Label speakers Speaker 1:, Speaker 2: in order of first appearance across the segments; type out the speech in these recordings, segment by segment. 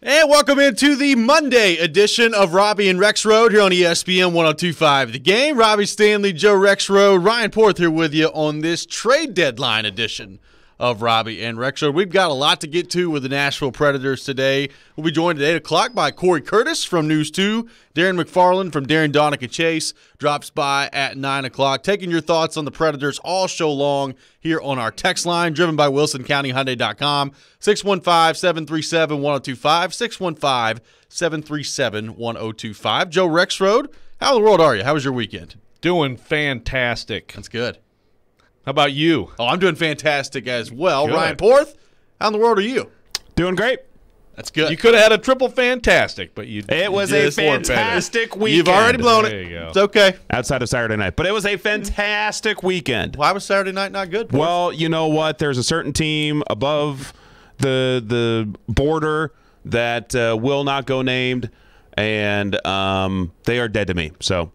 Speaker 1: And welcome into the Monday edition of Robby and Rexrode here on ESPN 1025 The Game. Robby Stanley, Joe Rexrode, Ryan Porth here with you on this trade deadline edition of Robby and Rexrode. We've got a lot to get to with the Nashville Predators today. We'll be joined at 8 o'clock by Corey Curtis from News 2. Darren McFarland from Darren Donica Chase drops by at 9 o'clock, taking your thoughts on the Predators all show long here on our text line, driven by WilsonCountyHyundai.com, 615-737-1025, 615-737-1025. Joe Rexrode, how in the world are you? How was your weekend?
Speaker 2: Doing fantastic.
Speaker 1: That's good.
Speaker 2: How about you?
Speaker 1: Oh, I'm doing fantastic as well.
Speaker 2: Good.
Speaker 1: Ryan Porth, how in the world are you?
Speaker 3: Doing great.
Speaker 1: That's good.
Speaker 2: You could have had a triple fantastic, but you.
Speaker 3: It was
Speaker 2: you
Speaker 3: a
Speaker 2: weren't better.
Speaker 3: fantastic weekend.
Speaker 1: You've already blown
Speaker 2: There
Speaker 1: it.
Speaker 2: you go.
Speaker 1: It's okay.
Speaker 3: outside of Saturday night, but it was a fantastic weekend.
Speaker 1: Why was Saturday night not good? Porth?
Speaker 3: Well, you know what? There's a certain team above the the border that uh, will not go named, and um, they are dead to me. So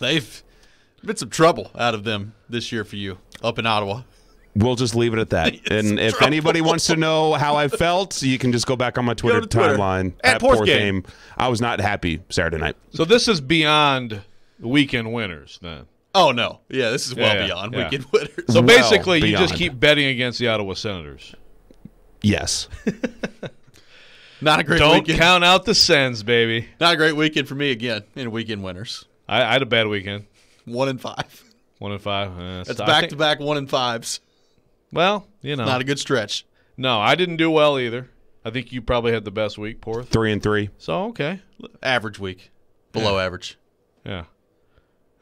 Speaker 1: they've been some trouble out of them this year for you up in Ottawa.
Speaker 3: we'll just leave it at that. and if
Speaker 1: trouble.
Speaker 3: anybody wants to know how I felt, you can just go back on my Twitter,
Speaker 1: Twitter.
Speaker 3: timeline
Speaker 1: At Porth
Speaker 3: Porth
Speaker 1: Game.
Speaker 3: I was not happy Saturday night.
Speaker 2: So this is beyond weekend winners then.
Speaker 1: Oh no, yeah, this is well
Speaker 2: Yeah, yeah,
Speaker 1: beyond
Speaker 2: yeah.
Speaker 1: weekend winners.
Speaker 2: So
Speaker 3: Well
Speaker 2: basically, you just keep betting against the Ottawa Senators.
Speaker 3: Yes.
Speaker 1: not a great weekend.
Speaker 2: Don't
Speaker 1: weekend.
Speaker 2: count out the Sens, baby.
Speaker 1: Not a great weekend for me again in weekend winners.
Speaker 2: I, I had a bad weekend.
Speaker 1: One and five.
Speaker 2: One and five. Uh,
Speaker 1: That's back
Speaker 2: think-
Speaker 1: to back one and fives.
Speaker 2: Well, you know,
Speaker 1: Not a good stretch.
Speaker 2: no, I didn't do well either. I think you probably had the best week, Porth.
Speaker 3: Three and three.
Speaker 2: So okay,
Speaker 1: Average week, below average.
Speaker 2: Yeah.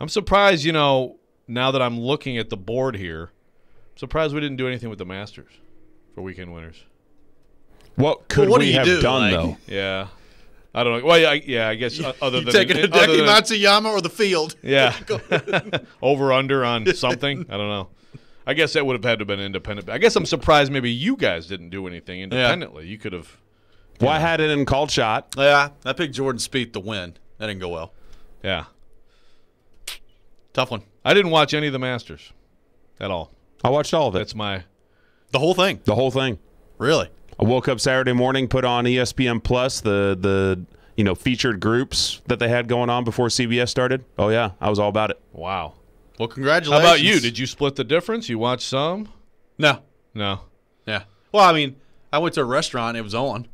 Speaker 2: I'm surprised, you know, now that I'm looking at the board here, I'm surprised we didn't do anything with the Masters for weekend winners.
Speaker 3: What could
Speaker 1: what
Speaker 3: we
Speaker 1: you
Speaker 3: have
Speaker 1: do,
Speaker 3: done
Speaker 1: like-
Speaker 3: though?
Speaker 2: Yeah. I don't know. Well, yeah, I, yeah, I guess uh, other
Speaker 1: You
Speaker 2: than
Speaker 1: taking
Speaker 2: other
Speaker 1: Hideki
Speaker 2: than-
Speaker 1: Matsuyama or the field?
Speaker 2: Yeah. Over under on something. I don't know. I guess that would have had to have been independent. I guess I'm surprised maybe you guys didn't do anything independently. You could have.
Speaker 3: Well, I had it in called shot.
Speaker 1: Yeah, I picked Jordan Spieth to win. That didn't go well.
Speaker 2: Yeah.
Speaker 1: Tough one.
Speaker 2: I didn't watch any of the Masters at all.
Speaker 3: I watched all of it.
Speaker 2: That's my.
Speaker 1: The whole thing.
Speaker 3: the whole thing.
Speaker 1: Really?
Speaker 3: I woke up Saturday morning, put on E ESPN Plus, the the you know featured groups that they had going on before CBS started. Oh yeah, I was all about it.
Speaker 2: Wow.
Speaker 1: Well, congratulations.
Speaker 2: How about you? Did you split the difference? You watched some?
Speaker 1: No.
Speaker 2: No.
Speaker 1: Yeah. Well, I mean, I went to a restaurant. It was on.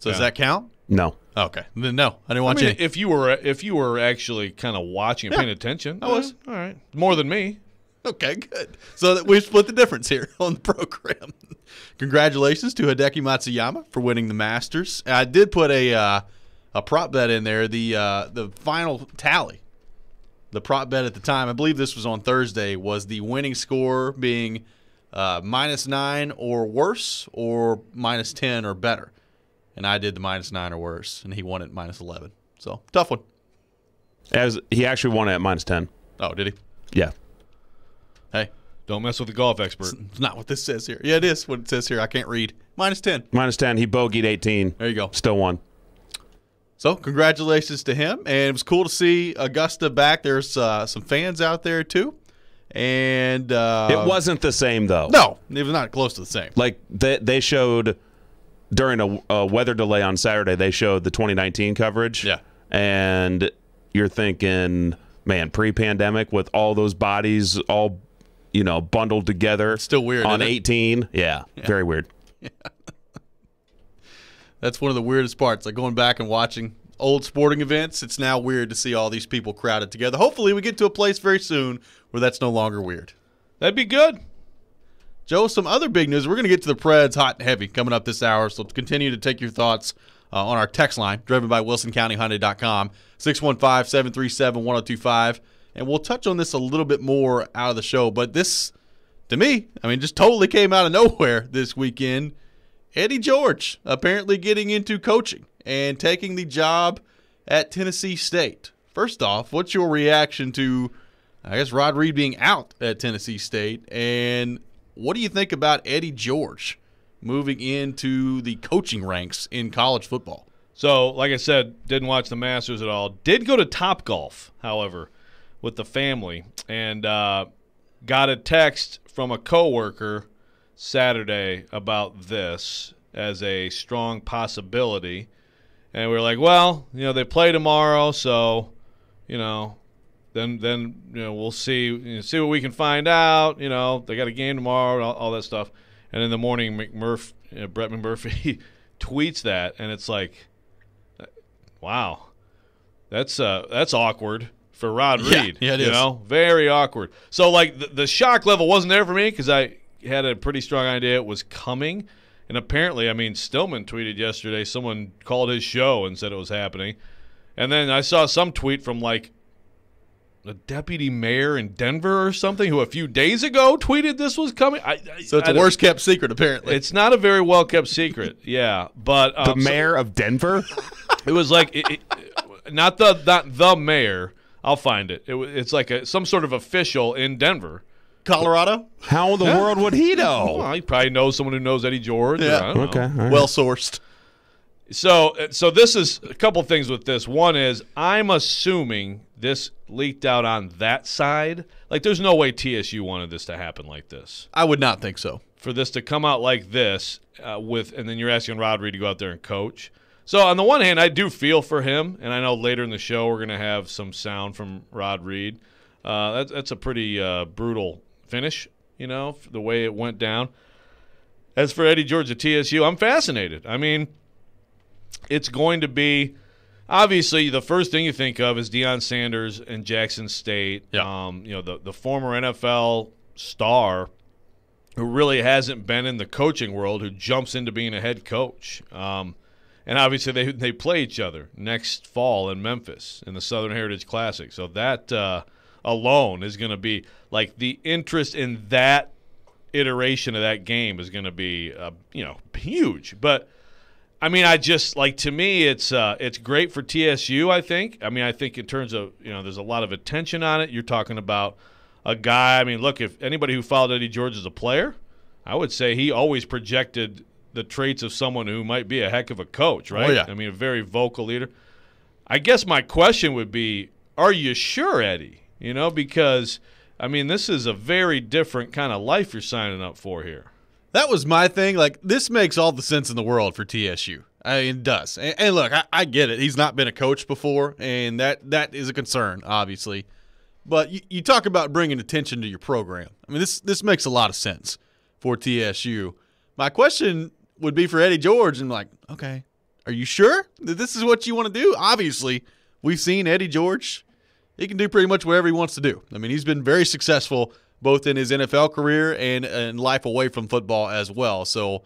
Speaker 1: So does that count?
Speaker 3: No, oh,
Speaker 1: Okay. Then no, I didn't
Speaker 2: I
Speaker 1: watch
Speaker 2: mean,
Speaker 1: any.
Speaker 2: if you were if you were actually kind of watching and paying attention, I
Speaker 1: was.
Speaker 2: Eh, all right, more than me.
Speaker 1: Okay, good. So that we've split the difference here on the program. Congratulations to Hideki Matsuyama for winning the Masters. I did put a uh, a prop bet in there. The uh, the final tally, the prop bet at the time, I believe this was on Thursday, was the winning score being uh, minus nine or worse, or minus ten or better. And I did the minus nine or worse, and he won it minus eleven. So tough one.
Speaker 3: as he actually won it at minus ten.
Speaker 1: Oh, did he?
Speaker 3: Yeah,
Speaker 2: Don't mess with the golf expert.
Speaker 1: it's not what this says here. Yeah, it is what it says here. I can't read. Minus ten.
Speaker 3: minus ten. He bogeyed eighteen.
Speaker 1: There you go.
Speaker 3: Still won.
Speaker 1: So congratulations to him, and it was cool to see Augusta back. There's uh, some fans out there too, and uh,
Speaker 3: it wasn't the same though.
Speaker 1: no, it was not close to the same.
Speaker 3: like they they showed during a, a weather delay on Saturday. They showed the 2019 coverage.
Speaker 1: Yeah.
Speaker 3: and you're thinking, man, pre-pandemic with all those bodies all you know bundled together.
Speaker 1: still weird,
Speaker 3: on 18. Yeah, very weird. Yeah.
Speaker 1: That's one of the weirdest parts. Like going back and watching old sporting events, it's now weird to see all these people crowded together. Hopefully, we get to a place very soon where that's no longer weird.
Speaker 2: That'd be good.
Speaker 1: Joe, some other big news. We're going to get to the Preds hot and heavy coming up this hour. So continue to take your thoughts uh, on our text line, driven by WilsonCountyHyundai.com, 615-737-1025. And we'll touch on this a little bit more out of the show. But this, to me, I mean, just totally came out of nowhere this weekend. Eddie George apparently getting into coaching and taking the job at Tennessee State. First off, what's your reaction to, I guess, Rod Reed being out at Tennessee State? And what do you think about Eddie George moving into the coaching ranks in college football?
Speaker 2: So, like I said, didn't watch the Masters at all. Did go to Top Golf, however, with the family, and uh, got a text from a coworker Saturday about this. as a strong possibility. And we are like, well, you know, they play tomorrow, so, you know, then then you know we'll see you know, see what we can find out. You know, they got a game tomorrow, all, all that stuff. And in the morning, McMurph, you know, Brett McMurphy tweets that, and it's like, wow, that's uh that's awkward for Rod Reed.
Speaker 1: Yeah, yeah it
Speaker 2: you
Speaker 1: is.
Speaker 2: know, very awkward. So like the, the shock level wasn't there for me because I had a pretty strong idea it was coming. And apparently, I mean, Stillman tweeted yesterday. Someone called his show and said it was happening. And then I saw some tweet from like a deputy mayor in Denver or something who a few days ago tweeted this was coming. I, I,
Speaker 1: So it's
Speaker 2: I
Speaker 1: a worst kept secret, apparently.
Speaker 2: It's not a very well kept secret. Yeah, but um,
Speaker 3: The
Speaker 2: so-
Speaker 3: mayor of Denver.
Speaker 2: it was like it, it, not the not the mayor. I'll find it. it it's like a, some sort of official in Denver.
Speaker 1: Colorado?
Speaker 3: How in the world would he know?
Speaker 2: Well, he probably knows someone who knows Eddie George.
Speaker 1: Yeah.
Speaker 2: I don't know.
Speaker 3: Okay. all right.
Speaker 1: Well sourced.
Speaker 2: So, so this is a couple things with this. One is I'm assuming this leaked out on that side. Like, there's no way TSU wanted this to happen like this.
Speaker 1: I would not think so.
Speaker 2: For this to come out like this, uh, with and then you're asking Rod Reed to go out there and coach. So on the one hand, I do feel for him, and I know later in the show we're gonna have some sound from Rod Reed. Uh, that's that's a pretty uh, brutal finish, you know, the way it went down. As for Eddie George at TSU, I'm fascinated. I mean, it's going to be obviously the first thing you think of is Deion Sanders and Jackson State.
Speaker 1: Yeah.
Speaker 2: Um, you know, the the former NFL star who really hasn't been in the coaching world who jumps into being a head coach. Um, and obviously they they play each other next fall in Memphis in the Southern Heritage Classic. So that uh, alone is going to be like the interest in that iteration of that game is going to be uh, you know huge. But I mean, I just like to me, it's uh, it's great for TSU. I think. I mean, I think in terms of you know, there's a lot of attention on it. You're talking about a guy. I mean, look, if anybody who followed Eddie George as a player, I would say he always projected the traits of someone who might be a heck of a coach, oh, right?
Speaker 1: Oh, yeah.
Speaker 2: I mean, a very vocal leader. I guess my question would be, are you sure, Eddie? You know, because I mean, this is a very different kind of life you're signing up for here.
Speaker 1: That was my thing. Like, this makes all the sense in the world for TSU. I mean, it does. And, and look, I, I get it. He's not been a coach before, and that that is a concern, obviously. But you, you talk about bringing attention to your program. I mean, this this makes a lot of sense for TSU. My question would be for Eddie George, and like, okay, are you sure that this is what you want to do? Obviously, we've seen Eddie George. He can do pretty much whatever he wants to do. I mean, he's been very successful both in his NFL career and in life away from football as well. So,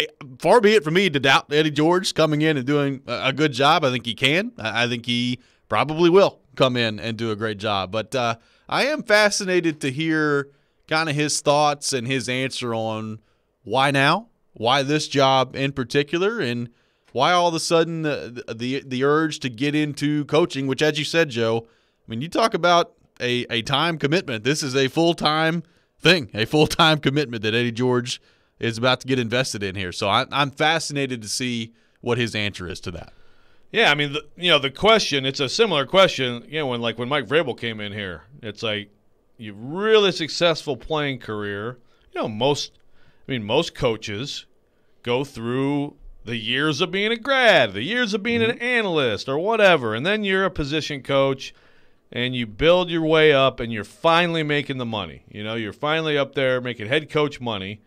Speaker 1: eh, far be it for me to doubt Eddie George coming in and doing a good job. I think he can. I I think he probably will come in and do a great job. But uh, I am fascinated to hear kind of his thoughts and his answer on why now, why this job in particular, and why all of a sudden the the, the urge to get into coaching. Which, as you said, Joe, I mean, you talk about a, a time commitment. This is a full time thing, a full time commitment that Eddie George is about to get invested in here. So I, I'm fascinated to see what his answer is to that.
Speaker 2: Yeah, I mean, the, you know, the question, it's a similar question, you know, when like when Mike Vrabel came in here, it's like you really successful playing career. You know, most I mean, most coaches go through the years of being a grad, the years of being an analyst or whatever, and then you're a position coach and you build your way up and you're finally making the money. You know, you're finally up there making head coach money.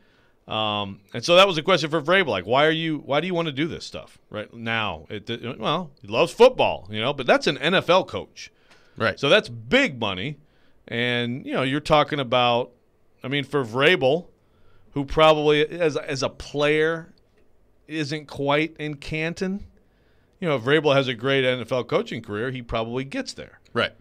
Speaker 2: Um, and so that was a question for Vrabel. Like, why are you? Why do you want to do this stuff right now? It, well, he loves football, you know, but that's an NFL coach,
Speaker 1: Right.
Speaker 2: so that's big money. And you know, you're talking about. I mean, for Vrabel, who probably as as a player isn't quite in Canton. You know, if Vrabel has a great NFL coaching career, he probably gets there
Speaker 1: right.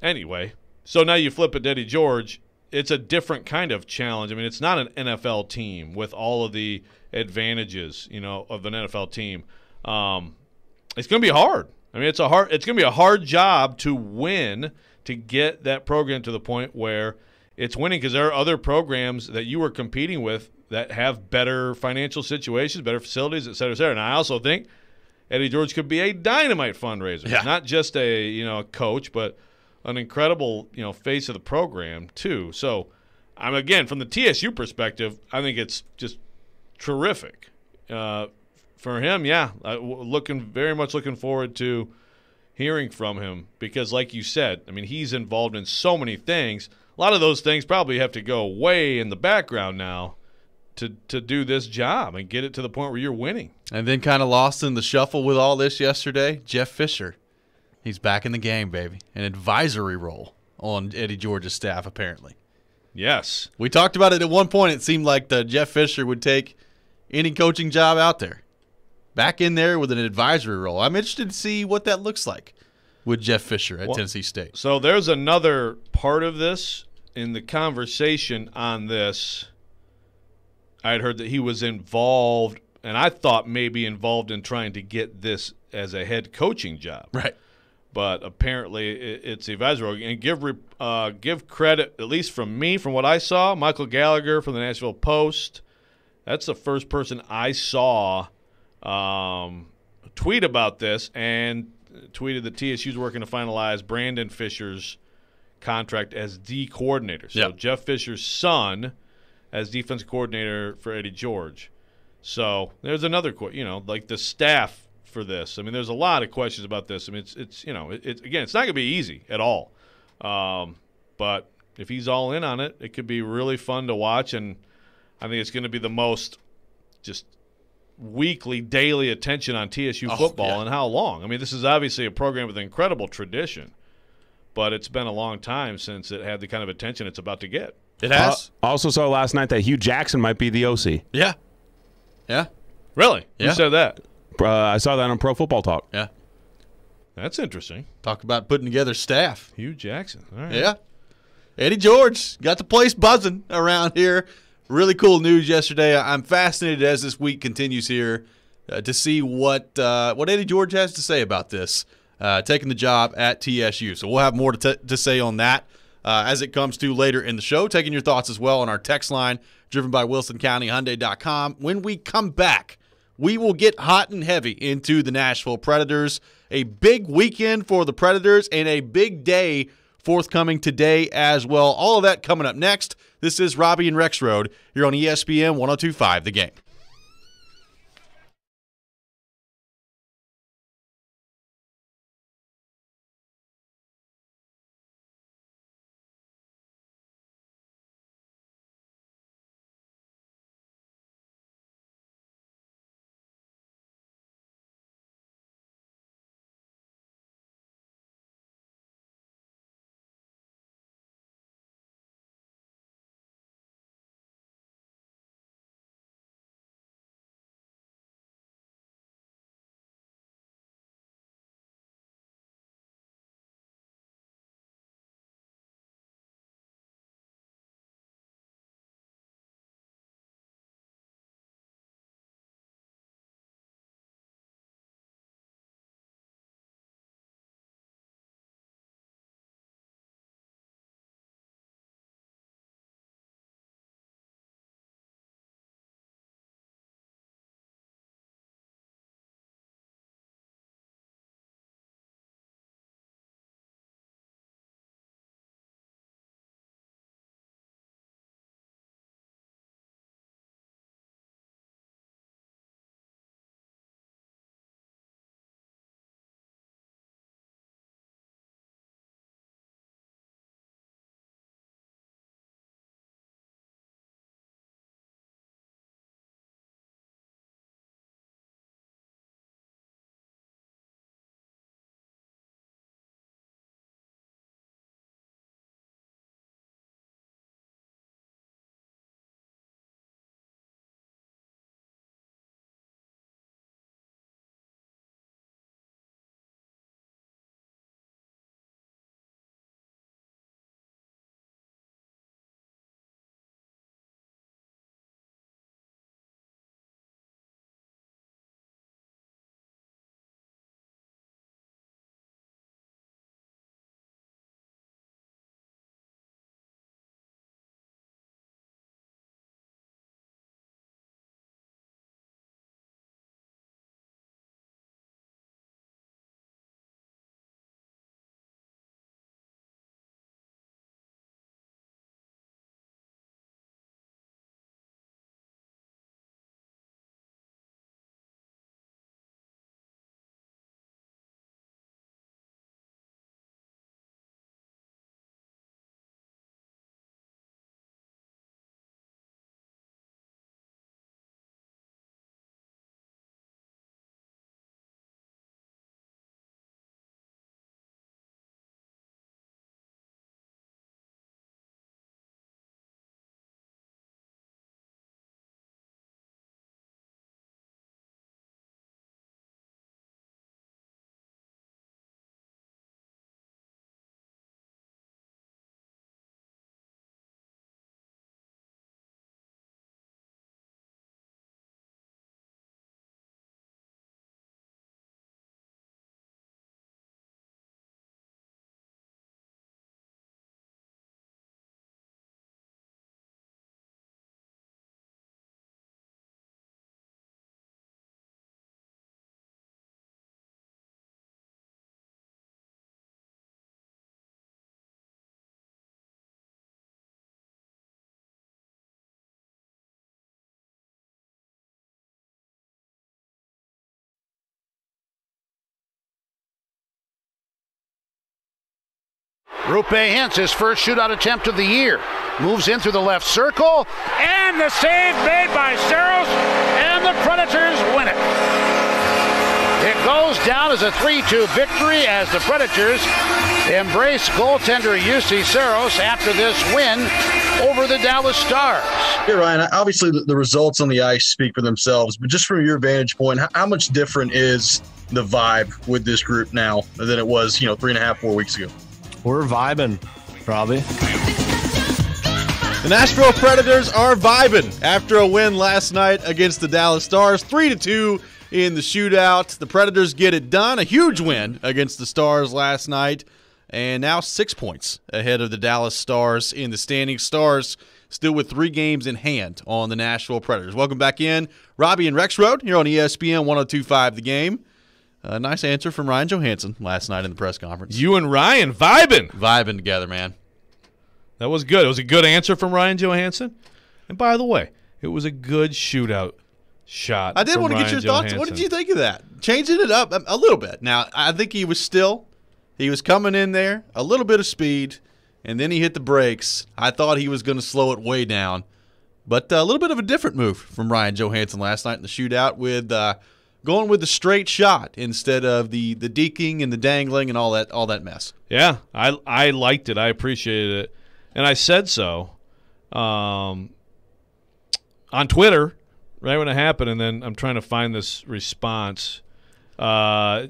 Speaker 2: anyway. So now you flip it to Eddie George. It's a different kind of challenge. I mean, it's not an NFL team with all of the advantages, you know, of an NFL team. Um, it's going to be hard. I mean, it's a hard. It's going to be a hard job to win to get that program to the point where it's winning because there are other programs that you are competing with that have better financial situations, better facilities, et cetera, et cetera. And I also think Eddie George could be a dynamite fundraiser,
Speaker 1: Yeah.
Speaker 2: not just a you know a coach, but an incredible you know face of the program too. So, I'm again from the TSU perspective, I think it's just terrific. uh, for him, yeah, I, looking very much looking forward to hearing from him because, like you said, I mean, he's involved in so many things. A lot of those things probably have to go way in the background now to to do this job and get it to the point where you're winning.
Speaker 1: And then kind of lost in the shuffle with all this yesterday, Jeff Fisher. He's back in the game, baby. An advisory role on Eddie George's staff, apparently.
Speaker 2: Yes,
Speaker 1: We talked about it at one point. It seemed like the Jeff Fisher would take any coaching job out there. Back in there with an advisory role. I'm interested to see what that looks like with Jeff Fisher at
Speaker 2: Well-
Speaker 1: Tennessee State.
Speaker 2: So there's another part of this in the conversation on this. I had heard that he was involved, and I thought maybe involved in trying to get this as a head coaching job.
Speaker 1: Right.
Speaker 2: But apparently, it's advisory. And give uh, give credit, at least from me, from what I saw. Michael Gallagher from the Nashville Post. That's the first person I saw um, tweet about this and tweeted that TSU's working to finalize Brandon Fisher's contract as D coordinator. So
Speaker 1: Yep.
Speaker 2: Jeff Fisher's son as defense coordinator for Eddie George. So there's another, you know, like the staff for this. I mean, there's a lot of questions about this. I mean, it's it's you know, it, it's again, it's not going to be easy at all. Um, but if he's all in on it, it could be really fun to watch, and I think it's going to be the most just weekly, daily attention on TSU
Speaker 1: Oh,
Speaker 2: football
Speaker 1: yeah.
Speaker 2: and how long. I mean, this is obviously a program with incredible tradition, but it's been a long time since it had the kind of attention it's about to get.
Speaker 1: It
Speaker 3: Uh,
Speaker 1: has?
Speaker 3: also saw last night that Hue Jackson might be the OC.
Speaker 1: yeah. Yeah.
Speaker 2: Really?
Speaker 1: Yeah.
Speaker 2: Who said that?
Speaker 3: Uh, I saw that on Pro Football Talk.
Speaker 1: Yeah.
Speaker 2: That's interesting.
Speaker 1: Talk about putting together staff.
Speaker 2: Hue Jackson. All right.
Speaker 1: Yeah. Eddie George got the place buzzing around here. Really cool news yesterday. I'm fascinated as this week continues here uh, to see what uh, what Eddie George has to say about this, uh, taking the job at TSU. So we'll have more to, to say on that uh, as it comes to later in the show. Taking your thoughts as well on our text line, driven by WilsonCountyHyundai.com. When we come back, we will get hot and heavy into the Nashville Predators. A big weekend for the Predators and a big day forthcoming today as well. All of that coming up next. This is Robby and Rexrode here on ESPN 1025 The Game.
Speaker 4: Roope Hintz, his first shootout attempt of the year, moves in through the left circle, and the save made by Saros, and the Predators win it. It goes down as a 3-2 victory as the Predators embrace goaltender Juuse Saros after this win over the Dallas Stars.
Speaker 5: Here, Ryan. Obviously, the, results on the ice speak for themselves, but just from your vantage point, how much different is the vibe with this group now than it was, you know, three and a half, four weeks ago?
Speaker 6: We're vibing, probably.
Speaker 1: The Nashville Predators are vibing after a win last night against the Dallas Stars, three to two in the shootout. The Predators get it done. A huge win against the Stars last night, and now six points ahead of the Dallas Stars in the standing. Stars still with three games in hand on the Nashville Predators. Welcome back in, Robby and Rexrode here on ESPN 1025 The Game. A nice answer from Ryan Johansen last night in the press conference.
Speaker 2: You and Ryan vibing.
Speaker 1: Vibing together, man.
Speaker 2: That was good. It was a good answer from Ryan Johansen. And by the way, it was a good shootout shot.
Speaker 1: I did want to get
Speaker 2: Ryan
Speaker 1: your thoughts. What did you think of that? Changing it up a, a little bit. Now, I think he was still, he was coming in there, a little bit of speed, and then he hit the brakes. I thought he was going to slow it way down. But uh, a little bit of a different move from Ryan Johansen last night in the shootout with uh, going with the straight shot instead of the the deking and the dangling and all that all that mess.
Speaker 2: Yeah, I I liked it. I appreciated it, and I said so um, on Twitter right when it happened. And then I'm trying to find this response, uh,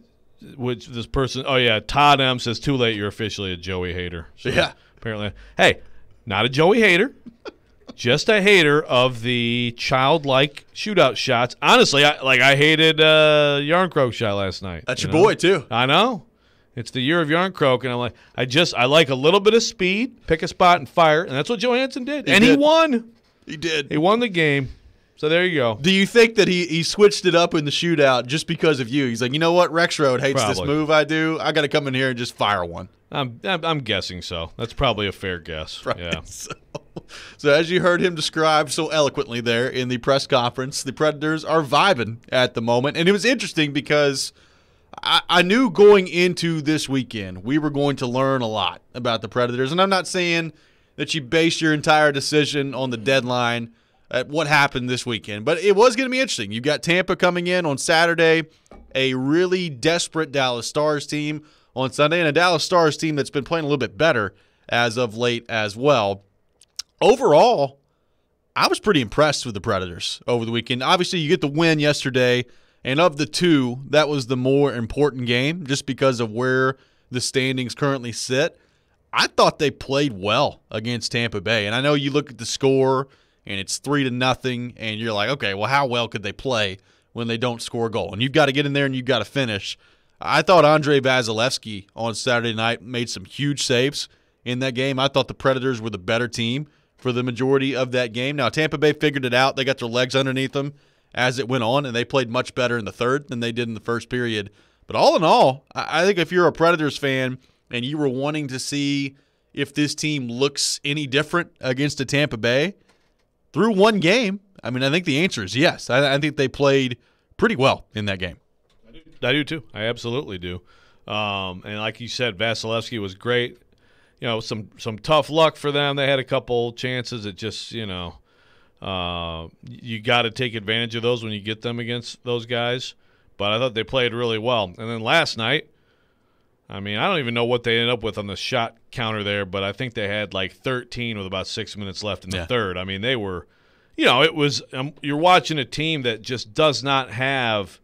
Speaker 2: which this person. Oh yeah, Todd M says, "Too late. You're officially a Joey hater." So
Speaker 1: Yeah.
Speaker 2: apparently, hey, not a Joey hater. Just a hater of the childlike shootout shots. Honestly, I like I hated uh Jarnkrok shot last night.
Speaker 1: That's
Speaker 2: you
Speaker 1: your
Speaker 2: know?
Speaker 1: boy too.
Speaker 2: I know. It's the year of Jarnkrok, and I'm like, I just I like a little bit of speed, pick a spot and fire, and that's what Johansen did, and he won.
Speaker 1: He did.
Speaker 2: He won the game. So there you go.
Speaker 1: Do you think that he, he switched it up in the shootout just because of you? He's like, you know what, Rexrode hates this move I do. I got to come in here and just fire one.
Speaker 2: I'm I'm, I'm guessing so. That's probably a fair guess.
Speaker 1: Right.
Speaker 2: Yeah.
Speaker 1: So, so as you heard him describe so eloquently there in the press conference, the Predators are vibing at the moment, and it was interesting because I, I knew going into this weekend we were going to learn a lot about the Predators, and I'm not saying that you base your entire decision on the deadline at what happened this weekend, but it was going to be interesting. You've got Tampa coming in on Saturday, a really desperate Dallas Stars team on Sunday, and a Dallas Stars team that's been playing a little bit better as of late as well overall, I was pretty impressed with the Predators over the weekend. Obviously, you get the win yesterday, and of the two, that was the more important game just because of where the standings currently sit. I thought they played well against Tampa Bay. And I know you look at the score and it's 3 to nothing and you're like, "Okay, well how well could they play when they don't score a goal?" And you've got to get in there and you've got to finish. I thought Andrei Vasilevskiy on Saturday night made some huge saves in that game. I thought the Predators were the better team for the majority of that game. Now, Tampa Bay figured it out. They got their legs underneath them as it went on, and they played much better in the third than they did in the first period. But all in all, I I think if you're a Predators fan and you were wanting to see if this team looks any different against a Tampa Bay through one game, I mean, I think the answer is yes. I, I think they played pretty well in that game.
Speaker 2: I do too. I absolutely do. Um, and like you said, Vasilevskiy was great. You know, some some tough luck for them. They had a couple chances that just you know, uh, you got to take advantage of those when you get them against those guys. But I thought they played really well. And then last night, I mean, I don't even know what they ended up with on the shot counter there, but I think they had like 13 with about six minutes left in the
Speaker 1: Yeah.
Speaker 2: third. I mean, they were, you know, it was. Um, you're watching a team that just does not have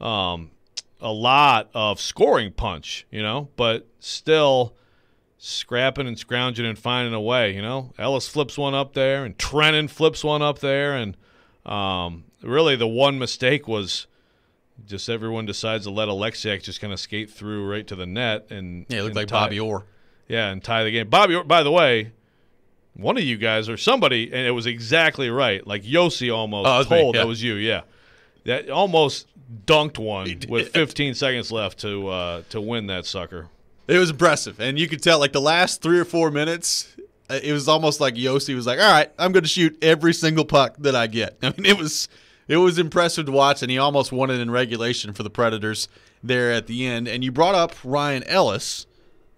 Speaker 2: um, a lot of scoring punch, you know, but still scrapping and scrounging and finding a way, you know. Ellis flips one up there, and Trenin flips one up there, and um, really the one mistake was just everyone decides to let Oleksiak just kind of skate through right to the net, and
Speaker 1: Yeah, it looked like
Speaker 2: tie-
Speaker 1: Bobby Orr.
Speaker 2: yeah, and tie the game. Bobby, Orr- by the way, one of you guys or somebody, and it was exactly right. Like Juuse almost
Speaker 1: Oh, that was me,
Speaker 2: told
Speaker 1: yeah.
Speaker 2: that was you. Yeah, that almost dunked one with 15 seconds left to uh, to win that sucker.
Speaker 1: It was impressive, and you could tell like the last three or four minutes, uh, it was almost like Juuse was like, "All right, I'm going to shoot every single puck that I get." I mean, it was it was impressive to watch, and he almost won it in regulation for the Predators there at the end. And you brought up Ryan Ellis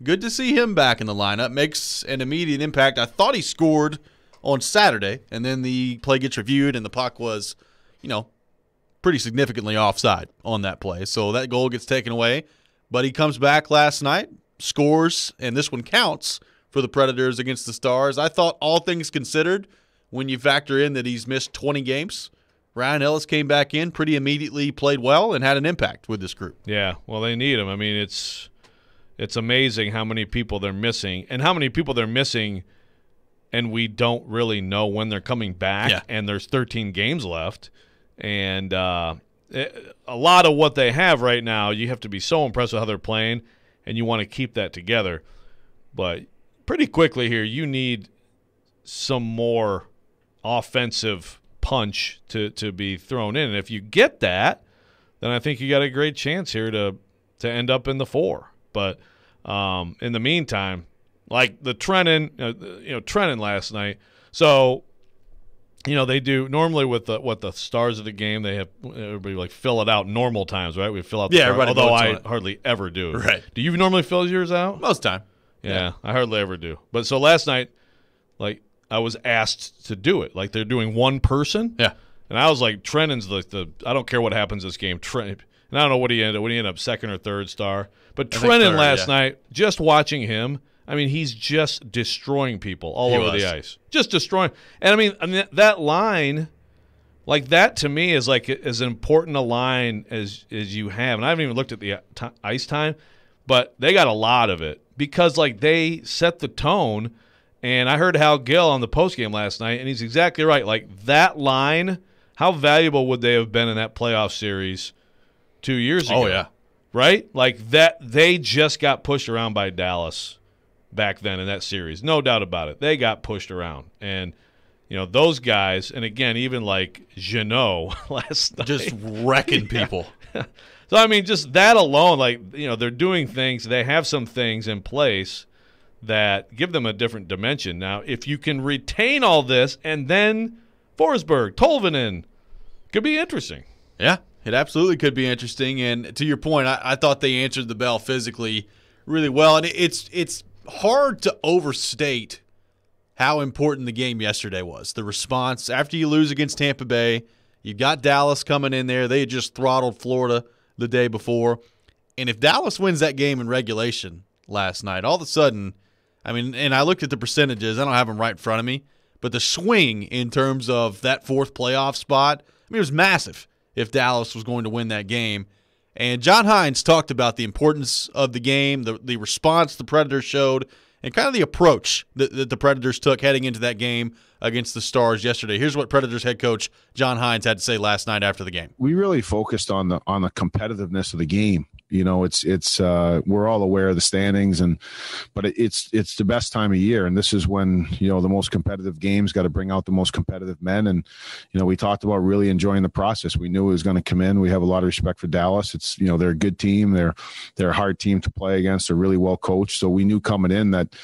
Speaker 1: good to see him back in the lineup. Makes an immediate impact. I thought he scored on Saturday, and then the play gets reviewed, and the puck was, you know, pretty significantly offside on that play. So that goal gets taken away. But he comes back last night, scores, and this one counts for the Predators against the Stars. I thought, all things considered, when you factor in that he's missed 20 games, Ryan Ellis came back in pretty immediately, played well, and had an impact with this group.
Speaker 2: Yeah, well, they need him. I mean, it's it's amazing how many people they're missing, and how many people they're missing, and we don't really know when they're coming back.
Speaker 1: Yeah.
Speaker 2: And there's 13 games left, and uh, it, a lot of what they have right now, you have to be so impressed with how they're playing, and you want to keep that together. But pretty quickly here, you need some more offensive punch to to be thrown in. And if you get that, then I think you got a great chance here to to end up in the four. But um, in the meantime, like the Trenin, uh, you know, Trenin last night. So, you know, they do normally with the what the stars of the game. They have everybody like fill it out normal times, right? We fill out. The
Speaker 1: Yeah, everybody
Speaker 2: although I hardly ever do.
Speaker 1: Right.
Speaker 2: Do you normally fill yours out?
Speaker 1: Most time.
Speaker 2: Yeah, I hardly ever do. But so last night, like I was asked to do it. Like they're doing one person.
Speaker 1: Yeah.
Speaker 2: And I was like, Trenin's the, the I don't care what happens this game. Trent, and I don't know what he ended up. What he ended up second or third star. But Trennan
Speaker 1: third,
Speaker 2: last
Speaker 1: yeah.
Speaker 2: night, just watching him, I mean, he's just destroying people all
Speaker 1: He
Speaker 2: over
Speaker 1: was.
Speaker 2: the ice. Just destroying. And I mean, I mean that line, like that to me is like as important a line as as you have. And I haven't even looked at the uh, ice time, but they got a lot of it because like they set the tone. And I heard Hal Gill on the postgame last night, and he's exactly right. Like that line, how valuable would they have been in that playoff series two years oh, ago?
Speaker 1: Oh, yeah.
Speaker 2: right? Like that, they just got pushed around by Dallas back then in that series, no doubt about it. They got pushed around, and you know those guys, and again, even like Jeannot last night,
Speaker 1: Just wrecking people.
Speaker 2: so I mean, just that alone, like you know, they're doing things. They have some things in place that give them a different dimension. Now, if you can retain all this, and then Forsberg, Tolvanen, could be interesting.
Speaker 1: Yeah, it absolutely could be interesting. And to your point, I, I thought they answered the bell physically really well. And it- it's it's hard to overstate how important the game yesterday was. The response after you lose against Tampa Bay, you got Dallas coming in there. They had just throttled Florida the day before. And if Dallas wins that game in regulation last night, all of a sudden, I mean, and I looked at the percentages. I don't have them right in front of me, but the swing in terms of that fourth playoff spot, I mean, it was massive if Dallas was going to win that game. And John Hynes talked about the importance of the game, the, the response the Predators showed, and kind of the approach that, that the Predators took heading into that game against the Stars yesterday. Here's what Predators head coach John Hynes had to say last night after the game.
Speaker 7: we really focused on the on the competitiveness of the game. You know, it's it's uh, we're all aware of the standings, and but it's it's the best time of year, and this is when you know the most competitive games got to bring out the most competitive men, and you know we talked about really enjoying the process. We knew it was going to come in. We have a lot of respect for Dallas. It's you know they're a good team. They're they're a hard team to play against. They're really well coached. So we knew coming in that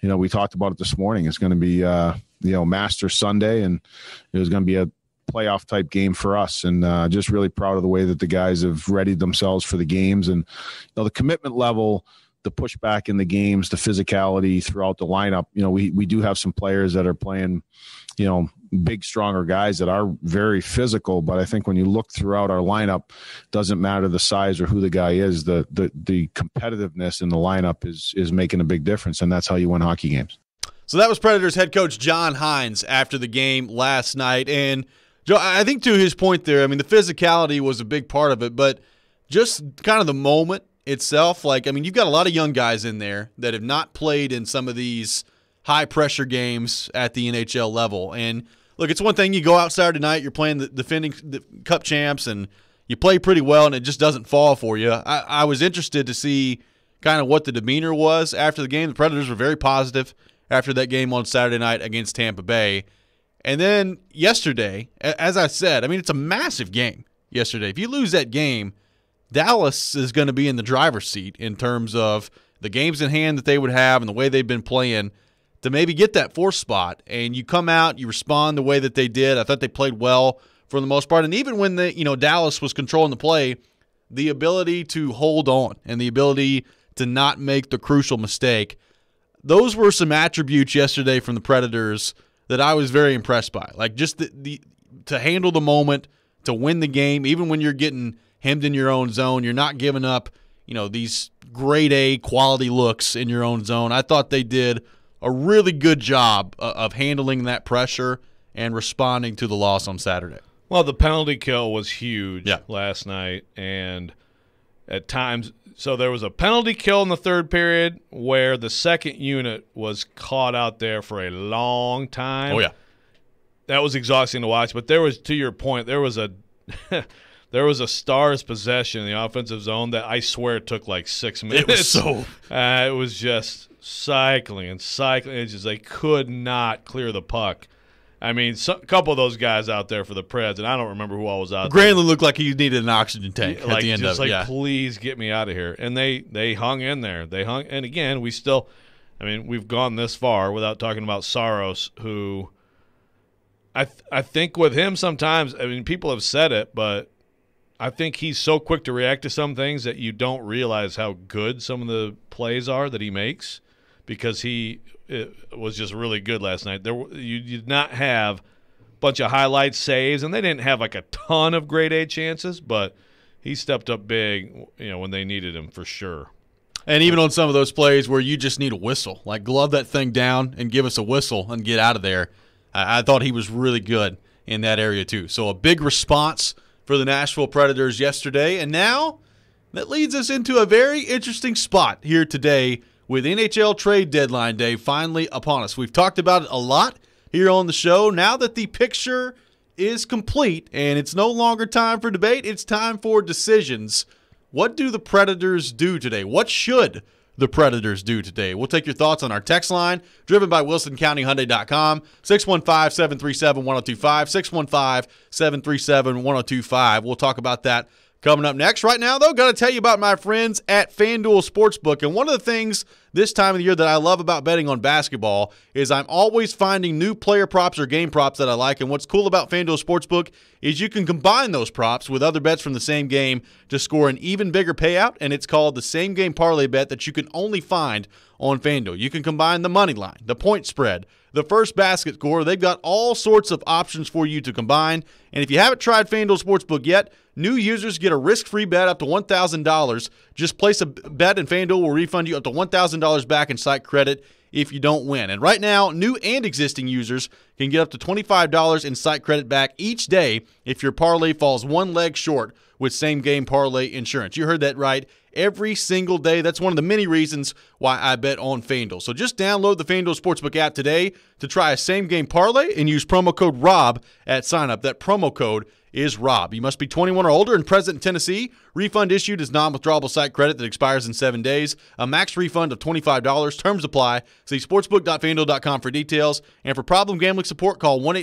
Speaker 7: you know we talked about it this morning. It's going to be uh, you know Master Sunday, and it was going to be a playoff type game for us. And uh, just really proud of the way that the guys have readied themselves for the games. And you know the commitment level the pushback in the games the physicality throughout the lineup you know we we do have some players that are playing you know big stronger guys that are very physical. But i think when you look throughout our lineup doesn't matter the size or who the guy is the the the competitiveness in the lineup is is making a big difference. And that's how you win hockey games.
Speaker 1: So that was Predators head coach John Hynes after the game last night. And Joe, I think to his point there, I mean, the physicality was a big part of it, but just kind of the moment itself. Like, I mean, you've got a lot of young guys in there that have not played in some of these high pressure games at the NHL level. And look, it's one thing you go out Saturday night, you're playing the defending the cup champs, and you play pretty well, and it just doesn't fall for you. I, I was interested to see kind of what the demeanor was after the game. The Predators were very positive after that game on Saturday night against Tampa Bay. And then yesterday, as I said, I mean, it's a massive game yesterday. If you lose that game, Dallas is going to be in the driver's seat in terms of the games in hand that they would have and the way they've been playing to maybe get that fourth spot. And you come out, you respond the way that they did. I thought they played well for the most part. And even when the you know Dallas was controlling the play, the ability to hold on and the ability to not make the crucial mistake. Those were some attributes yesterday from the Predators that I was very impressed by. Like just the, the to handle the moment, to win the game, even when you're getting hemmed in your own zone, you're not giving up, you know, these grade A quality looks in your own zone. I thought they did a really good job uh, of handling that pressure and responding to the loss on Saturday.
Speaker 2: Well, the penalty kill was huge
Speaker 1: Yeah.
Speaker 2: last night, and at times, so there was a penalty kill in the third period where the second unit was caught out there for a long time.
Speaker 1: Oh yeah.
Speaker 2: that was exhausting to watch. But there was, to your point, there was a there was a Stars possession in the offensive zone that I swear took like six minutes.
Speaker 1: It was so
Speaker 2: Uh, it was just cycling and cycling. It's just they could not clear the puck. I mean, so, a couple of those guys out there for the Preds, and I don't remember who all was out there.
Speaker 1: Granlund looked like he needed an oxygen tank
Speaker 2: like
Speaker 1: at the end
Speaker 2: just
Speaker 1: of it.
Speaker 2: like
Speaker 1: yeah.
Speaker 2: please get me out of here. And they they hung in there. They hung, and again, we still. I mean, we've gone this far without talking about Saros, who. I th- I think with him sometimes. I mean, people have said it, but I think he's so quick to react to some things that you don't realize how good some of the plays are that he makes because he it was just really good last night. There you did not have a bunch of highlight saves and they didn't have like a ton of grade A chances, but he stepped up big, you know, when they needed him for sure.
Speaker 1: And even on some of those plays where you just need a whistle, like glove that thing down and give us a whistle and get out of there. I, I thought he was really good in that area too. So a big response for the Nashville Predators yesterday, and now that leads us into a very interesting spot here today with NHL trade deadline day finally upon us. We've talked about it a lot here on the show. Now that the picture is complete and it's no longer time for debate, it's time for decisions. What do the Predators do today? What should the Predators do today? We'll take your thoughts on our text line, driven by WilsonCountyHyundai.com, 615-737-1025, 615-737-1025. We'll talk about that coming up next. Right now, though, got to tell you about my friends at FanDuel Sportsbook. And one of the things this time of the year that I love about betting on basketball is I'm always finding new player props or game props that I like. And what's cool about FanDuel Sportsbook is you can combine those props with other bets from the same game to score an even bigger payout. And it's called the same game parlay bet that you can only find on FanDuel. You can combine the money line, the point spread, the first basket score. They've got all sorts of options for you to combine. And if you haven't tried FanDuel Sportsbook yet, new users get a risk-free bet up to $1,000. Just place a bet and FanDuel will refund you up to $1,000 back in site credit if you don't win. And right now, new and existing users can get up to $25 in site credit back each day if your parlay falls one leg short with same game parlay insurance. You heard that right. Every single day. That's one of the many reasons why I bet on FanDuel. So just download the FanDuel Sportsbook app today to try a same game parlay and use promo code ROB at signup. That promo code is ROB. You must be 21 or older and present in Tennessee. Refund issued is non withdrawable site credit that expires in seven days. A max refund of $25. Terms apply. See sportsbook.fanduel.com for details. And for problem gambling support, call 1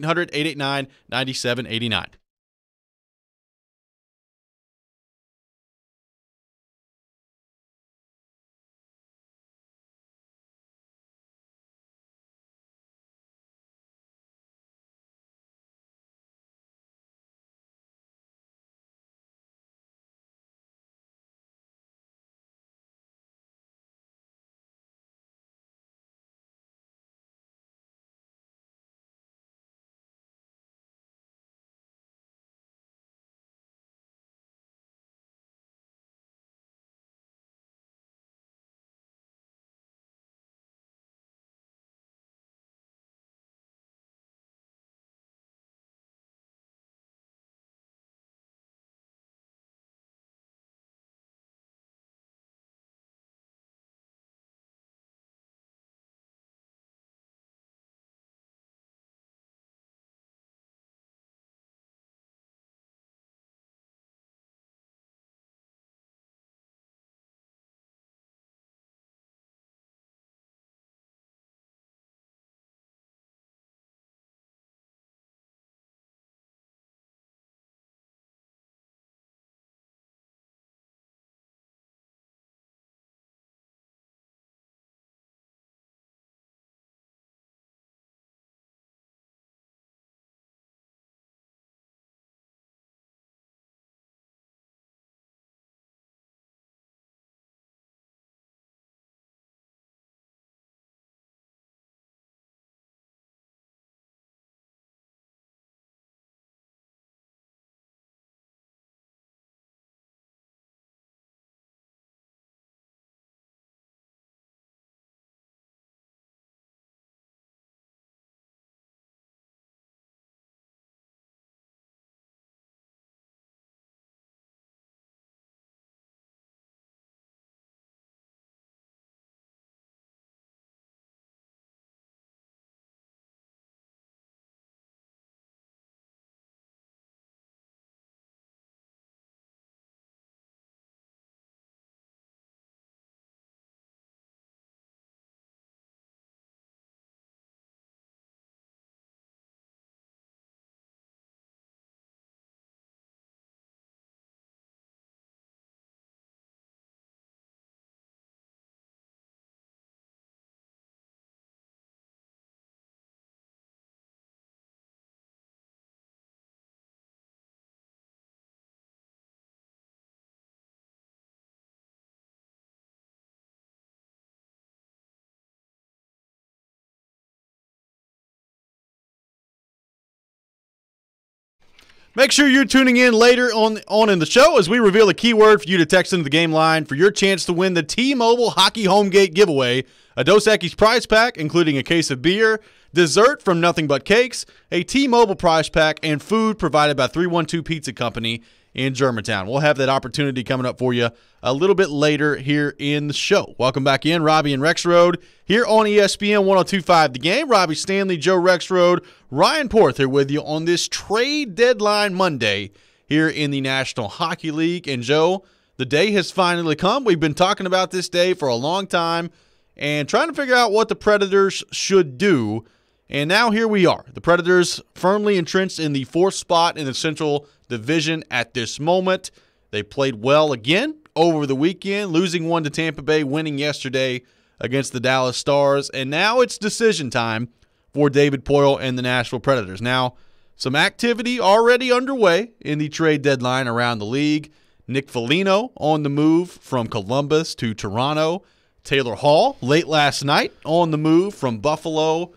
Speaker 1: Make sure you're tuning in later on on in the show as we reveal a keyword for you to text into the game line for your chance to win the T-Mobile Hockey Homegate giveaway, a Dos Equis prize pack including a case of beer, dessert from Nothing Bundt Cakes, a T-Mobile prize pack, and food provided by 312 Pizza Company in Germantown. We'll have that opportunity coming up for you a little bit later here in the show. Welcome back in, Robby and Rexrode here on ESPN 1025 The Game. Robby Stanley, Joe Rexrode, Ryan Porth here with you on this trade deadline Monday here in the National Hockey League. And Joe, the day has finally come. We've been talking about this day for a long time and trying to figure out what the Predators should do. And now here we are. The Predators firmly entrenched in the fourth spot in the Central Division at this moment. They played well again over the weekend, losing one to Tampa Bay, winning yesterday against the Dallas Stars. And now it's decision time for David Poile and the Nashville Predators. Now, some activity already underway in the trade deadline around the league. Nick Foligno on the move from Columbus to Toronto. Taylor Hall late last night on the move from Buffalo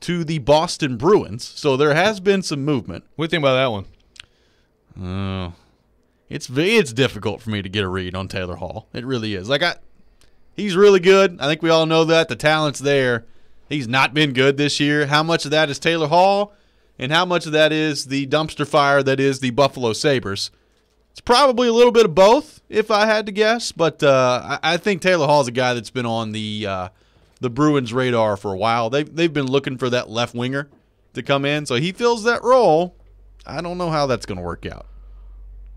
Speaker 1: to the Boston Bruins. So there has been some movement.
Speaker 2: What do you think about that one?
Speaker 1: Oh, it's it's difficult for me to get a read on Taylor Hall. It really is. Like I, he's really good. I think we all know that the talent's there. He's not been good this year. How much of that is Taylor Hall, and how much of that is the dumpster fire that is the Buffalo Sabres? It's probably a little bit of both, if I had to guess. But uh, I, I think Taylor Hall's a guy that's been on the uh, the Bruins' radar for a while. They they've been looking for that left winger to come in, so he fills that role. I don't know how that's going to work out.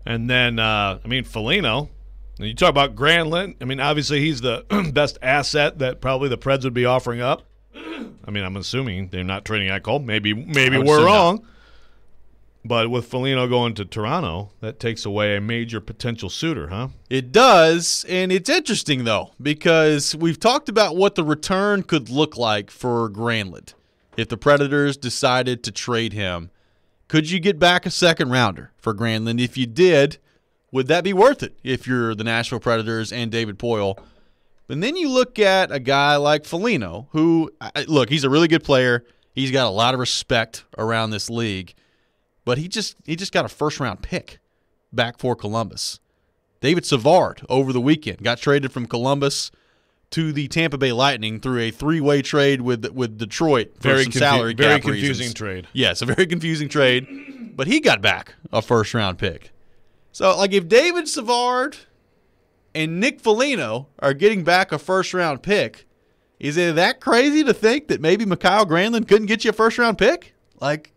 Speaker 2: And then, uh, I mean, Foligno. You talk about Granlund. I mean, obviously he's the best asset that probably the Preds would be offering up. I mean, I'm assuming they're not trading Ekholm. Maybe, maybe we're
Speaker 1: not.
Speaker 2: wrong. But with Foligno going to Toronto, that takes away a major potential suitor, huh?
Speaker 1: It does, and it's interesting though because we've talked about what the return could look like for Granlund if the Predators decided to trade him. Could you get back a second rounder for Granlund? If you did, would that be worth it if you're the Nashville Predators and David Poile? And then you look at a guy like Foligno, who look, he's a really good player. He's got a lot of respect around this league, but he just he just got a first round pick back for Columbus. David Savard over the weekend got traded from Columbus to the Tampa Bay Lightning through a three-way trade with with Detroit for
Speaker 2: Very
Speaker 1: some
Speaker 2: confu-
Speaker 1: salary
Speaker 2: very
Speaker 1: cap
Speaker 2: confusing
Speaker 1: reasons.
Speaker 2: trade.
Speaker 1: Yes, a very confusing trade, but he got back a first-round pick. So, like, if David Savard and Nick Foligno are getting back a first-round pick, is it that crazy to think that maybe Mikael Granlund couldn't get you a first-round pick? Like,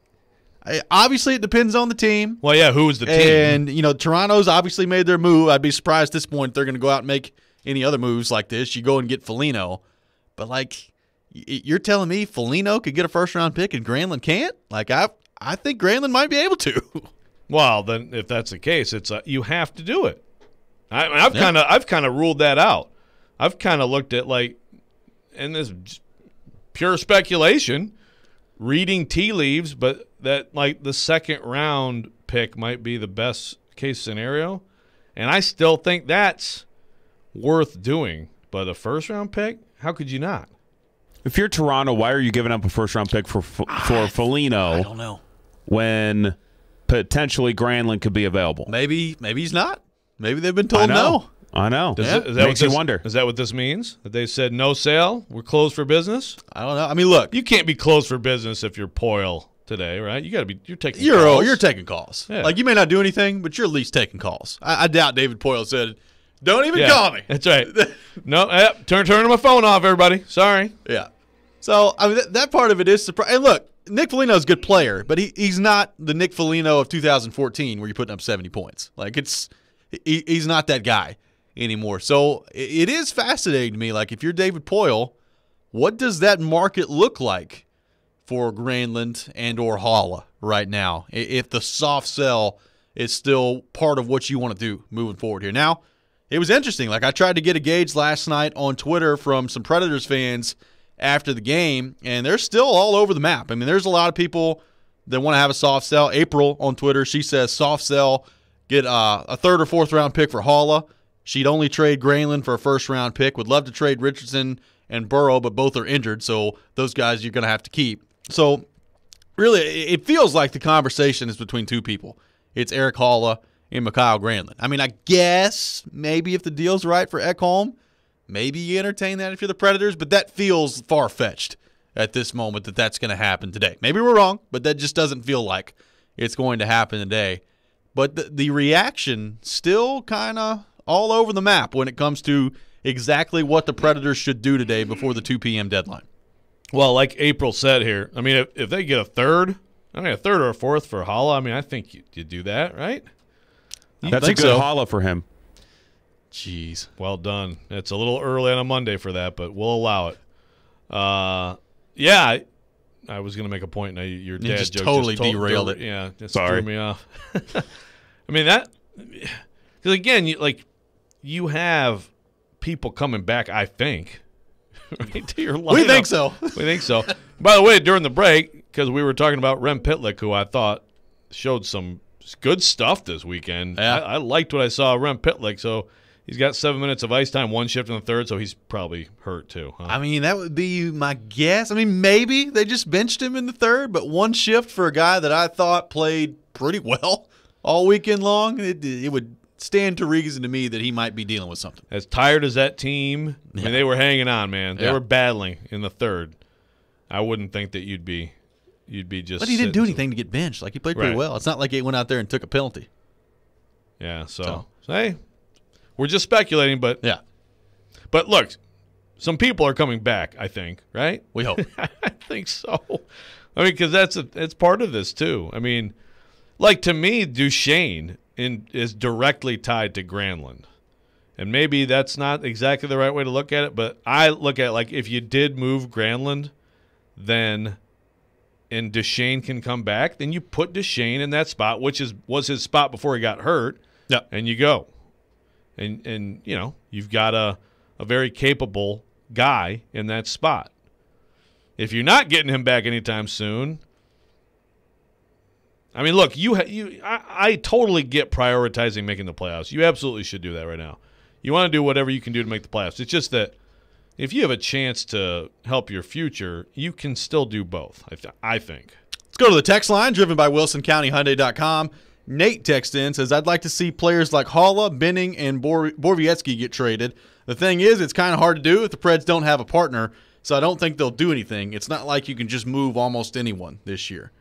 Speaker 1: I, obviously, it depends on the team.
Speaker 2: Well, yeah, who is the team?
Speaker 1: And you know, Toronto's obviously made their move. I'd be surprised at this point if they're going to go out and make any other moves like this. You go and get Foligno, but like you're telling me Foligno could get a first round pick and Granlund can't? Like I, I think Granlund might be able to.
Speaker 2: Well, then if that's the case, it's uh, you have to do it. I, I've
Speaker 1: Yeah.
Speaker 2: kind of I've kind of ruled that out. I've kind of looked at like, and this pure speculation, reading tea leaves, but that like the second round pick might be the best case scenario, and I still think that's worth doing. But a first round pick, how could you not?
Speaker 3: If you're Toronto, why are you giving up a first round pick for for Foligno ah,
Speaker 1: don't know.
Speaker 3: when potentially Granlund could be available?
Speaker 1: Maybe, maybe he's not. Maybe they've been
Speaker 3: I
Speaker 1: told
Speaker 3: know.
Speaker 1: no.
Speaker 3: I know.
Speaker 2: Does
Speaker 1: Yeah.
Speaker 2: it- is that
Speaker 3: Makes
Speaker 2: what
Speaker 3: you wonder.
Speaker 2: Is that what this means? That they said no sale, we're closed for business?
Speaker 1: I don't know. I mean, look,
Speaker 2: You can't be closed for business if you're Poile today, right? You got to be. You're taking.
Speaker 1: you're
Speaker 2: calls.
Speaker 1: you're taking calls.
Speaker 2: Yeah.
Speaker 1: Like you may not do anything, but you're at least taking calls. I, I doubt David Poile said, "Don't even
Speaker 2: Yeah,
Speaker 1: call me."
Speaker 2: That's right. no, eh, turn turn my phone off, everybody. Sorry.
Speaker 1: Yeah. So I mean that, that part of it is surprising. And look, Nick Foligno's a good player, but he, he's not the Nick Foligno of 2014 where you're putting up 70 points. Like it's he, he's not that guy anymore. So i- it is fascinating to me. Like if you're David Poile, what does that market look like for Granlund and or Haula right now? If the soft sell is still part of what you want to do moving forward here. Now, it was interesting. Like I tried to get a gauge last night on Twitter from some Predators fans after the game, and they're still all over the map. I mean, there's a lot of people that want to have a soft sell. April on Twitter, she says soft sell, get uh, a third or fourth round pick for Haula. She'd only trade Granlund for a first round pick. Would love to trade Richardson and Burrow, but both are injured, so those guys you're going to have to keep. So really, it feels like the conversation is between two people. it's Erik Haula and Mikael Granlund. I mean, I guess maybe if the deal's right for Ekholm, maybe you entertain that if you're the Predators, but that feels far fetched at this moment that that's going to happen today. Maybe we're wrong, but that just doesn't feel like it's going to happen today. But the, the reaction still kind of all over the map when it comes to exactly what the Predators should do today before the 2 p.m. deadline.
Speaker 2: Well, like April said here, I mean, if, if they get a third, I mean, a third or a fourth for Haula, I mean, I think you, you do that, right?
Speaker 3: That's a
Speaker 1: think
Speaker 3: good
Speaker 1: so.
Speaker 3: holla for him.
Speaker 1: Jeez.
Speaker 2: Well done. It's a little early on a Monday for that, but we'll allow it. Uh, yeah, I, I was going to make a point, and I, your
Speaker 1: You
Speaker 2: dad
Speaker 1: just
Speaker 2: joke
Speaker 1: totally
Speaker 2: told-
Speaker 1: derailed it.
Speaker 2: Yeah, just
Speaker 3: Sorry.
Speaker 2: threw me off. I mean that because again, you like you have people coming back. I think right to your
Speaker 1: We think so.
Speaker 2: We think so. By the way, during the break, because we were talking about Rem Pitlick, who I thought showed some good stuff this weekend.
Speaker 1: Yeah.
Speaker 2: I, I liked what I saw Rem Pitlick. So he's got seven minutes of ice time, one shift in the third, so he's probably hurt too. huh?
Speaker 1: I mean, that would be my guess. I mean, maybe they just benched him in the third, but one shift for a guy that I thought played pretty well all weekend long, it, it would stand to reason to me that he might be dealing with something.
Speaker 2: as tired as that team, I mean, they were hanging on, man. They
Speaker 1: Yeah.
Speaker 2: were battling in the third. I wouldn't think that you'd be, you'd be just.
Speaker 1: But he didn't do anything to get benched. Like he played pretty
Speaker 2: Right.
Speaker 1: well. It's not like he went out there and took a penalty.
Speaker 2: Yeah. So,
Speaker 1: So.
Speaker 2: so, hey, we're just speculating, but
Speaker 1: Yeah,
Speaker 2: but look, some people are coming back. I think, right?
Speaker 1: we hope.
Speaker 2: I think so. I mean, because that's a, it's part of this too. I mean, like to me, Duchene in, is directly tied to Granlund, and maybe that's not exactly the right way to look at it. But I look at it like if you did move Granlund, then and Duchene can come back, then you put Duchene in that spot, which is was his spot before he got hurt.
Speaker 1: Yeah.
Speaker 2: and you go, and and you know you've got a a very capable guy in that spot. If you're not getting him back anytime soon, I mean, look, you ha- you I, I totally get prioritizing making the playoffs. You absolutely should do that right now. You want to do whatever you can do to make the playoffs. It's just that if you have a chance to help your future, you can still do both. I, th- I think.
Speaker 1: Let's go to the text line driven by WilsonCountyHyundai.com. Nate texts in says, "I'd like to see players like Haula, Benning, and Bor- Borowiecki get traded. The thing is, it's kind of hard to do if the Preds don't have a partner, so I don't think they'll do anything. It's not like you can just move almost anyone this year.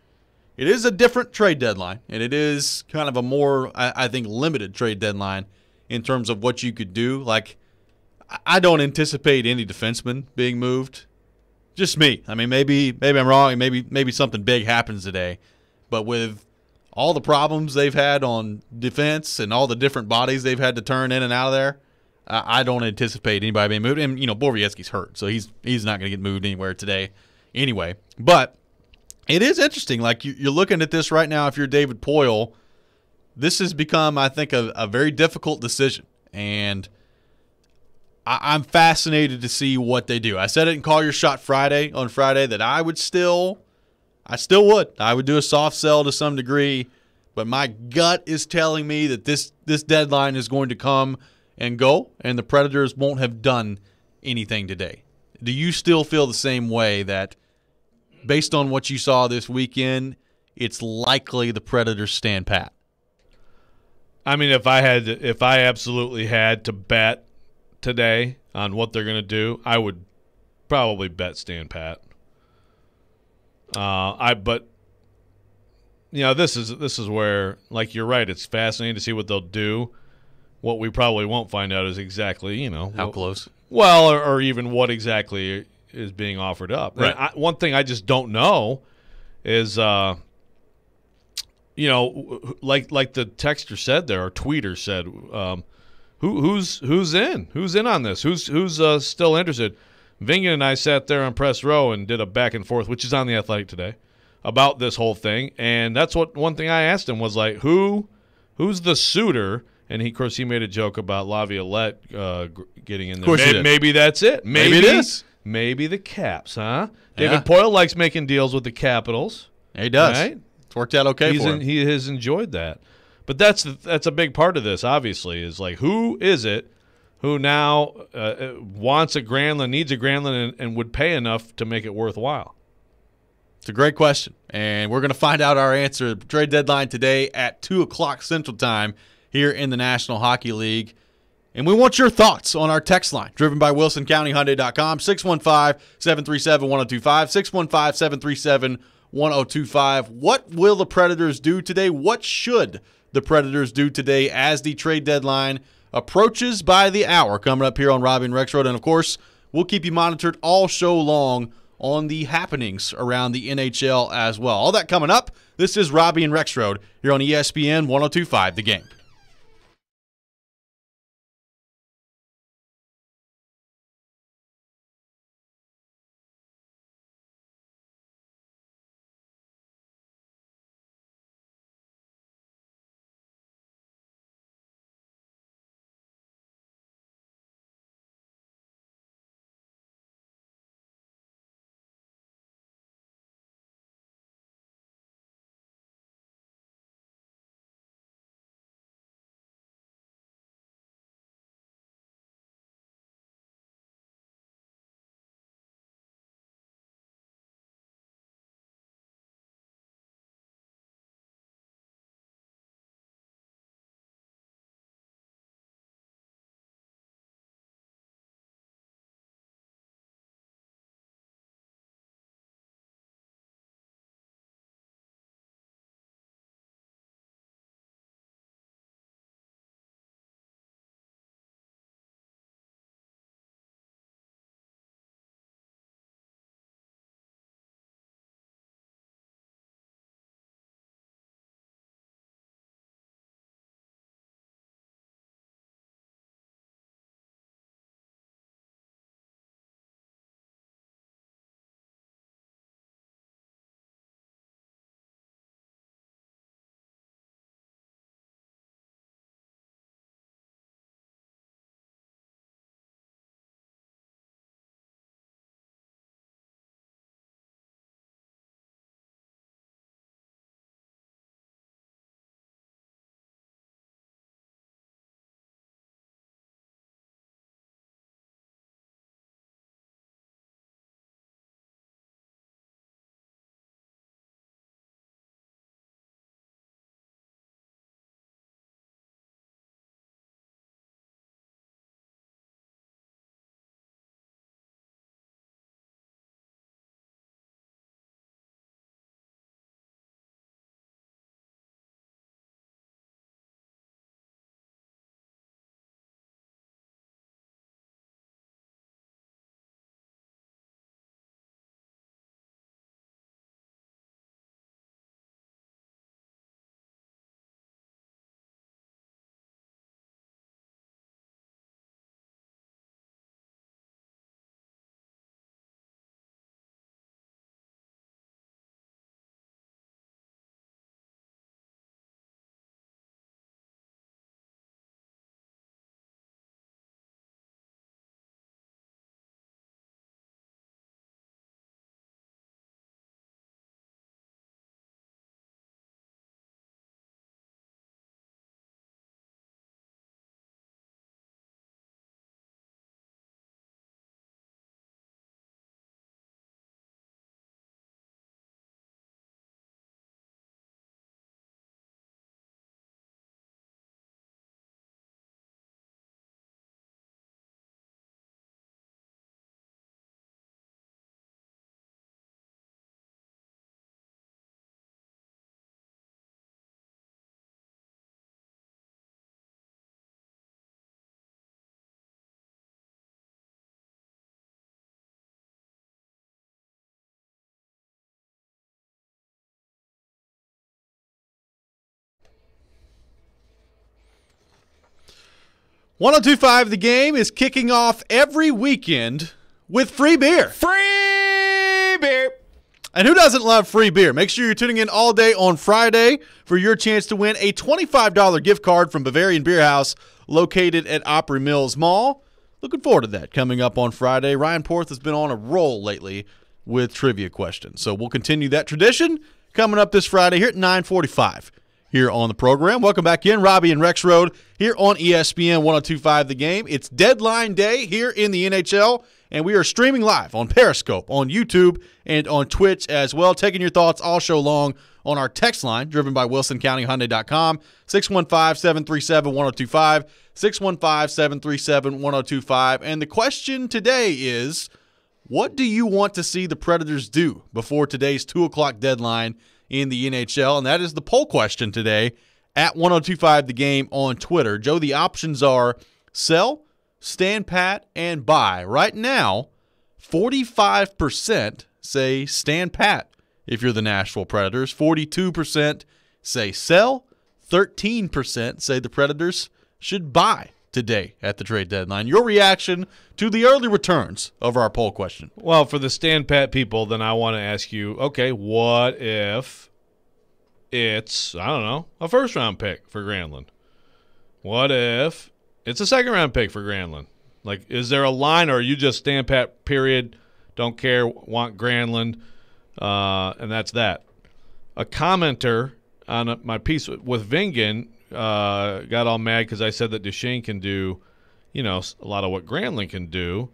Speaker 1: It is a different trade deadline, and it is kind of a more, I, I think, limited trade deadline in terms of what you could do. Like, I- don't anticipate any defensemen being moved." just me. I mean, maybe maybe I'm wrong. Maybe maybe something big happens today, but with all the problems they've had on defense and all the different bodies they've had to turn in and out of there, I, I don't anticipate anybody being moved. And you know, Borowiecki's hurt, so he's he's not going to get moved anywhere today, anyway. But it is interesting. Like you, you're looking at this right now. If you're David Poile, this has become, I think, a, a very difficult decision, and I, I'm fascinated to see what they do. I said it in Call Your Shot Friday on Friday that I would still, I still would, I would do a soft sell to some degree, but my gut is telling me that this this deadline is going to come and go, and the Predators won't have done anything today. Do you still feel the same way that, based on what you saw this weekend, it's likely the Predators stand pat?
Speaker 2: I mean, if I had, if I absolutely had to bet today on what they're going to do, I would probably bet Stan Pat. Uh, I but you know this is this is where like you're right. It's fascinating to see what they'll do. What we probably won't find out is exactly you know
Speaker 1: How
Speaker 2: what-
Speaker 1: close?
Speaker 2: well, or, or even what exactly is being offered up.
Speaker 1: Right.
Speaker 2: I, one thing I just don't know is, uh, you know, like like the texter said there, or tweeter said, um, who who's who's in? Who's in on this? Who's who's uh, still interested? Vingan and I sat there on press row and did a back and forth, which is on the Athletic today, about this whole thing. And that's what one thing I asked him was like, who who's the suitor? And he, of course, he made a joke about Laviolette uh, getting in there.
Speaker 1: did.
Speaker 2: maybe that's it. Maybe,
Speaker 1: Maybe it is.
Speaker 2: Maybe the Caps, huh?
Speaker 1: Yeah.
Speaker 2: David Poile likes making deals with the Capitals.
Speaker 1: He does.
Speaker 2: Right?
Speaker 1: It's worked out okay
Speaker 2: He's
Speaker 1: for
Speaker 2: in,
Speaker 1: him.
Speaker 2: he has enjoyed that. But that's that's a big part of this. Obviously, is like who is it who now uh, uh, wants a Granlund, needs a Granlund, and, and would pay enough to make it worthwhile?
Speaker 1: It's a great question, and we're going to find out our answer. Trade deadline today at 2 o'clock Central Time here in the National Hockey League. And we want your thoughts on our text line, driven by WilsonCountyHyundai.com, 615 737 1025, 615 737 1025. What will the Predators do today? What should the Predators do today as the trade deadline approaches by the hour? Coming up here on Robby and Rexrode. And of course, we'll keep you monitored all show long on the happenings around the NHL as well. All that coming up. This is Robby and Rexrode here on ESPN 1025 The Game. One zero two five. The game is kicking off every weekend with free beer.
Speaker 3: Free beer.
Speaker 1: And who doesn't love free beer? Make sure you're tuning in all day on Friday for your chance to win a $25 gift card from Bavarian Beer House located at Opry Mills Mall. Looking forward to that coming up on Friday. Ryan Porth has been on a roll lately with trivia questions. So we'll continue that tradition coming up this Friday here at 945 here on the program. Welcome back in. Robby and Rexrode here on ESPN 1025 The Game. It's deadline day here in the NHL, And we are streaming live on Periscope, on YouTube, and on Twitch as well. Taking your thoughts all show long on our text line, driven by WilsonCountyHyundai.com, 615-737-1025, 615-737-1025. And the question today is, what do you want to see the Predators do before today's 2 o'clock deadline in the NHL? And that is the poll question today at 1025 The Game on Twitter. Joe, the options are sell, stand pat, and buy. Right now, 45% say stand pat if you're the Nashville Predators, 42% say sell, 13% say the Predators should buy today at the trade deadline. Your reaction to the early returns of our poll question.
Speaker 2: Well, for the stand pat people, then I want to ask you okay, what if it's, I don't know, a first round pick for Granlund? What if it's a second round pick for Granlund. Like, is there a line, or are you just stand pat? Period. Don't care. Want Granlund, uh, and that's that. A commenter on my piece with Vingan uh, got all mad because I said that Duchene can do, you know, a lot of what Granlund can do,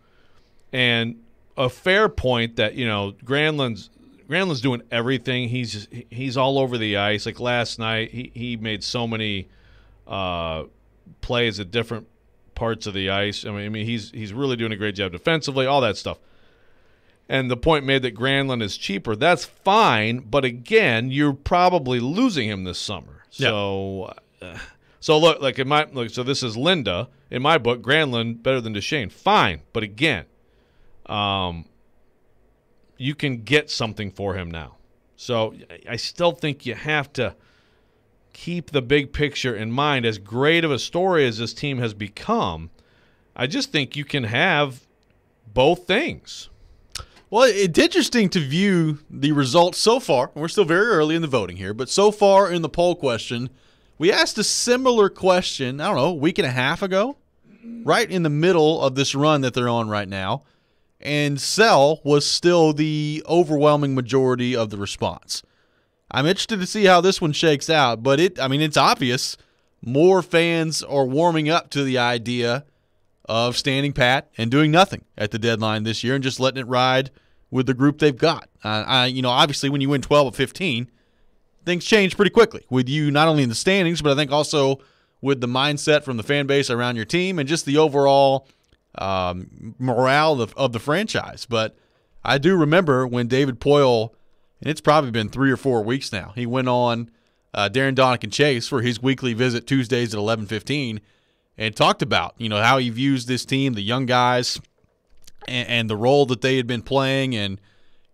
Speaker 2: and a fair point that you know Granlund's Granlund's doing everything. He's he's all over the ice. Like last night, he he made so many uh, plays at different parts of the ice. I mean, I mean, he's he's really doing a great job defensively, all that stuff. And the point made that Granlund is cheaper. That's fine, but again, you're probably losing him this summer. So, so look, like in my look, so this is Linda in my book. Granlund better than Duchene, fine, but again, um, you can get something for him now. So I still think you have to keep the big picture in mind. As great of a story as this team has become, I just think you can have both things.
Speaker 1: Well, it's interesting to view the results so far. We're still very early in the voting here, but so far in the poll question, we asked a similar question, I don't know, a week and a half ago, right in the middle of this run that they're on right now. And sell was still the overwhelming majority of the response. I'm interested to see how this one shakes out, but it I mean it's obvious more fans are warming up to the idea of standing pat and doing nothing at the deadline this year and just letting it ride with the group they've got. Uh, I, you know, obviously when you win 12 of 15, things change pretty quickly with you not only in the standings, but I think also with the mindset from the fan base around your team and just the overall um, morale of, of the franchise. But I do remember when David Poile, and it's probably been three or four weeks now. He went on uh, Darren Donick Chase for his weekly visit Tuesdays at eleven fifteen, and talked about you know how he views this team, the young guys, and, and the role that they had been playing, and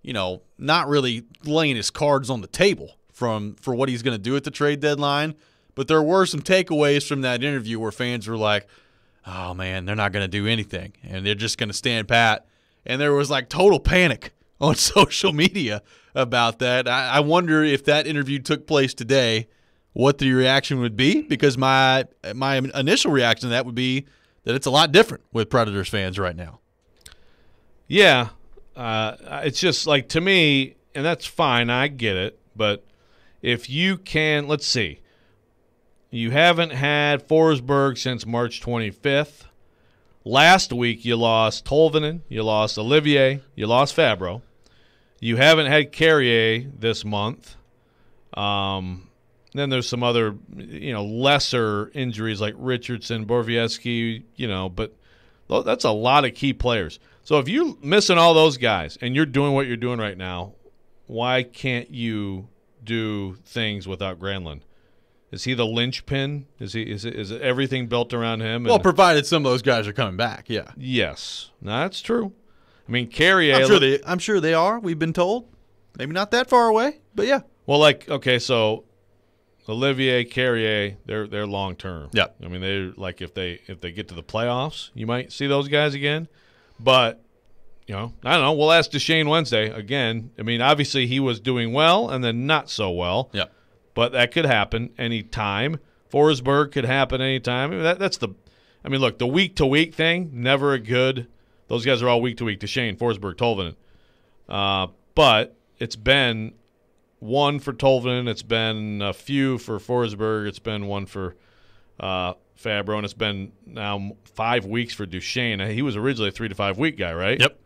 Speaker 1: you know not really laying his cards on the table from for what he's going to do at the trade deadline. But there were some takeaways from that interview where fans were like, "Oh man, they're not going to do anything, and they're just going to stand pat." And there was like total panic on social media about that. I, I, wonder if that interview took place today, what the reaction would be. Because my my initial reaction to that would be that it's a lot different with Predators fans right now.
Speaker 2: Yeah, uh, it's just like to me, and that's fine. I get it, but if you can, let's see. You haven't had Forsberg since March 25th. Last week you lost Tolvanen, you lost Olivier, you lost Fabro. You haven't had Carrier this month. Um, then there's some other, you know, lesser injuries like Richardson, Borowiecki, you know, but that's a lot of key players. So if you're missing all those guys and you're doing what you're doing right now, why can't you do things without Granlund? Is he the linchpin? Is he is it, is everything built around him?
Speaker 1: Well, provided some of those guys are coming back, yeah.
Speaker 2: Yes, that's true. I mean, Carrier.
Speaker 1: I'm sure they. I'm sure they are. We've been told. Maybe not that far away, but yeah.
Speaker 2: Well, like okay, so Olivier Carrier, they're they're long term.
Speaker 1: Yeah.
Speaker 2: I mean, they like if they if they get to the playoffs, you might see those guys again. But you know, I don't know. We'll ask Duchene Wednesday again. I mean, obviously he was doing well and then not so well.
Speaker 1: Yeah.
Speaker 2: But that could happen anytime. Forsberg could happen anytime. I mean, that, that's the. I mean, look, the week to week thing never a good those guys are all week to week. Duchene, Forsberg, Tolvanen. Uh, but it's been one for Tolvanen. It's been a few for Forsberg. It's been one for uh, Fabro, and it's been now five weeks for Duchene. He was originally a three to five week guy, right?
Speaker 1: Yep.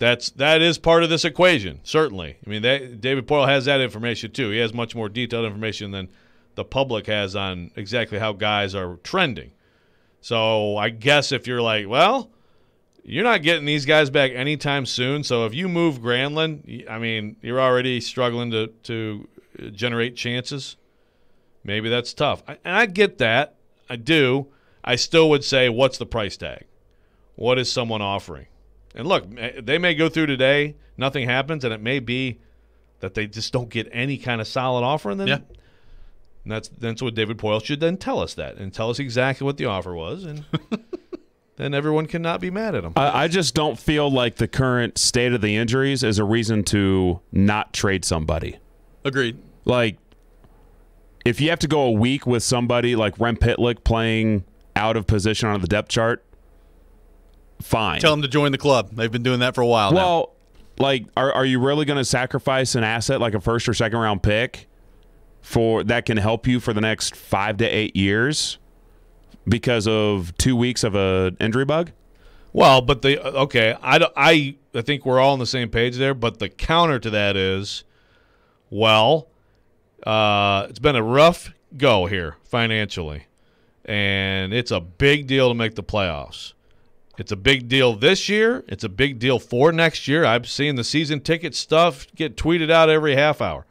Speaker 2: That's that is part of this equation, certainly. I mean, David Poile has that information too. He has much more detailed information than the public has on exactly how guys are trending. So I guess if you're like, well, you're not getting these guys back anytime soon. So if you move Granlund, I mean, you're already struggling to to uh, generate chances. Maybe that's tough, I, and I get that. I do. I still would say, what's the price tag? What is someone offering? And look, eh, they may go through today, nothing happens, and it may be that they just don't get any kind of solid offer, and then
Speaker 1: Yeah.
Speaker 2: and that's that's what David Poile should then tell us that and tell us exactly what the offer was, and then everyone cannot be mad at him.
Speaker 3: I, I just don't feel like the current state of the injuries is a reason to not trade somebody.
Speaker 1: Agreed.
Speaker 3: Like, if you have to go a week with somebody like Rem Pitlick playing out of position on the depth chart, fine.
Speaker 1: Tell them to join the club. They've been doing that for a while now.
Speaker 3: Well, like, are are you really going to sacrifice an asset like a first or second round pick for that can help you for the next five to eight years because of two weeks of a injury bug?
Speaker 2: Well, but the okay, I, I I think we're all on the same page there. But the counter to that is, well, uh, it's been a rough go here financially, and it's a big deal to make the playoffs. It's a big deal this year. It's a big deal for next year. I've seen the season ticket stuff get tweeted out every half hour,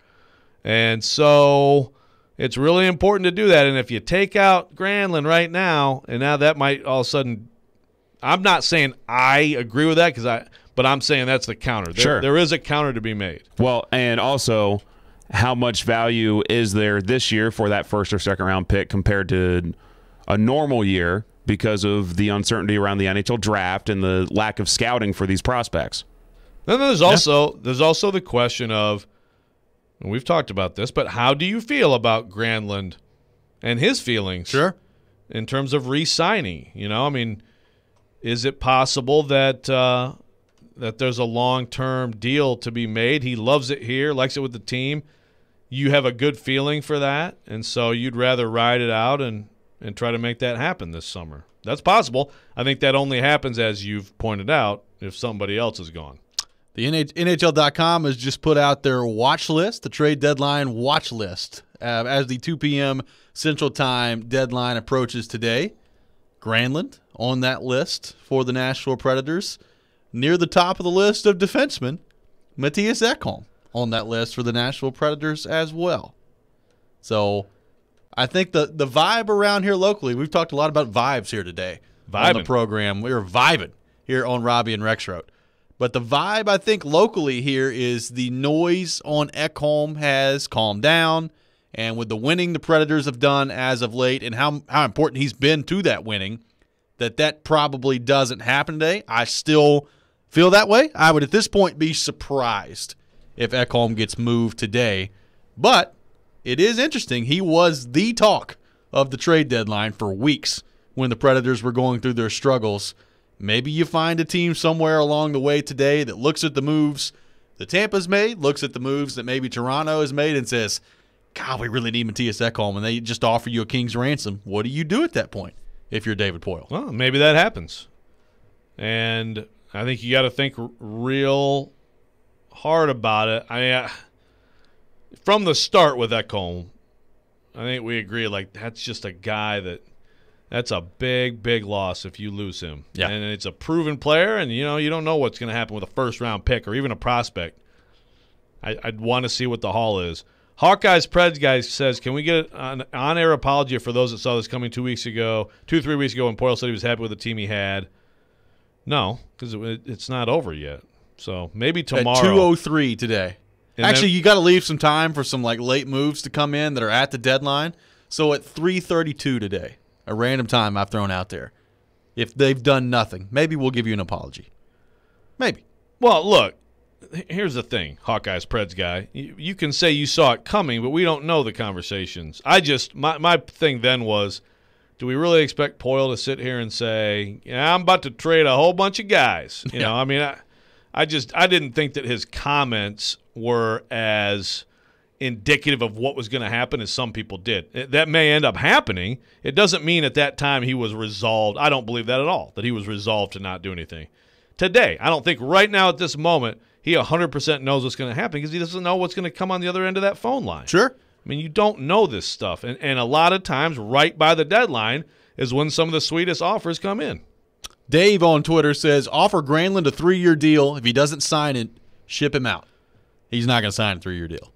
Speaker 2: and so it's really important to do that. And if you take out Granlund right now, and now that might all of a sudden I'm not saying I agree with that because I, but I'm saying that's the counter. There,
Speaker 3: Sure.
Speaker 2: there is a counter to be made.
Speaker 3: Well, and also, how much value is there this year for that first or second round pick compared to a normal year because of the uncertainty around the NHL draft and the lack of scouting for these prospects?
Speaker 2: Then there's also there's also the question of, and we've talked about this, but how do you feel about Granlund and his feelings?
Speaker 1: sure.
Speaker 2: in terms of re-signing. You know, I mean, is it possible that uh, that there's a long-term deal to be made? He loves it here, likes it with the team. You have a good feeling for that, and so you'd rather ride it out and and try to make that happen this summer. That's possible. I think that only happens, as you've pointed out, if somebody else is gone.
Speaker 1: The NH- NHL.com has just put out their watch list, the trade deadline watch list, uh, as the 2 p.m. Central Time deadline approaches today. Granlund on that list for the Nashville Predators. Near the top of the list of defensemen, Mattias Ekholm on that list for the Nashville Predators as well. So I think the, the vibe around here locally, we've talked a lot about vibes here today on the program. We are vibing here on Robby and Rexrode. But the vibe, I think, locally here is the noise on Ekholm has calmed down. And with the winning the Predators have done as of late and how, how important he's been to that winning, that that probably doesn't happen today. I still feel that way. I would at this point be surprised if Ekholm gets moved today. But it is interesting. He was the talk of the trade deadline for weeks when the Predators were going through their struggles. Maybe you find a team somewhere along the way today that looks at the moves that Tampa's made, looks at the moves that maybe Toronto has made, and says, God, we really need Mattias Ekholm, and they just offer you a king's ransom. What do you do at that point if you're David Poile?
Speaker 2: Well, maybe that happens. And I think you got to think real hard about it. I mean, uh, from the start with Ekholm, I think we agree like that's just a guy that that's a big, big loss if you lose him.
Speaker 1: Yeah.
Speaker 2: And it's a proven player, and you know you don't know what's going to happen with a first round pick or even a prospect. I, I'd want to see what the haul is. Hawkeyes Preds guy says, "Can we get an on-air apology for those that saw this coming two weeks ago, two three weeks ago, when Poile said he was happy with the team he had? No, because it, it's not over yet. So maybe
Speaker 1: At
Speaker 2: tomorrow.
Speaker 1: 203 today.
Speaker 2: And
Speaker 1: Actually, you got to leave some time for some like late moves to come in that are at the deadline. So at 332 today, a random time I've thrown out there. If they've done nothing, maybe we'll give you an apology. Maybe.
Speaker 2: Well, look, here's the thing, Hawkeyes Preds guy. You, you can say you saw it coming, but we don't know the conversations. I just my my thing then was, do we really expect Poile to sit here and say, "Yeah, I'm about to trade a whole bunch of guys"? You know, I mean, I, I just I didn't think that his comments were as indicative of what was going to happen as some people did. That may end up happening. It doesn't mean at that time he was resolved. I don't believe that at all, that he was resolved to not do anything. Today, I don't think right now at this moment he 100% knows what's going to happen because he doesn't know what's going to come on the other end of that phone line.
Speaker 1: Sure.
Speaker 2: I mean, you don't know this stuff. And, and a lot of times, right by the deadline is when some of the sweetest offers come in.
Speaker 1: Dave on Twitter says offer Granlund a three year deal. If he doesn't sign it, ship him out. He's not going to sign a three year deal.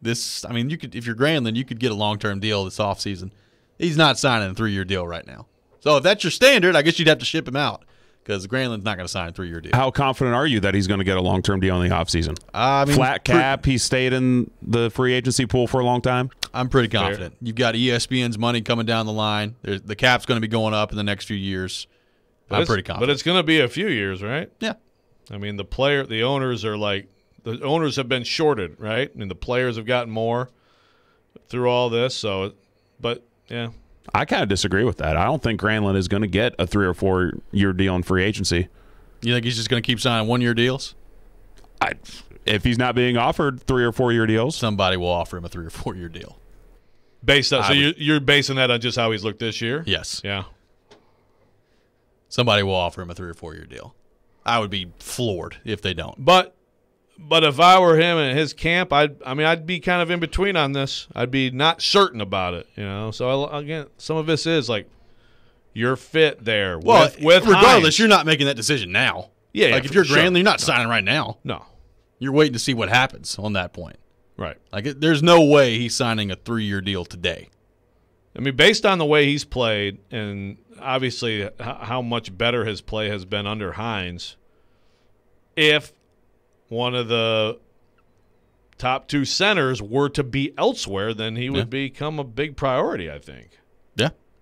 Speaker 1: This, I mean, you could if you're Granlund, you could get a long term deal this offseason. He's not signing a three year deal right now. So if that's your standard, I guess you'd have to ship him out because Granlund's not going to sign a three year deal.
Speaker 3: How confident are you that he's going to get a long term deal in the offseason?
Speaker 1: I mean,
Speaker 3: Flat
Speaker 1: pre-
Speaker 3: cap. he stayed in the free agency pool for a long time.
Speaker 1: I'm pretty confident. You've got ESPN's money coming down the line. There's, the cap's going to be going up in the next few years.
Speaker 2: But
Speaker 1: I'm pretty confident.
Speaker 2: But it's going to be a few years, right?
Speaker 1: yeah.
Speaker 2: I mean, the player, the owners are like, the owners have been shorted, right? And the players have gotten more through all this. So, but yeah,
Speaker 3: I kind of disagree with that. I don't think Granlund is going to get a three or four year deal in free agency.
Speaker 1: You think he's just going to keep signing one year deals?
Speaker 3: I, if he's not being offered three or four year deals,
Speaker 1: Somebody will offer him a three or four year deal.
Speaker 2: based on, so
Speaker 1: would-
Speaker 2: you're, you're basing that on just how he's looked this year?
Speaker 1: Yes.
Speaker 2: Yeah.
Speaker 1: Somebody will offer him a three or four year deal. I would be floored if they don't.
Speaker 2: But but if I were him and his camp, I'd I mean I'd be kind of in between on this. I'd be not certain about it, you know. So I, again, some of this is like you're fit there.
Speaker 1: Well,
Speaker 2: with, with
Speaker 1: regardless,
Speaker 2: Hynes.
Speaker 1: you're not making that decision now.
Speaker 2: Yeah, yeah,
Speaker 1: like if you're
Speaker 2: sure.
Speaker 1: Granlund, you're not signing right now.
Speaker 2: no
Speaker 1: You're waiting to see what happens on that point.
Speaker 2: right.
Speaker 1: Like it, there's no way he's signing a three year deal today.
Speaker 2: I mean, based on the way he's played, and obviously how much better his play has been under Hynes, if one of the top two centers were to be elsewhere, then he would
Speaker 1: Yeah.
Speaker 2: become a big priority. I think.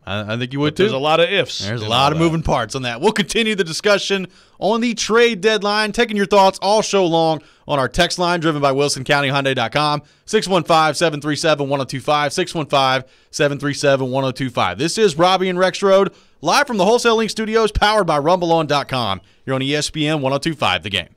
Speaker 1: I, I think you would
Speaker 2: But there's a lot of ifs.
Speaker 1: There's a lot of
Speaker 2: that.
Speaker 1: moving parts on that. We'll continue the discussion on the trade deadline, taking your thoughts all show long on our text line driven by WilsonCountyHyundai.com, 615-737-1025, 615-737-1025. This is Robby and Rexrode, live from the Wholesale Link Studios, powered by RumbleOn.com. You're on ESPN 1025, The Game.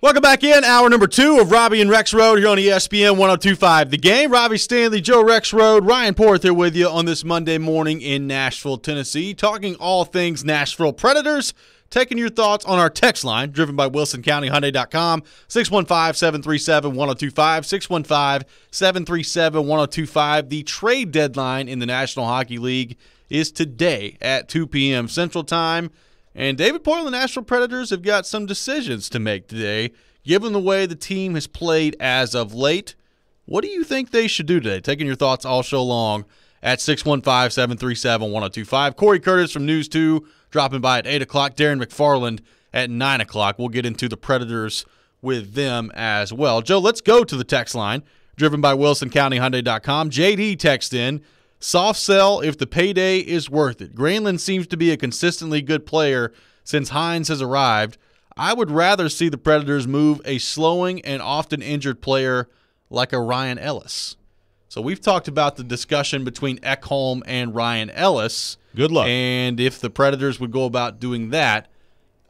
Speaker 1: Welcome back in. Hour number two of Robby and Rexrode here on ESPN 1025. The game. Robby Stanley, Joe Rexrode, Ryan Porth here with you on this Monday morning in Nashville, Tennessee, talking all things Nashville Predators. Taking your thoughts on our text line, driven by WilsonCountyHyundai.com, 615-737-1025, 615-737-1025. The trade deadline in the National Hockey League is today at 2 p.m. Central Time. And David Poile and the Nashville Predators have got some decisions to make today, given the way the team has played as of late. What do you think they should do today? Taking your thoughts all show long at 615 737 1025. Corey Curtis from News 2 dropping by at 8 o'clock. Darren McFarland at 9 o'clock. We'll get into the Predators with them as well. Joe, let's go to the text line driven by WilsonCountyHyundai.com. JD text in. Soft sell if the payday is worth it. Granlund seems to be a consistently good player since Hynes has arrived. I would rather see the Predators move a slowing and often injured player like a Ryan Ellis. So we've talked about the discussion between Ekholm and Ryan Ellis.
Speaker 2: Good luck.
Speaker 1: And if the Predators would go about doing that,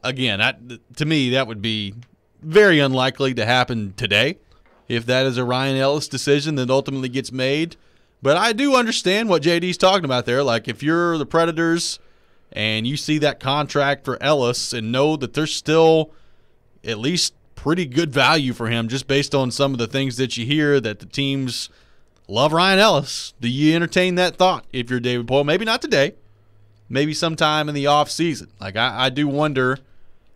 Speaker 1: again, that, to me, that would be very unlikely to happen today. If that is a Ryan Ellis decision that ultimately gets made, but I do understand what JD's talking about there. Like if you're the Predators and you see that contract for Ellis and know that there's still at least pretty good value for him just based on some of the things that you hear that the teams love Ryan Ellis. Do you entertain that thought if you're David Poile? Maybe not today. Maybe sometime in the off season. Like I, I do wonder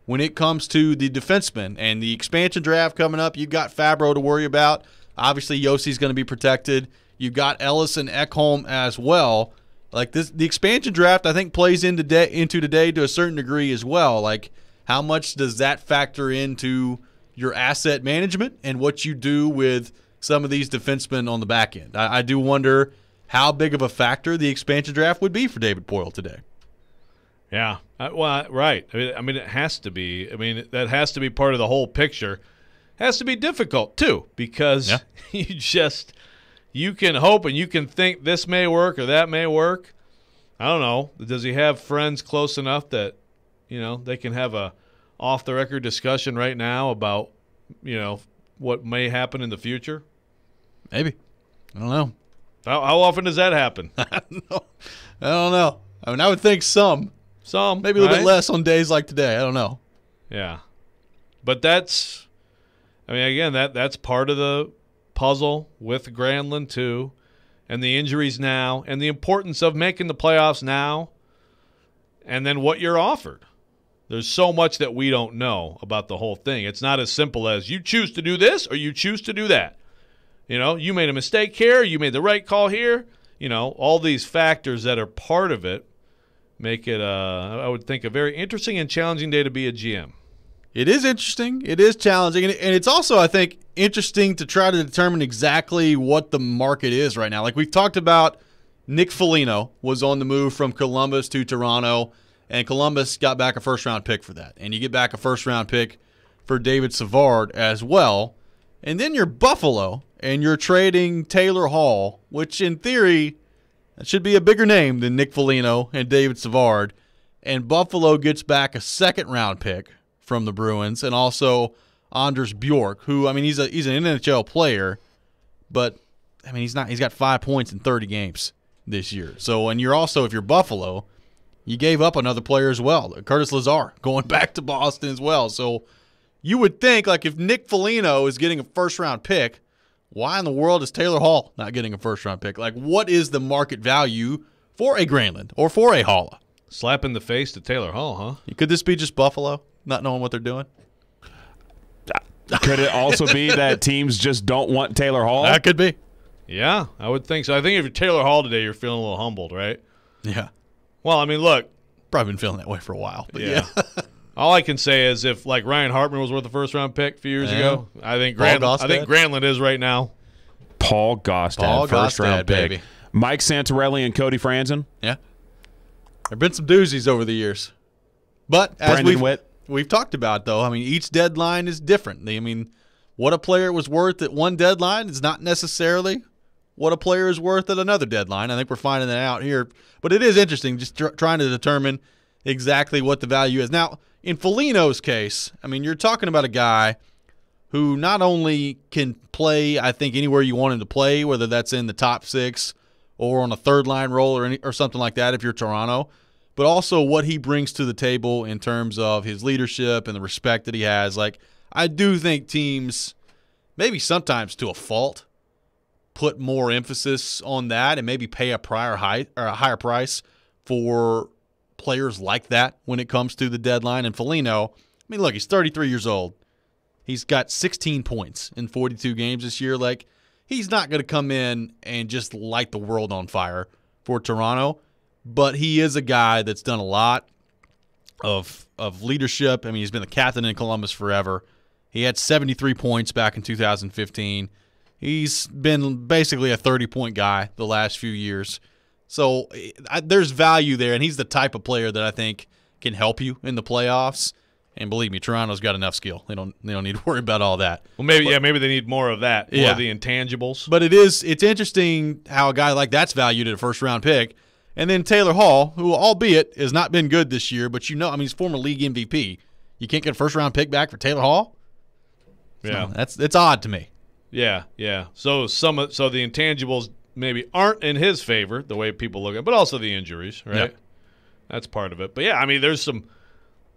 Speaker 1: when it comes to the defensemen and the expansion draft coming up, you've got Fabro to worry about. Obviously, Juuse's going to be protected. You've got Ellison Ekholm as well. Like this, the expansion draft, I think plays into day, into today to a certain degree as well. Like how much does that factor into your asset management and what you do with some of these defensemen on the back end? I, I do wonder how big of a factor the expansion draft would be for David Poile today.
Speaker 2: Yeah. Uh, well, right. I mean, I mean, it has to be. I mean, that has to be part of the whole picture. Has to be difficult too because
Speaker 1: Yeah.
Speaker 2: you just you can hope and you can think this may work or that may work. I don't know. Does he have friends close enough that you know they can have a off the record discussion right now about you know what may happen in the future?
Speaker 1: Maybe. I don't know.
Speaker 2: How, how often does that happen?
Speaker 1: I don't know. I mean, I would think some,
Speaker 2: Some,
Speaker 1: maybe a little
Speaker 2: right?
Speaker 1: bit less on days like today. I don't know.
Speaker 2: Yeah. But that's I mean again that that's part of the puzzle with Granlund too and the injuries now and the importance of making the playoffs now and then what you're offered. There's so much that we don't know about the whole thing. It's not as simple as you choose to do this or you choose to do that. You know, you made a mistake here, you made the right call here. You know, all these factors that are part of it make it, uh, I would think, a very interesting and challenging day to be a GM.
Speaker 1: It is interesting. It is challenging, and and it's also, I think, interesting to try to determine exactly what the market is right now. Like we've talked about, Nick Foligno was on the move from Columbus to Toronto, and Columbus got back a first round pick for that, and you get back a first round pick for David Savard as well, and then you're Buffalo, and you're trading Taylor Hall, which in theory should be a bigger name than Nick Foligno and David Savard, and Buffalo gets back a second round pick from the Bruins, and also Anders Bjork, who I mean he's a he's an NHL player, but I mean he's not he's got five points in thirty games this year. So and you're also if you're Buffalo, you gave up another player as well, Curtis Lazar, going back to Boston as well. So you would think like if Nick Foligno is getting a first round pick, why in the world is Taylor Hall not getting a first round pick? Like what is the market value for a Granlund or for a Haula?
Speaker 2: Slap in the face to Taylor Hall, huh?
Speaker 1: Could this be just Buffalo not knowing what they're doing?
Speaker 3: Could it also be that teams just don't want Taylor Hall?
Speaker 1: That could be.
Speaker 2: Yeah, I would think so. I think if you're Taylor Hall today, you're feeling a little humbled, right?
Speaker 1: Yeah.
Speaker 2: Well, I mean, look,
Speaker 1: Probably been feeling that way for a while. But
Speaker 2: yeah.
Speaker 1: yeah.
Speaker 2: All I can say is if like Ryan Hartman was worth a first round pick a few years
Speaker 1: Yeah.
Speaker 2: ago, I think
Speaker 1: Paul
Speaker 2: Granlund, I think
Speaker 1: Gaustad.
Speaker 2: Granlund is right now.
Speaker 3: Paul Gaustad,
Speaker 1: Paul
Speaker 3: first
Speaker 1: Gaustad,
Speaker 3: round pick. Mike Santorelli and Cody Franson.
Speaker 1: Yeah. There've been some doozies over the years. But as
Speaker 3: Brendan
Speaker 1: we've,
Speaker 3: Witt.
Speaker 1: We've talked about, though, I mean, each deadline is different. I mean, what a player was worth at one deadline is not necessarily what a player is worth at another deadline. I think we're finding that out here. But it is interesting just tr- trying to determine exactly what the value is. Now, in Foligno's case, I mean, you're talking about a guy who not only can play, I think, anywhere you want him to play, whether that's in the top six or on a third line role or, any, or something like that if you're Toronto, but also what he brings to the table in terms of his leadership and the respect that he has. Like, I do think teams, maybe sometimes to a fault, put more emphasis on that and maybe pay a prior high or a higher price for players like that when it comes to the deadline. And Foligno, I mean, look, he's 33 years old. He's got 16 points in 42 games this year. Like, he's not going to come in and just light the world on fire for Toronto, but he is a guy that's done a lot of of leadership. I mean, he's been the captain in Columbus forever. He had 73 points back in 2015. He's been basically a 30 point guy the last few years. So I, there's value there, and he's the type of player that I think can help you in the playoffs. And believe me, Toronto's got enough skill. They don't they don't need to worry about all that.
Speaker 2: Well, maybe yeah, maybe they need more of that. More
Speaker 1: Yeah.
Speaker 2: of the intangibles.
Speaker 1: But it is it's interesting how a guy like that's valued at a first round pick. And then Taylor Hall, who albeit has not been good this year, but you know, I mean he's former league MVP. You can't get a first round pick back for Taylor Hall?
Speaker 2: yeah,
Speaker 1: That's it's odd to me.
Speaker 2: yeah, yeah. So some so the intangibles maybe aren't in his favor the way people look at, it, but also the injuries, right?
Speaker 1: Yeah.
Speaker 2: That's part of it. But yeah, I mean, there's some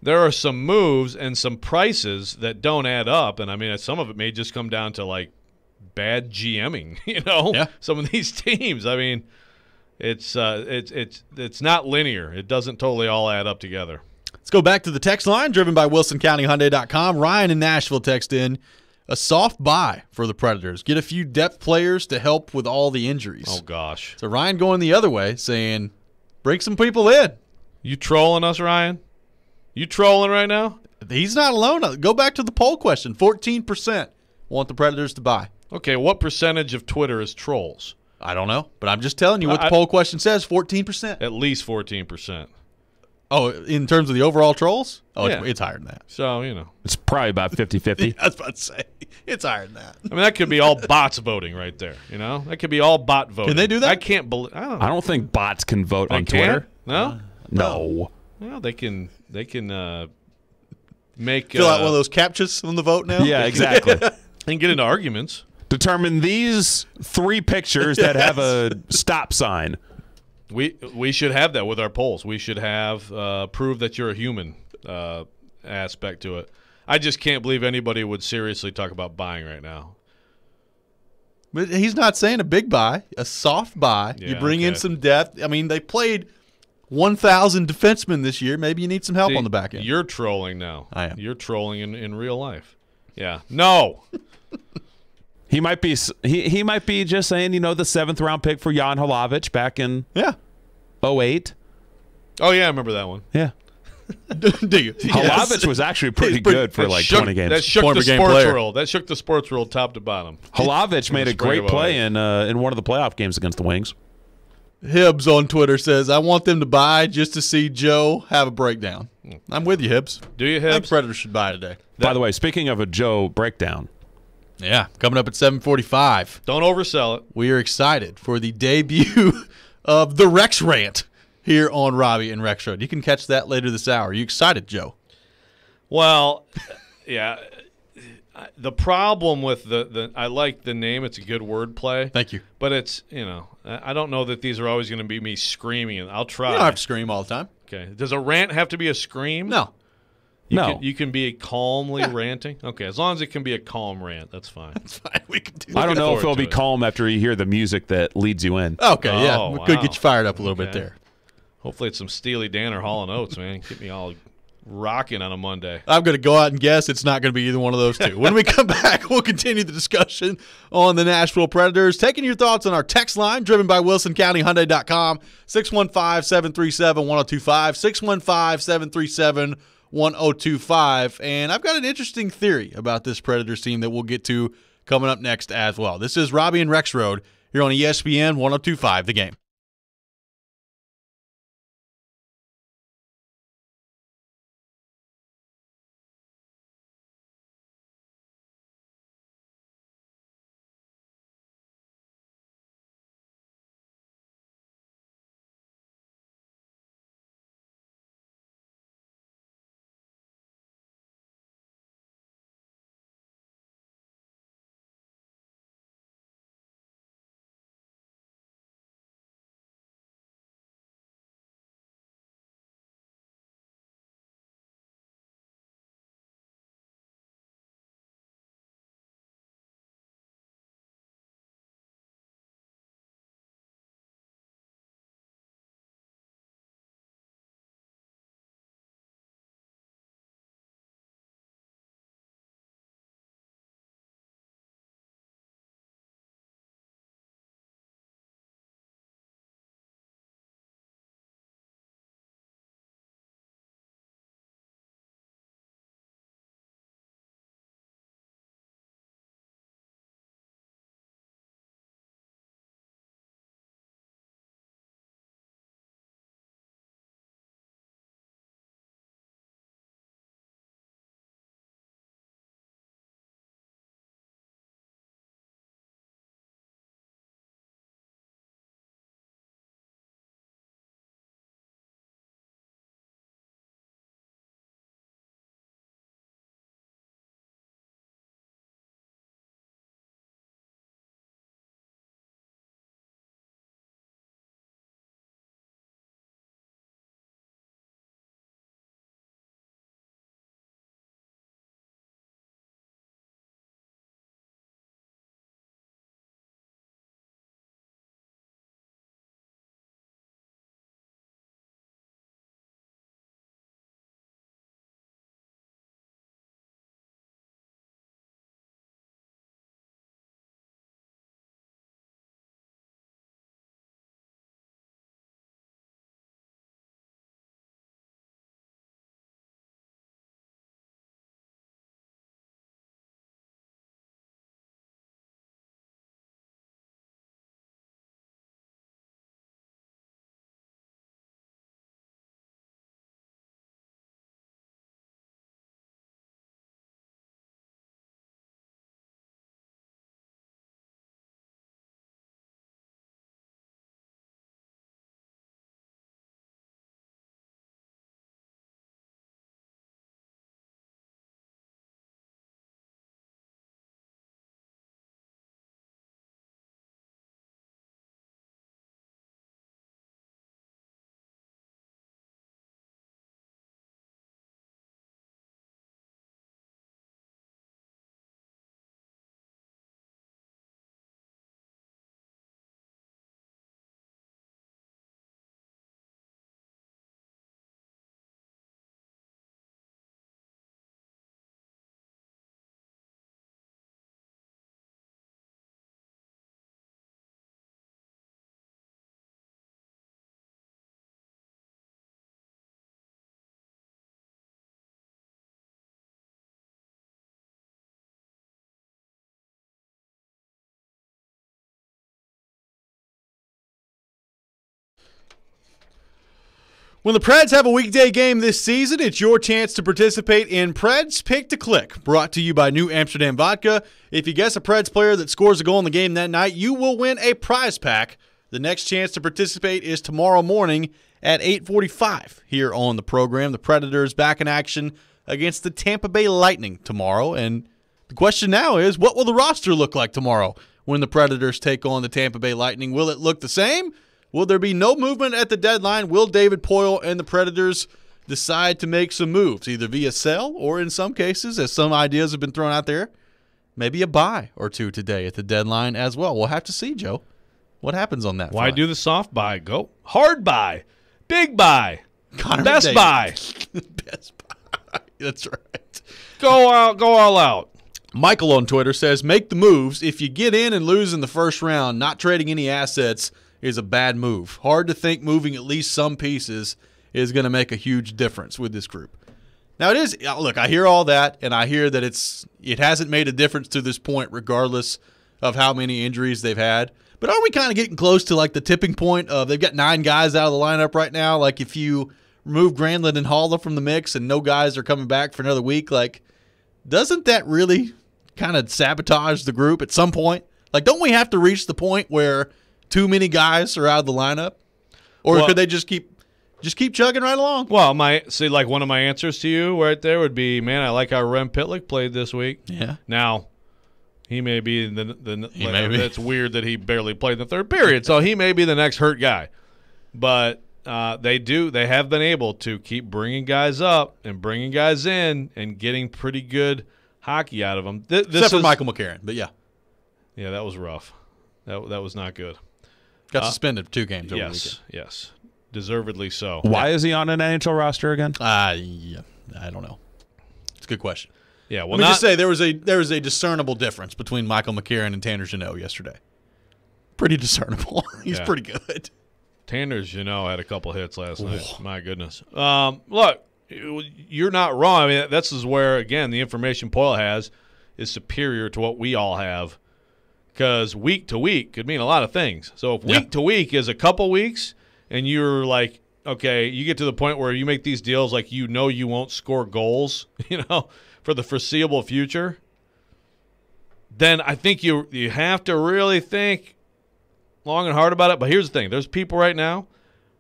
Speaker 2: there are some moves and some prices that don't add up, and I mean, some of it may just come down to like bad GMing. You know,
Speaker 1: Yeah.
Speaker 2: some of these teams. I mean, it's uh, it's it's it's not linear. It doesn't totally all add up together.
Speaker 1: Let's go back to the text line driven by WilsonCountyHyundai.com. Ryan in Nashville text in a soft buy for the Predators. Get a few depth players to help with all the injuries.
Speaker 2: Oh gosh,
Speaker 1: So Ryan going the other way, saying, bring some people in.
Speaker 2: you trolling us, Ryan? You trolling right now?
Speaker 1: He's not alone. Go back to the poll question. 14% want the Predators to buy.
Speaker 2: Okay, what percentage of Twitter is trolls?
Speaker 1: I don't know, but I'm just telling you what the
Speaker 2: I-
Speaker 1: poll question says 14%.
Speaker 2: At least fourteen percent.
Speaker 1: Oh, in terms of the overall trolls? Oh,
Speaker 2: Yeah.
Speaker 1: it's, it's higher than that.
Speaker 2: So you know,
Speaker 3: It's probably about 50 50.
Speaker 1: I was about to say, it's higher than that.
Speaker 2: I mean, that could be all bots voting right there. You know, that could be all bot voting.
Speaker 1: Can they do that?
Speaker 2: I can't believe. I don't.
Speaker 3: I don't think bots can vote
Speaker 2: They
Speaker 3: on
Speaker 2: can't?
Speaker 3: Twitter.
Speaker 2: No.
Speaker 3: No.
Speaker 2: Well, they can. They can uh, make
Speaker 1: Fill
Speaker 2: uh,
Speaker 1: out one of those captures on the vote now?
Speaker 3: Yeah, exactly.
Speaker 2: and get into arguments.
Speaker 3: Determine these three pictures that have a stop sign.
Speaker 2: We we should have that with our polls. We should have uh, prove that you're a human uh, aspect to it. I just can't believe anybody would seriously talk about buying right now.
Speaker 1: But he's not saying a big buy, a soft buy. you
Speaker 2: Yeah,
Speaker 1: bring in some depth. I mean, they played 1,000 defensemen this year. Maybe you need some help
Speaker 2: See,
Speaker 1: on the back end.
Speaker 2: You're trolling now.
Speaker 1: I am.
Speaker 2: You're trolling in, in real life. Yeah. No.
Speaker 3: He might be he, he might be just saying, you know, the seventh round pick for Jan Hlavac back in
Speaker 1: Yeah.
Speaker 3: 08.
Speaker 2: Oh yeah, I remember that one.
Speaker 3: Yeah.
Speaker 1: Do you?
Speaker 3: Hlavac was actually pretty
Speaker 1: pretty-
Speaker 3: good for like
Speaker 2: shook,
Speaker 3: 20 games.
Speaker 2: That shook
Speaker 1: Point
Speaker 2: the
Speaker 1: game
Speaker 2: sports
Speaker 1: player.
Speaker 2: world. That shook the sports world top to bottom.
Speaker 3: Hlavac made a great play in uh, in one of the playoff games against the Wings.
Speaker 1: Hibbs on Twitter says, I want them to buy just to see Joe have a breakdown. I'm with you, Hibbs.
Speaker 2: Do you
Speaker 1: I think
Speaker 2: Hibbs?
Speaker 1: Predators should buy today.
Speaker 3: By the way, speaking of a Joe breakdown,
Speaker 1: Yeah, coming up at 745.
Speaker 2: Don't oversell it.
Speaker 1: We are excited for the debut of the Rex Rant here on Robby and Rexrode. You can catch that later this hour. you excited, Joe?
Speaker 2: Well, yeah. The problem with the, the I like the name. It's a good wordplay.
Speaker 1: Thank you.
Speaker 2: But it's you know I I don't know that these are always going to be me screaming. I'll try.
Speaker 1: You don't have to scream all the time.
Speaker 2: Okay. Does a rant have to be a scream?
Speaker 1: No.
Speaker 2: You
Speaker 3: No.
Speaker 2: Can, you can be calmly ranting. Okay. As long as it can be a calm rant, that's fine.
Speaker 1: It's fine. We can do
Speaker 3: I don't know if
Speaker 2: forward
Speaker 3: it'll be
Speaker 2: it.
Speaker 3: calm after you hear the music that leads you in.
Speaker 1: Okay, yeah.
Speaker 2: Oh,
Speaker 1: we could get you fired up a little bit there.
Speaker 2: Hopefully it's some Steely Dan or Hall and Oates, man. Get me all rocking on a Monday.
Speaker 1: I'm going to go out and guess it's not going to be either one of those two. When we come back, we'll continue the discussion on the Nashville Predators. Taking your thoughts on our text line, driven by WilsonCountyHyundai.com, 615-737-1025, 615-737-1025. And I've got an interesting theory about this Predators team that we'll get to coming up next as well. This is Robby and Rexrode here on ESPN 1025, The Game. When the Preds have a weekday game this season, it's your chance to participate in Preds Pick to Click, brought to you by New Amsterdam Vodka. If you guess a Preds player that scores a goal in the game that night, you will win a prize pack. The next chance to participate is tomorrow morning at 8:45 here on the program. The Predators back in action against the Tampa Bay Lightning tomorrow, and the question now is, what will the roster look like tomorrow when the Predators take on the Tampa Bay Lightning? Will it look the same? Will there be no movement at the deadline? Will David Poile and the Predators decide to make some moves, either via sell or in some cases, as some ideas have been thrown out there, maybe a buy or two today at the deadline as well? We'll have to see, Joe. What happens on that?
Speaker 2: Why
Speaker 1: front?
Speaker 2: do the soft buy? Go hard buy, big buy,
Speaker 1: Connor
Speaker 2: best
Speaker 1: McDavid.
Speaker 2: buy.
Speaker 1: Best buy. That's right.
Speaker 2: Go out, go all out.
Speaker 1: Michael on Twitter says, make the moves. If you get in and lose in the first round, not trading any assets is a bad move. Hard to think moving at least some pieces is going to make a huge difference with this group. Now it is uh, look, I hear all that and I hear that it's it hasn't made a difference to this point regardless of how many injuries they've had. But are we kind of getting close to like the tipping point of they've got nine guys out of the lineup right now? Like if you remove Granlund and Haula from the mix and no guys are coming back for another week, like doesn't that really kind of sabotage the group at some point? Like, don't we have to reach the point where too many guys are out of the lineup, or
Speaker 2: Well-
Speaker 1: could they just keep just keep chugging right along?
Speaker 2: Well, my see, like one of my answers to you right there would be, man, I like how Rem Pitlick played this week.
Speaker 1: Yeah,
Speaker 2: Now, he may be the the.
Speaker 1: He may be.
Speaker 2: It's weird that he barely played in the third period, so he may be the next hurt guy. But uh, they do. They have been able to keep bringing guys up and bringing guys in and getting pretty good hockey out of them. Th- this
Speaker 1: except for Michael McCarron, but yeah,
Speaker 2: Yeah, that was rough. That that was not good.
Speaker 1: Got suspended two games over
Speaker 2: yes, yes, deservedly so.
Speaker 3: Why is he on an NHL roster again?
Speaker 1: the. Uh, yeah, I don't know. It's a good question.
Speaker 2: Yeah, well,
Speaker 1: Let me
Speaker 2: not,
Speaker 1: just say there was a there was a discernible difference between Michael McCarron and Tanner Jeannot yesterday. Pretty discernible. He's
Speaker 2: Yeah.
Speaker 1: pretty good.
Speaker 2: Tanners, you know, had a couple hits last night. My goodness. Um, look, you're not wrong. I mean, this is where again the information Poile has is superior to what we all have because week to week could mean a lot of things. So if
Speaker 1: Yeah.
Speaker 2: week to week is a couple weeks, and you're like, okay, you get to the point where you make these deals like you know you won't score goals, you know, for the foreseeable future. Then I think you you have to really think long and hard about it. But here's the thing: there's people right now,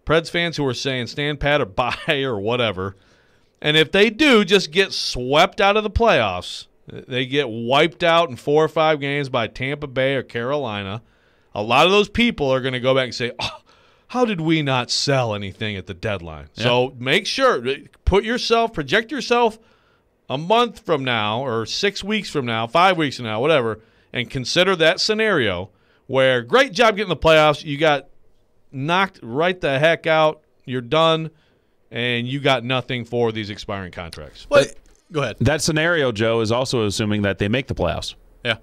Speaker 2: Preds fans, who are saying stand pat or buy or whatever. And if they do just get swept out of the playoffs, they get wiped out in four or five games by Tampa Bay or Carolina. A lot of those people are going to go back and say, oh, "How did we not sell anything at the deadline?" So make sure put yourself, project yourself a month from now or six weeks from now, five weeks from now, whatever, and consider that scenario where great job getting the playoffs. You got knocked right the heck out. You're done, and you got nothing for these expiring contracts.
Speaker 1: But go ahead.
Speaker 3: That scenario, Joe, is also assuming that they make the playoffs.
Speaker 1: Yeah.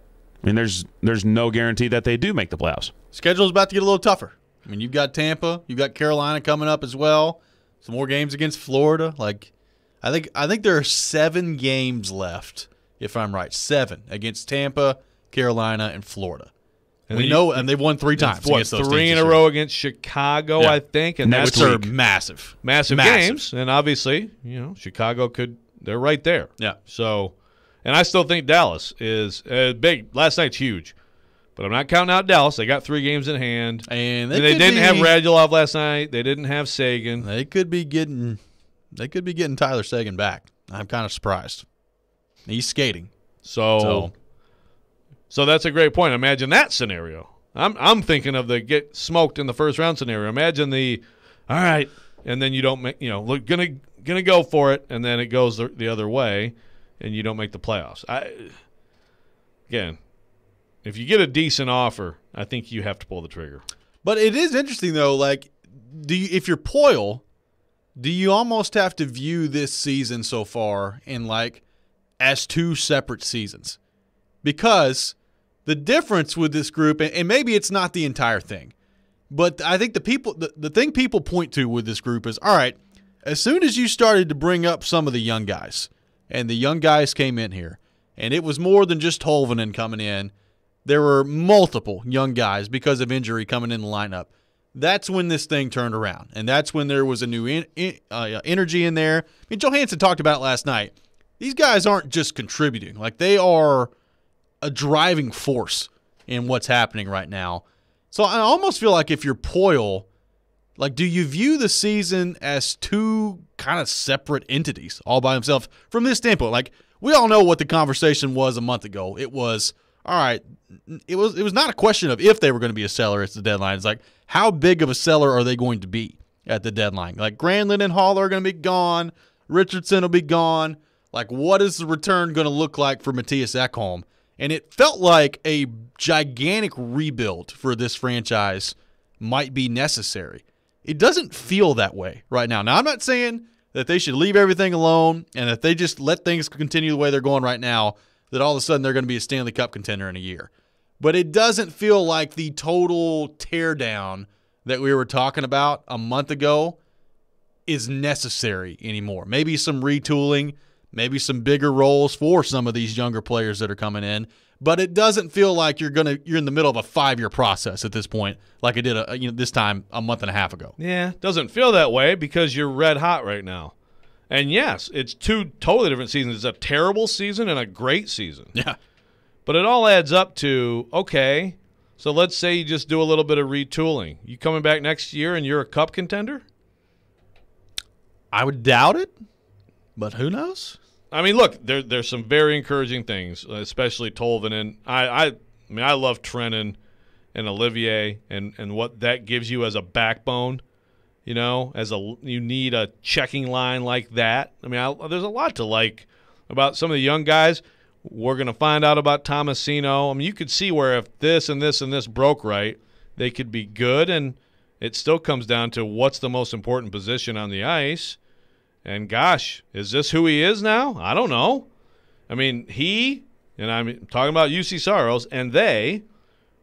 Speaker 3: I mean, there's there's no guarantee that they do make the playoffs.
Speaker 1: Schedule's about to get a little tougher. I mean, you've got Tampa, you've got Carolina coming up as well. Some more games against Florida. Like, I think I think there are seven games left, if I'm right. Seven against Tampa, Carolina, and Florida. And we
Speaker 2: you-
Speaker 1: know, and they've won three times.
Speaker 2: What
Speaker 1: those
Speaker 2: three in a row against Chicago,
Speaker 1: Yeah.
Speaker 2: I think, and
Speaker 3: Next
Speaker 2: that's
Speaker 1: which massive,
Speaker 2: massive,
Speaker 1: Massive.
Speaker 2: games. And obviously, you know, Chicago could they're right there.
Speaker 1: Yeah.
Speaker 2: So, and I still think Dallas is uh, big. Last night's huge, but I'm not counting out Dallas. They got three games in hand.
Speaker 1: And
Speaker 2: They,
Speaker 1: they,
Speaker 2: didn't
Speaker 1: be,
Speaker 2: have Radulov last night. They didn't have Seguin.
Speaker 1: They could be getting, they could be getting Tyler Seguin back. I'm kind of surprised. He's skating.
Speaker 2: So,
Speaker 1: So-
Speaker 2: so, that's a great point. Imagine that scenario. I'm I'm thinking of the get smoked in the first round scenario. Imagine the, all right, and then you don't make you know look gonna gonna go for it, and then it goes the, the other way, and you don't make the playoffs. I again, if you get a decent offer, I think you have to pull the trigger.
Speaker 1: But it is interesting though. Like, do you, if you're Poile, do you almost have to view this season so far in like as two separate seasons? Because the difference with this group, and, maybe it's not the entire thing, but I think the people, the, the thing people point to with this group is, all right, as soon as you started to bring up some of the young guys, and the young guys came in here, and it was more than just Tolvanen coming in. There were multiple young guys because of injury coming in the lineup. that's when this thing turned around, and that's when there was a new in, in, uh, energy in there. I mean, Johansen talked about last night. These guys aren't just contributing; like they are a driving force in what's happening right now. So I almost feel like if you're Poile, like, do you view the season as two kind of separate entities all by themselves from this standpoint? Like, we all know what the conversation was a month ago. It was all right. It was it was not a question of if they were going to be a seller at the deadline. It's like how big of a seller are they going to be at the deadline? Like Granlund and Hall are going to be gone. Richardson will be gone. Like, what is the return going to look like for Mattias Ekholm? And it felt like a gigantic rebuild for this franchise might be necessary. It doesn't feel that way right now. Now, I'm not saying that they should leave everything alone and that they just let things continue the way they're going right now, that all of a sudden they're going to be a Stanley Cup contender in a year. But it doesn't feel like the total teardown that we were talking about a month ago is necessary anymore. Maybe some retooling, maybe some bigger roles for some of these younger players that are coming in, but it doesn't feel like you're gonna you're in the middle of a five year process at this point, like it did a, you know this time a month and a half ago.
Speaker 2: Yeah, doesn't feel that way because you're red hot right now. And yes, it's two totally different seasons. It's a terrible season and a great season.
Speaker 1: Yeah.
Speaker 2: But it all adds up to okay. So let's say you just do a little bit of retooling. You coming back next year and you're a cup contender?
Speaker 1: I would doubt it, but who knows?
Speaker 2: I mean, look, there, there's some very encouraging things, especially Tolvanen. And I, I, I mean, I love Trenin and Olivier and, and what that gives you as a backbone. You know, as a you need a checking line like that. I mean, I, there's a lot to like about some of the young guys. We're going to find out about Tomasino. I mean, you could see where if this and this and this broke right, they could be good. And it still comes down to what's the most important position on the ice. And gosh, is this who he is now? I don't know. I mean, he, and I'm talking about Juuse Saros, and they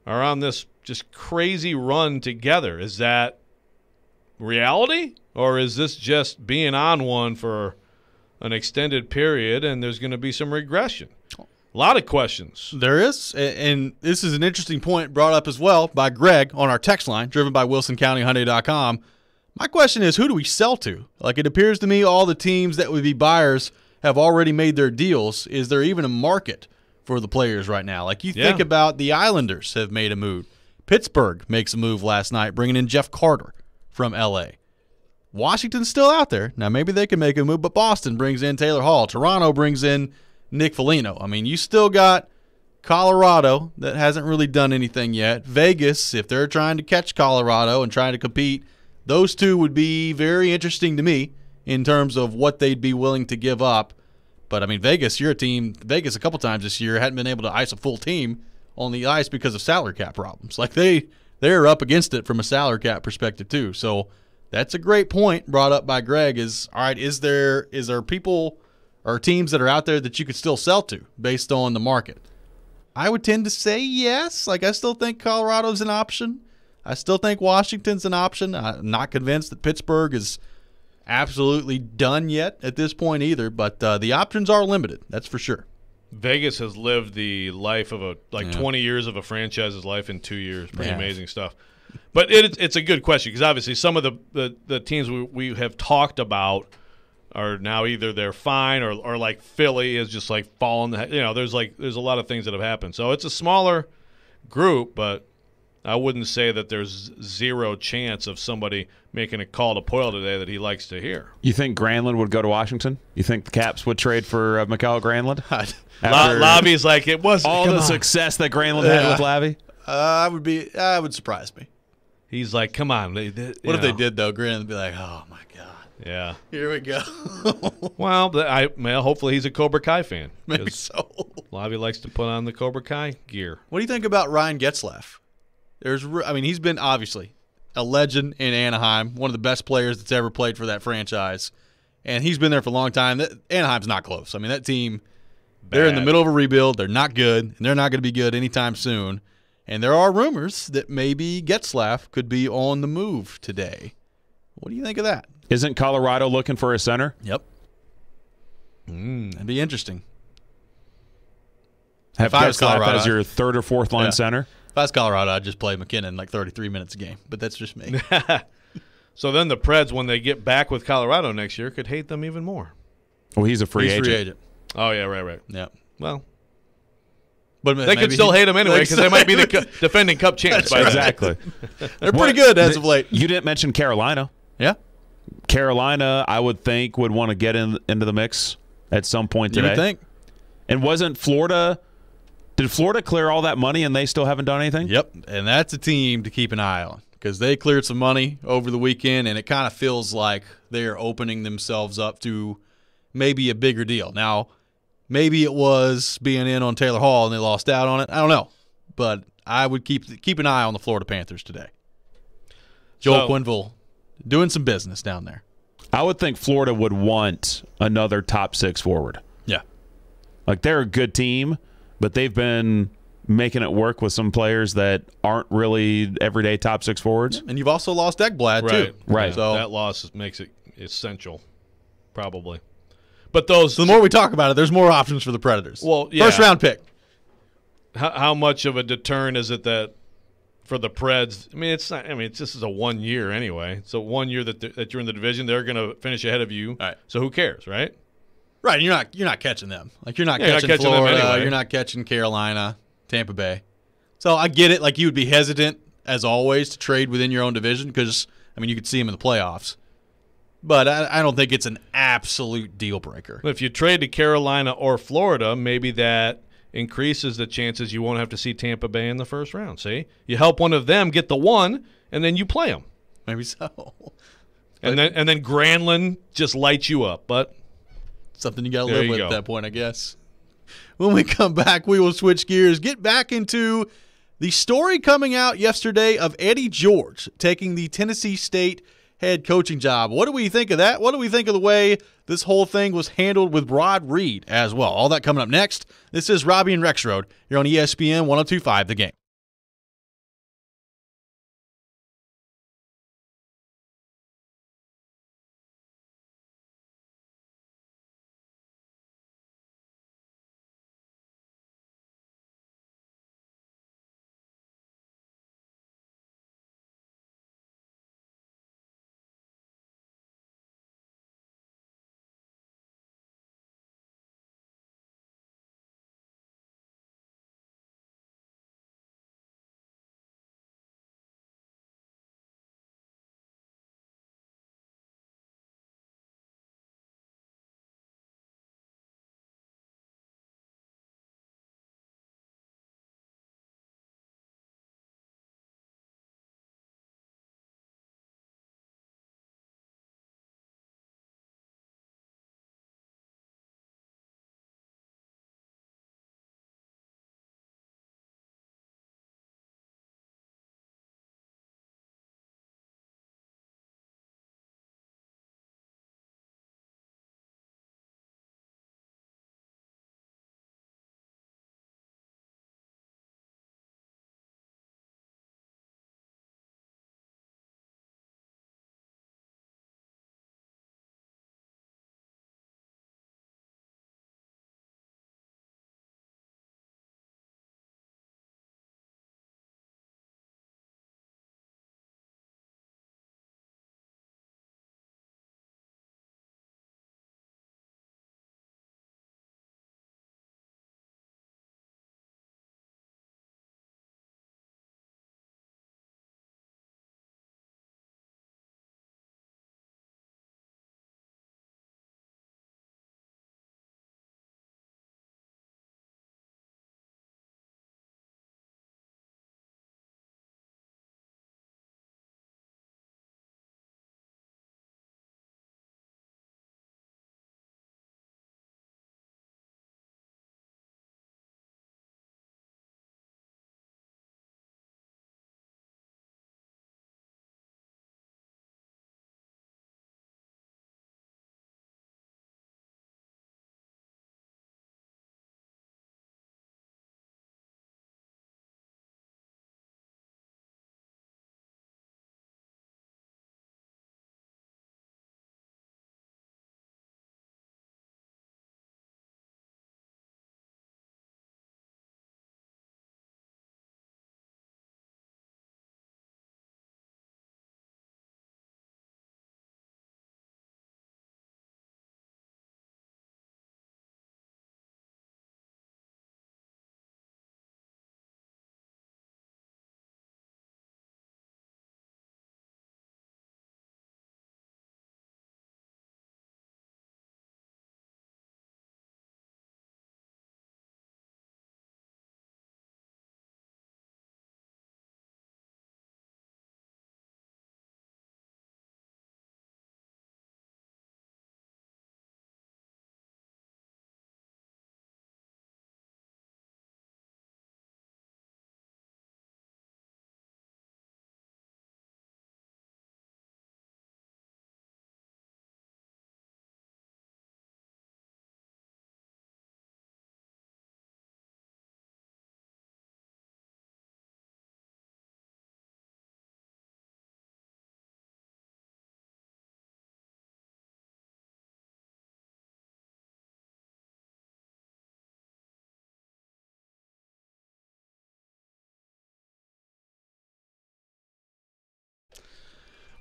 Speaker 2: are on this just crazy run together. Is that reality? Or is this just being on one for an extended period and there's going to be some regression? A lot of questions.
Speaker 1: There is, and this is an interesting point brought up as well by Greg on our text line, driven by WilsonCountyHyundai.com. My question is, who do we sell to? Like it appears to me, all the teams that would be buyers have already made their deals. Is there even a market for the players right now? Like you think about the Islanders have made a move. Pittsburgh makes a move last night, bringing in Jeff Carter from L.A. Washington's still out there. Now maybe they can make a move, but Boston brings in Taylor Hall. Toronto brings in Nick Foligno. I mean, you still got Colorado that hasn't really done anything yet. Vegas, if they're trying to catch Colorado and trying to compete, those two would be very interesting to me in terms of what they'd be willing to give up. But I mean, Vegas, you're a team. Vegas a couple times this year hadn't been able to ice a full team on the ice because of salary cap problems. Like they they're up against it from a salary cap perspective too. So that's a great point brought up by Greg. Is all right. Is there is there people or teams that are out there that you could still sell to based on the market? I would tend to say yes. Like I still think Colorado's an option. I still think Washington's an option. I'm not convinced that Pittsburgh is absolutely done yet at this point either. But uh, the options are limited. That's for sure.
Speaker 2: Vegas has lived the life of a like
Speaker 1: Yeah.
Speaker 2: 20 years of a franchise's life in two years. Pretty
Speaker 1: have.
Speaker 2: amazing stuff. But it, it's a good question because obviously some of the, the, the teams we, we have talked about are now either they're fine or, or like Philly is just like falling. The, you know, there's like there's a lot of things that have happened. So it's a smaller group, but I wouldn't say that there's zero chance of somebody making a call to Poile today that he likes to hear.
Speaker 3: You think Granlund would go to Washington? You think the Caps would trade for uh, Mikael Granlund?
Speaker 2: La- Lobby's like it was
Speaker 3: all the
Speaker 2: on.
Speaker 3: success that Granlund had
Speaker 1: Yeah.
Speaker 3: with Labby?
Speaker 1: Uh, I would be. That would surprise me.
Speaker 2: He's like, come on. They, they-
Speaker 1: What
Speaker 2: you
Speaker 1: if they did though? Granlund would be like, "Oh my god,
Speaker 2: Yeah.
Speaker 1: here we go."
Speaker 2: Well, I well, hopefully he's a Cobra Kai fan.
Speaker 1: Maybe
Speaker 2: 'cause
Speaker 1: so.
Speaker 2: Lavi likes to put on the Cobra Kai gear.
Speaker 1: What do you think about Ryan Getzlaff? There's, I mean, he's been obviously a legend in Anaheim, one of the best players that's ever played for that franchise, and he's been there for a long time. That, Anaheim's not close. I mean, that team, they're in the middle of a rebuild. They're not good, and they're not going to be good anytime soon. And there are rumors that maybe Getzlaff could be on the move today. What do you think of that?
Speaker 3: Isn't Colorado looking for a center?
Speaker 1: Yep. Hmm. That'd be interesting.
Speaker 3: Have
Speaker 1: If I was Colorado,
Speaker 3: as your third or fourth line
Speaker 1: Yeah.
Speaker 3: center?
Speaker 1: If I was Colorado, I'd just play MacKinnon like 33 minutes a game, but that's just me.
Speaker 2: So then the Preds, when they get back with Colorado next year, could hate them even more.
Speaker 3: Well, he's a free
Speaker 1: He's
Speaker 3: agent.
Speaker 1: free agent.
Speaker 2: Oh yeah, right, right.
Speaker 1: Yeah.
Speaker 2: Well,
Speaker 1: But
Speaker 2: they could still
Speaker 1: he-
Speaker 2: hate him anyway because they might be the cu- defending Cup champs by.
Speaker 3: Exactly.
Speaker 1: They're pretty good as of late.
Speaker 3: You didn't mention Carolina.
Speaker 1: Yeah.
Speaker 3: Carolina, I would think, would want to get in into the mix at some point
Speaker 1: You would think.
Speaker 3: And wasn't Florida? Did Florida clear all that money and they still haven't done anything?
Speaker 1: Yep. And that's a team to keep an eye on because they cleared some money over the weekend, and it kind of feels like they are opening themselves up to maybe a bigger deal. Now, maybe it was being in on Taylor Hall and they lost out on it. I don't know. But I would keep keep an eye on the Florida Panthers today. Joel
Speaker 2: So-
Speaker 1: Quenneville doing some business down there.
Speaker 3: I would think Florida would want another top six forward.
Speaker 1: Yeah.
Speaker 3: Like they're a good team, but they've been making it work with some players that aren't really everyday top six forwards.
Speaker 1: And you've also lost Ekblad,
Speaker 2: Right,
Speaker 1: too.
Speaker 3: Right.
Speaker 1: So,
Speaker 2: that loss makes it essential, probably. But those,
Speaker 1: so the more we talk about it, there's more options for the Predators.
Speaker 2: Well, yeah.
Speaker 1: First round pick.
Speaker 2: how, how much of a deterrent is it that for the Preds? I mean, it's not. I mean, it's, this is a one year anyway. So one year that that you're in the division, they're going to finish ahead of you.
Speaker 1: Right.
Speaker 2: So who cares, right?
Speaker 1: Right, you're not you're not catching them. Like you're not
Speaker 2: Yeah, you're not
Speaker 1: catching
Speaker 2: catching them
Speaker 1: Florida,
Speaker 2: anyway.
Speaker 1: you're not catching Carolina, Tampa Bay. So I get it. Like you would be hesitant as always to trade within your own division because I mean you could see them in the playoffs, but I, I don't think it's an absolute deal breaker.
Speaker 2: If you trade to Carolina or Florida, maybe that increases the chances you won't have to see Tampa Bay in the first round. See, you help one of them get the one, and then you play them,
Speaker 1: Maybe so.
Speaker 2: and then and then Granlund just lights you up. But
Speaker 1: Something you got to live with
Speaker 2: go.
Speaker 1: at that point, I guess. When we come back, we will switch gears, get back into the story coming out yesterday of Eddie George taking the Tennessee State head coaching job. What do we think of that? What do we think of the way this whole thing was handled with Rod Reed as well? All that coming up next. This is Robby and Rexrode. You're on ESPN 1025 The Game.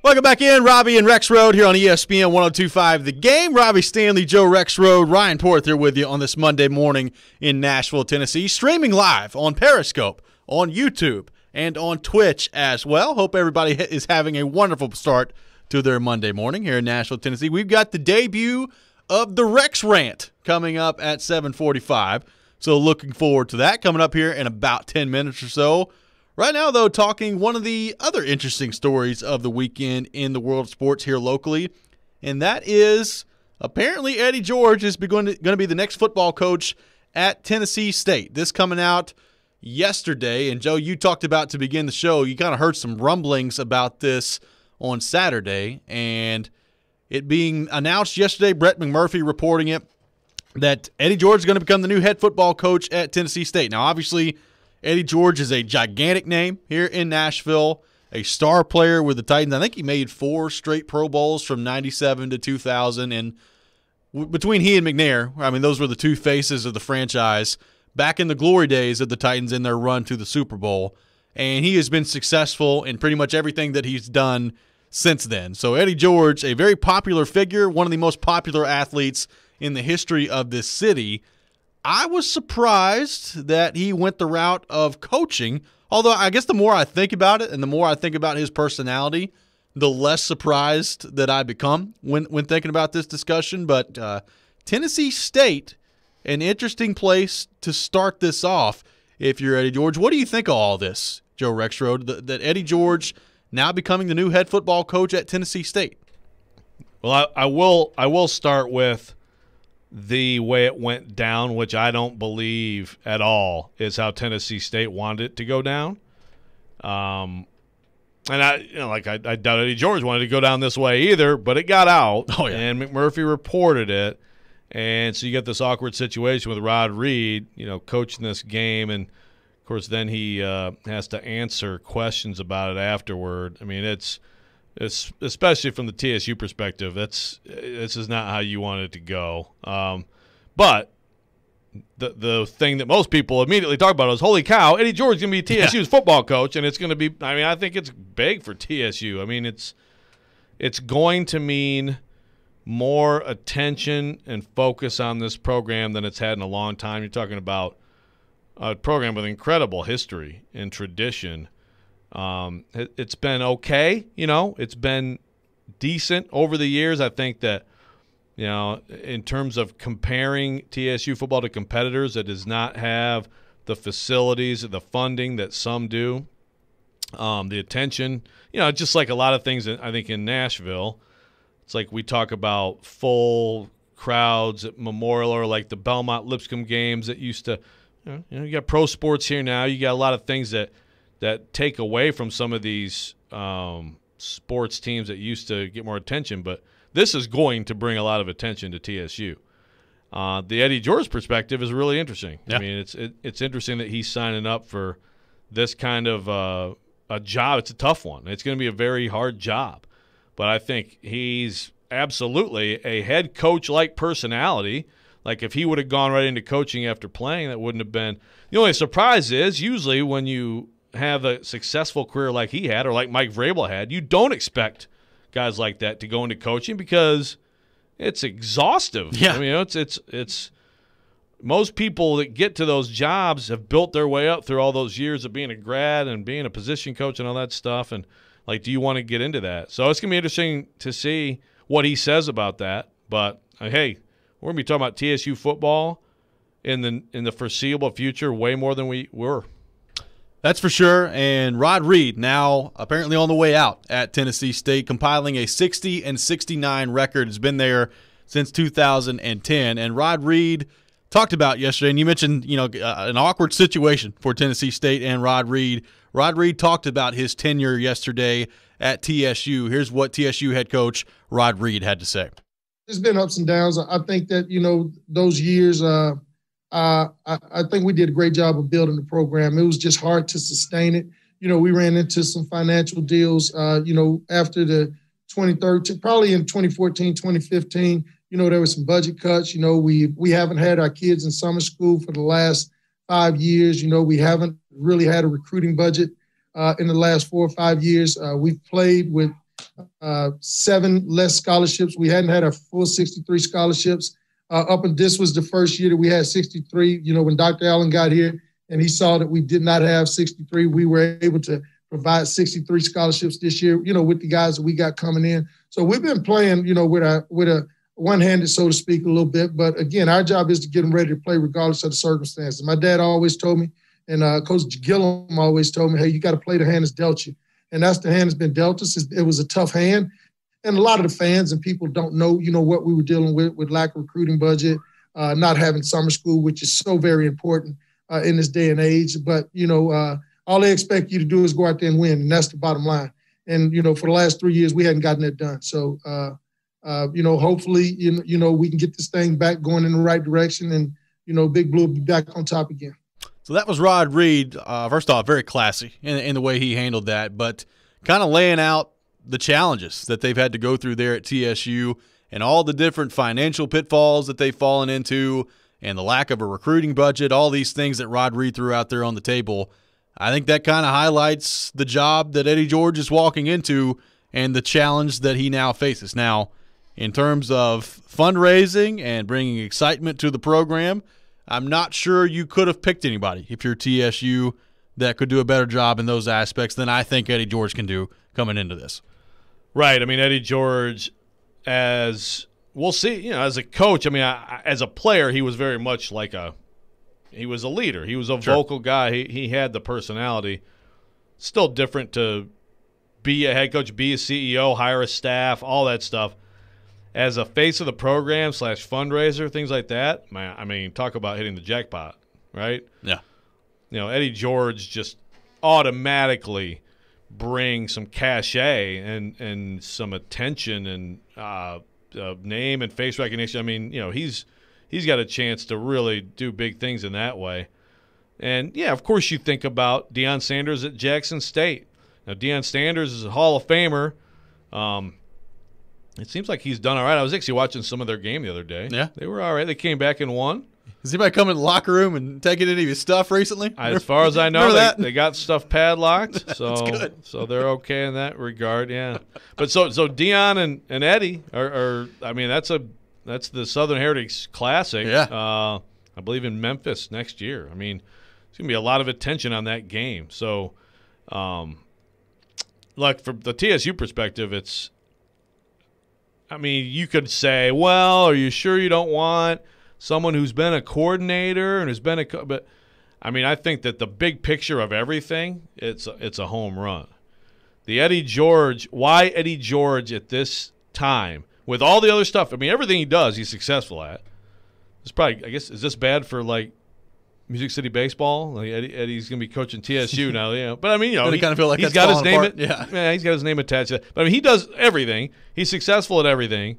Speaker 1: Welcome back in, Robby and Rexrode here on ESPN 1025 The Game. Robby Stanley, Joe Rexrode, Ryan Porth here with you on this Monday morning in Nashville, Tennessee. Streaming live on Periscope, on YouTube, and on Twitch as well. Hope everybody is having a wonderful start to their Monday morning here in Nashville, Tennessee. We've got the debut of the Rex Rant coming up at 745. So looking forward to that coming up here in about 10 minutes or so. Right now, though, talking one of the other interesting stories of the weekend in the world of sports here locally, and that is apparently Eddie George is going to, going to be the next football coach at Tennessee State. This coming out yesterday, and Joe, you talked about to begin the show, you kind of heard some rumblings about this on Saturday, and it being announced yesterday, Brett McMurphy reporting it, that Eddie George is going to become the new head football coach at Tennessee State. Now, obviously, Eddie George is a gigantic name here in Nashville, a star player with the Titans. I think he made four straight Pro Bowls from 97 to 2000. And w- between he and McNair, I mean, those were the two faces of the franchise back in the glory days of the Titans in their run to the Super Bowl. And he has been successful in pretty much everything that he's done since then. So, Eddie George, a very popular figure, one of the most popular athletes in the history of this city. I was surprised that he went the route of coaching. Although I guess the more I think about it and the more I think about his personality, the less surprised that I become when when thinking about this discussion. But uh, Tennessee State, an interesting place to start this off. If you're Eddie George, what do you think of all this, Joe Rexrode? That, that Eddie George now becoming the new head football coach at Tennessee State.
Speaker 2: Well, I, I will. I will start with the way it went down, which I don't believe at all is how Tennessee State wanted it to go down. Um, and I, you know, like I, I doubt Eddie George wanted to go down this way either, but it got out.
Speaker 1: Oh, yeah.
Speaker 2: And McMurphy reported it, and so you get this awkward situation with Rod Reed, you know, coaching this game, and of course then he uh, has to answer questions about it afterward. I mean, it's it's, especially from the TSU perspective, that's this is not how you want it to go. Um, but the the thing that most people immediately talk about is, holy cow, Eddie George is going to be TSU's yeah. football coach, and it's going to be. I mean, I think it's big for TSU. I mean, it's it's going to mean more attention and focus on this program than it's had in a long time. You're talking about a program with incredible history and tradition um, it, has been okay, you know, it's been decent over the years. I think that, you know, in terms of comparing TSU football to competitors, it does not have the facilities, the funding that some do, um, the attention, you know, just like a lot of things, that I think in Nashville, it's like we talk about full crowds at Memorial or like the Belmont Lipscomb games that used to, you know, you got pro sports here now. You got a lot of things that – that take away from some of these um, sports teams that used to get more attention. But this is going to bring a lot of attention to TSU. Uh, the Eddie George perspective is really interesting. Yeah. I mean, it's it, it's interesting that he's signing up for this kind of uh, a job. It's a tough one. It's going to be a very hard job, but I think he's absolutely a head coach like personality. Like if he would have gone right into coaching after playing, that wouldn't have been. The only surprise is usually when you have a successful career like he had or like Mike Vrabel had, you don't expect guys like that to go into coaching because it's exhaustive.
Speaker 1: Yeah.
Speaker 2: I mean, you know, it's it's it's most people that get to those jobs have built their way up through all those years of being a grad and being a position coach and all that stuff. And like, do you want to get into that? So it's gonna be interesting to see what he says about that. But uh, hey, we're gonna be talking about TSU football in the in the foreseeable future way more than we were.
Speaker 1: That's for sure. And Rod Reed now apparently on the way out at Tennessee State, compiling a 60 and 69 record. Has been there since 2010. And Rod Reed talked about yesterday, and you mentioned you know uh, an awkward situation for Tennessee State and Rod Reed. Rod Reed talked about his tenure yesterday at TSU. Here's what TSU head coach Rod Reed had to say.
Speaker 8: There's been ups and downs. I think that you know those years. Uh, uh, I, I, think we did a great job of building the program. It was just hard to sustain it. You know, we ran into some financial deals, uh, you know, after the 2013, probably in 2014, 2015, you know, there were some budget cuts. You know, we we haven't had our kids in summer school for the last five years. You know, we haven't really had a recruiting budget uh, in the last four or five years. Uh, we've played with uh, seven less scholarships. We hadn't had our full 63 scholarships. Uh, up and this was the first year that we had 63. You know, when Dr. Allen got here and he saw that we did not have 63, we were able to provide 63 scholarships this year. You know, with the guys that we got coming in. So we've been playing, you know, with a with a one-handed, so to speak, a little bit. But again, our job is to get them ready to play regardless of the circumstances. My dad always told me, and uh, Coach Gillum always told me, hey, you got to play the hand that's dealt you. And that's the hand that's been dealt us. It was a tough hand. And a lot of the fans and people don't know, you know, what we were dealing with, with lack of recruiting budget, uh, not having summer school, which is so very important uh, in this day and age. But, you know, uh, all they expect you to do is go out there and win. And that's the bottom line. And, you know, for the last three years, we hadn't gotten that done. So, uh, uh, you know, hopefully, you know, you know, we can get this thing back going in the right direction, and you know, Big Blue will be back on top again.
Speaker 1: So that was Rod Reed. Uh, first off, very classy in, in the way he handled that, but kind of laying out the challenges that they've had to go through there at TSU and all the different financial pitfalls that they've fallen into and the lack of a recruiting budget, all these things that Rod Reed threw out there on the table. I think that kind of highlights the job that Eddie George is walking into and the challenge that he now faces. Now, in terms of fundraising and bringing excitement to the program, I'm not sure you could have picked anybody if you're TSU that could do a better job in those aspects than I think Eddie George can do coming into this.
Speaker 2: Right. I mean, Eddie George, as we'll see, you know, as a coach, I mean, I, as a player, he was very much like a he was a leader. He was a sure. vocal guy. He he had the personality. Still different to be a head coach, be a CEO, hire a staff, all that stuff as a face of the program slash fundraiser, things like that. Man, I mean, talk about hitting the jackpot, right?
Speaker 1: Yeah.
Speaker 2: You know, Eddie George just automatically bring some cachet and and some attention and uh, uh, name and face recognition. I mean, you know, he's he's got a chance to really do big things in that way. And yeah, of course, you think about Deion Sanders at Jackson State. Now, Deion Sanders is a Hall of Famer. Um, it seems like he's done all right. I was actually watching some of their game the other day.
Speaker 1: Yeah,
Speaker 2: they were all right. They came back and won.
Speaker 1: Has anybody come in the locker room and taken any of his stuff recently?
Speaker 2: As far as I know, they, they, got stuff padlocked, so so they're okay in that regard. Yeah, but so so Deion and, and Eddie are, are, I mean that's a that's the Southern Heritage Classic.
Speaker 1: Yeah,
Speaker 2: uh, I believe in Memphis next year. I mean, it's gonna be a lot of attention on that game. So, um, like from the TSU perspective, it's I mean, you could say, well, are you sure you don't want someone who's been a coordinator and has been a co-? but I mean, I think that the big picture of everything, it's a, it's a home run. The Eddie George, why Eddie George at this time with all the other stuff? I mean, everything he does, he's successful at. It's probably, I guess, is this bad for like Music City Baseball. Like Eddie, Eddie's going to be coaching TSU now. You know, but I mean, you know,
Speaker 1: he, kind of feel like
Speaker 2: he's got his name.
Speaker 1: Yeah.
Speaker 2: yeah, he's got his name attached. to it. But I mean, he does everything. He's successful at everything.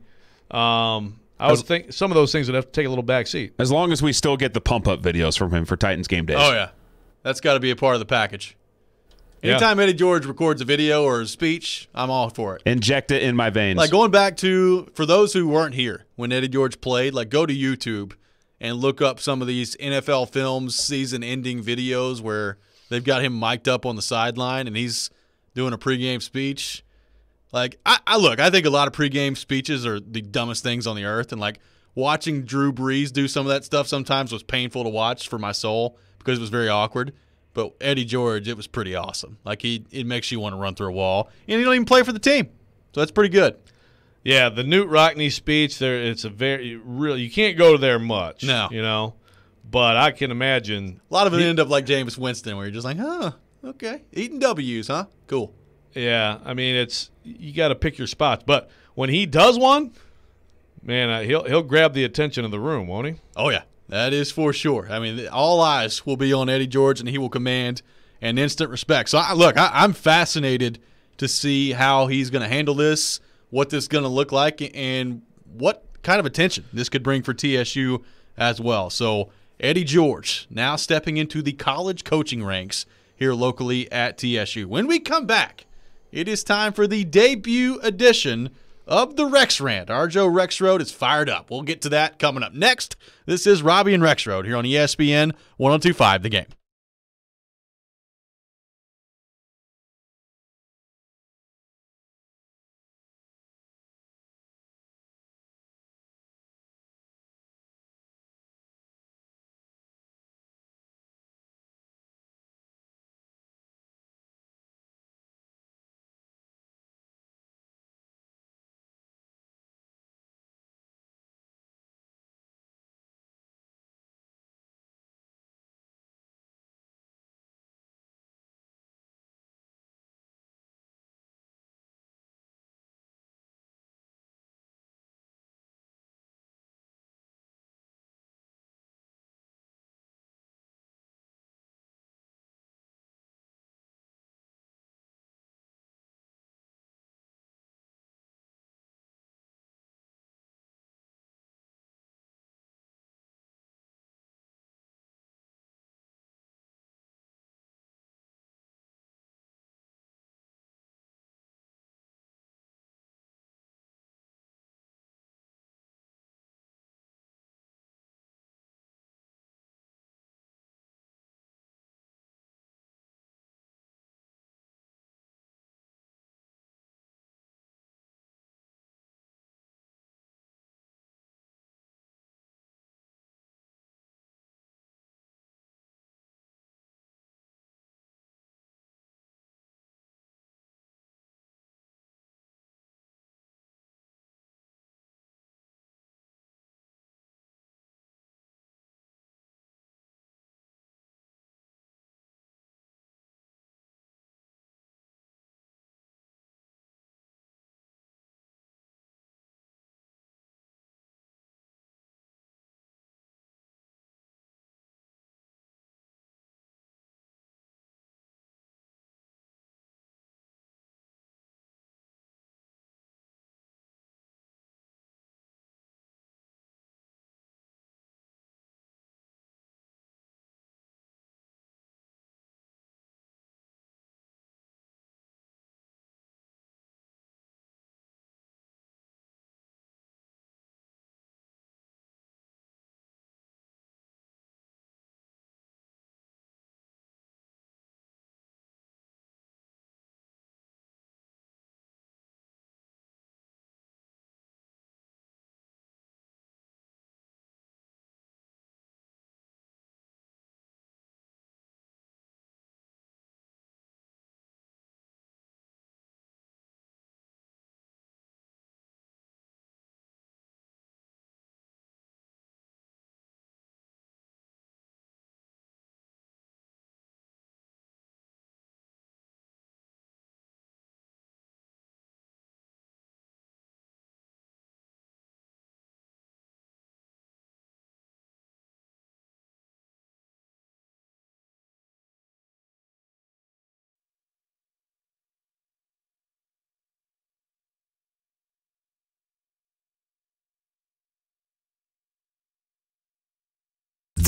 Speaker 2: Um, I would think some of those things would have to take a little back seat.
Speaker 3: As long as we still get the pump up videos from him for Titans game days.
Speaker 1: Oh yeah, that's got to be a part of the package. Anytime yeah. Eddie George records a video or a speech, I'm all for it.
Speaker 3: Inject it in my veins.
Speaker 1: Like going back to for those who weren't here when Eddie George played, like go to YouTube and look up some of these NFL films season ending videos where they've got him mic'd up on the sideline and he's doing a pregame speech. Like I, I look, I think a lot of pregame speeches are the dumbest things on the earth, and like watching Drew Brees do some of that stuff sometimes was painful to watch for my soul because it was very awkward. But Eddie George, it was pretty awesome. Like he, it makes you want to run through a wall, and he don't even play for the team, so that's pretty good.
Speaker 2: Yeah, the Knute Rockne speech there it's a very real you can't go there much.
Speaker 1: No.
Speaker 2: You know. But I can imagine
Speaker 1: a lot of it he, end up like Jameis Winston where you're just like, huh, okay. Eating W's, huh? Cool.
Speaker 2: Yeah, I mean it's you got to pick your spots. But when he does one, man, uh, he'll he'll grab the attention of the room, won't he?
Speaker 1: Oh yeah, that is for sure. I mean, all eyes will be on Eddie George, and he will command an instant respect. So I, look, I, I'm fascinated to see how he's going to handle this what this is going to look like and what kind of attention this could bring for TSU as well. So, Eddie George now stepping into the college coaching ranks here locally at TSU. When we come back, it is time for the debut edition of the Rex Rant. Our Joe Rexrode is fired up. We'll get to that coming up next. This is Robby and Rexrode here on ESPN 1025 The Game.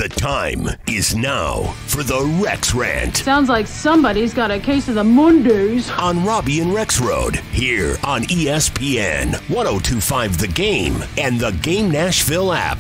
Speaker 9: The time is now for the Rex Rant
Speaker 10: Sounds like somebody's got a case of the Mondays.
Speaker 9: on Robby and Rex Road here on E ESPN 1025 The Game and the Game Nashville app.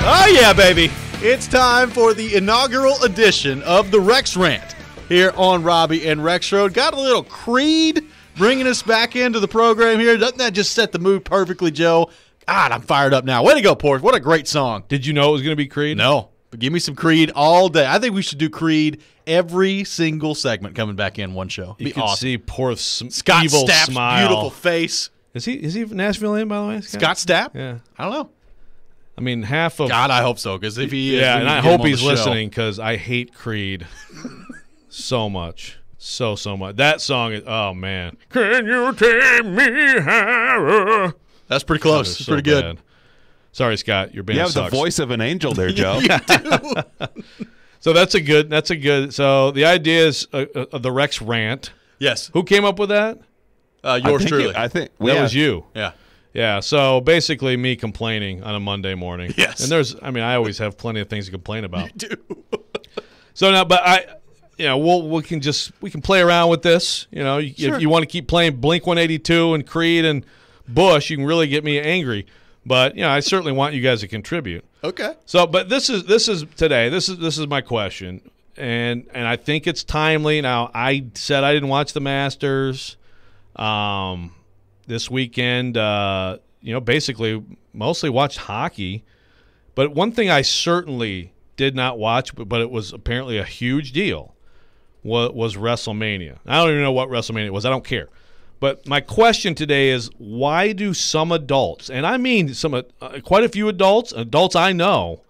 Speaker 1: Oh, yeah, baby. It's time for the inaugural edition of the Rex Rant here on Robby and Rexrode. Got a little Creed bringing us back into the program here. Doesn't that just set the mood perfectly, Joe? God, I'm fired up now. Way to go, Port. What a great song.
Speaker 2: Did you know it was going to be Creed?
Speaker 1: No, but give me some Creed all day. I think we should do Creed every single segment coming back in one show.
Speaker 2: You can
Speaker 1: awesome.
Speaker 2: see Porth's
Speaker 1: Scott
Speaker 2: evil
Speaker 1: Stapp's
Speaker 2: smile.
Speaker 1: beautiful face.
Speaker 2: Is he is he from Nashville in by the way?
Speaker 1: Scott Stapp?
Speaker 2: Yeah.
Speaker 1: I don't know.
Speaker 2: I mean, half of
Speaker 1: God, I hope so. Because if he is,
Speaker 2: yeah, and I
Speaker 1: to get him
Speaker 2: hope he's listening because I hate Creed so much, so so much. That song is oh man. Can you take me higher?
Speaker 1: That's pretty close.
Speaker 2: it's
Speaker 1: It's
Speaker 2: so
Speaker 1: pretty good.
Speaker 2: bad. Sorry, Scott, your band
Speaker 3: You have
Speaker 2: sucks.
Speaker 3: the voice of an angel there, Joe.
Speaker 2: So that's a good. That's a good. So the idea is uh, uh, the Rex rant.
Speaker 1: Yes.
Speaker 2: Who came up with that?
Speaker 1: Uh, yours
Speaker 3: think
Speaker 1: truly.
Speaker 3: it- I think
Speaker 2: That
Speaker 3: yeah.
Speaker 2: was you.
Speaker 1: yeah.
Speaker 2: Yeah. So basically, me complaining on a Monday morning.
Speaker 1: Yes.
Speaker 2: And there's, I mean, I always have plenty of things to complain about.
Speaker 1: Do.
Speaker 2: So now, but I, you know, we'll we can just we can play around with this. You know,
Speaker 1: Sure.
Speaker 2: if you want to keep playing Blink 182 and Creed and Bush, you can really get me angry. But you know, I certainly want you guys to contribute.
Speaker 1: Okay.
Speaker 2: So, but this is this is today. This is this is my question, and and I think it's timely. Now, I said I didn't watch the Masters, um, this weekend. Uh, you know, basically mostly watched hockey. But one thing I certainly did not watch, but, but it was apparently a huge deal, was, was WrestleMania. I don't even know what WrestleMania was. I don't care. But my question today is why do some adults, and I mean some uh, quite a few adults, adults I know,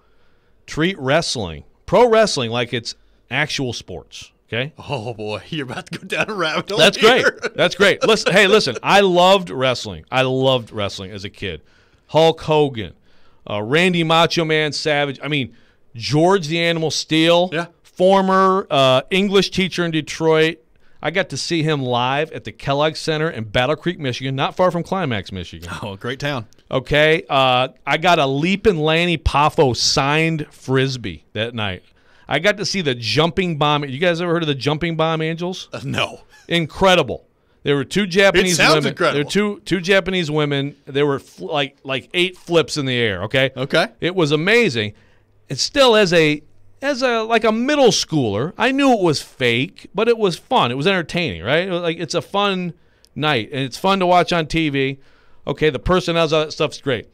Speaker 2: treat wrestling, pro wrestling like it's actual sports, okay?
Speaker 1: Oh boy, you're about to go down a rabbit hole.
Speaker 2: That's great. That's great. Listen, hey, listen. I loved wrestling. I loved wrestling as a kid. Hulk Hogan, uh, Randy Macho Man Savage. I mean, George the Animal Steele.
Speaker 1: Yeah.
Speaker 2: Former uh, English teacher in Detroit. I got to see him live at the Kellogg Center in Battle Creek, Michigan, not far from Climax, Michigan.
Speaker 1: Oh, great town.
Speaker 2: Okay. Uh, I got a Leapin' Lanny Poffo signed frisbee that night. I got to see the Jumping Bomb. You guys ever heard of the Jumping Bomb Angels?
Speaker 1: Uh, no.
Speaker 2: incredible. There were two Japanese
Speaker 1: sounds
Speaker 2: women.
Speaker 1: incredible.
Speaker 2: There were two two Japanese women. There were like like eight flips in the air. Okay.
Speaker 1: Okay.
Speaker 2: It was amazing. And still, as a as a like a middle schooler, I knew it was fake, but it was fun. It was entertaining, right? It was like it's a fun night, and it's fun to watch on TV. Okay, the personnel, all that stuff's great.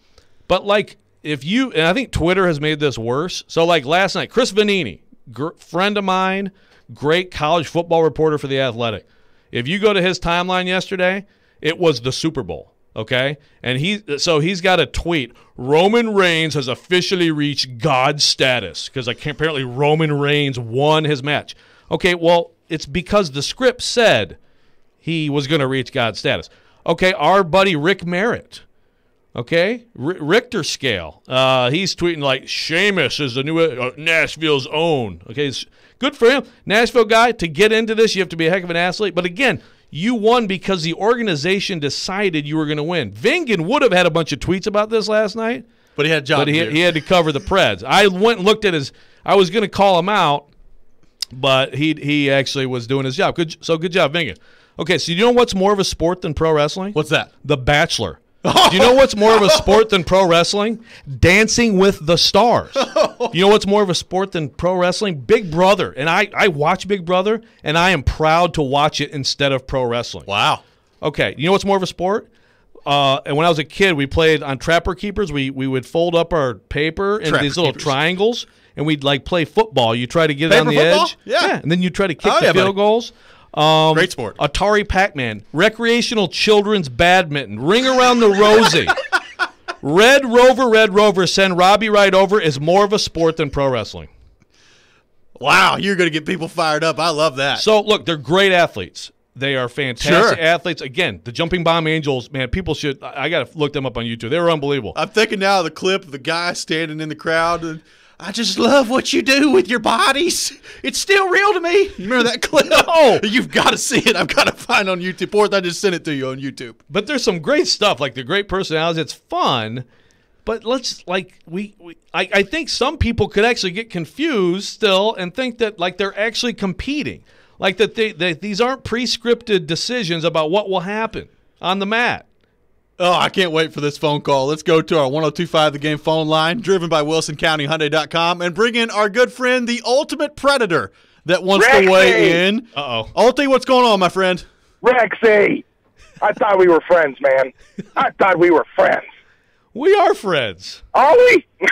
Speaker 2: But like, if you and I think Twitter has made this worse. So like last night, Chris Vannini, gr- friend of mine, great college football reporter for the Athletic. If you go to his timeline yesterday, it was the Super Bowl. Okay, and he so he's got a tweet. Roman Reigns has officially reached God status because apparently Roman Reigns won his match. Okay, well it's because the script said he was going to reach God status. Okay, our buddy Rick Merritt. Okay, R- Richter scale. Uh, he's tweeting like Sheamus is the new uh, Nashville's own. Okay, it's good for him. Nashville guy to get into this, you have to be a heck of an athlete. But again, you won because the organization decided you were going to win. Vingan would have had a bunch of tweets about this last night,
Speaker 1: But he had a job.
Speaker 2: but he, he had to cover the Preds. I went and looked at his. I was going to call him out, but he he actually was doing his job. Good, so good job, Vingan. Okay, so you know what's more of a sport than pro wrestling?
Speaker 1: What's that?
Speaker 2: The Bachelor. Do you know what's more of a sport than pro wrestling? Dancing with the Stars. You know what's more of a sport than pro wrestling? Big Brother. And I, I watch Big Brother, and I am proud to watch it instead of pro wrestling.
Speaker 1: Wow.
Speaker 2: Okay, you know what's more of a sport? Uh, and when I was a kid, we played on Trapper Keepers. We we would fold up our paper in
Speaker 1: Trapper
Speaker 2: these little
Speaker 1: Keepers.
Speaker 2: triangles, and we'd like play football. You try to get it on the
Speaker 1: football?
Speaker 2: edge,
Speaker 1: Yeah.
Speaker 2: and then you try to kick
Speaker 1: Oh,
Speaker 2: the
Speaker 1: yeah,
Speaker 2: field
Speaker 1: buddy.
Speaker 2: goals. Um,
Speaker 1: Great sport.
Speaker 2: Atari Pac-Man, recreational children's badminton, ring around the rosy. Red Rover, Red Rover, send Robby right over is more of a sport than pro wrestling.
Speaker 1: Wow, you're going to get people fired up. I love that.
Speaker 2: So look, they're great athletes. They are fantastic
Speaker 1: Sure.
Speaker 2: athletes. Again, the jumping bomb angels, man, people should. I I got to look them up on YouTube. They were unbelievable.
Speaker 1: I'm thinking now of the clip of the guy standing in the crowd. And, I just love what you do with your bodies. It's still real to me. You remember that clip?
Speaker 2: No.
Speaker 1: You've got to see it. I've got to find it on YouTube. Fourth, I just sent it to you on YouTube.
Speaker 2: But there's some great stuff, like the great personalities. It's fun. But let's like we, we I, I think some people could actually get confused still and think that like they're actually competing, like that they, they these aren't pre-scripted decisions about what will happen on the mat.
Speaker 1: Oh, I can't wait for this phone call. Let's go to our 1025 The Game phone line, driven by WilsonCountyHyundai.com, and bring in our good friend, the Ultimate Predator, that wants to
Speaker 11: Rexy!
Speaker 1: weigh in.
Speaker 2: Uh oh.
Speaker 1: Ulti, what's going on, my friend?
Speaker 11: Rexy, I thought we were friends, man. I thought we were friends.
Speaker 2: We are friends.
Speaker 11: Are we?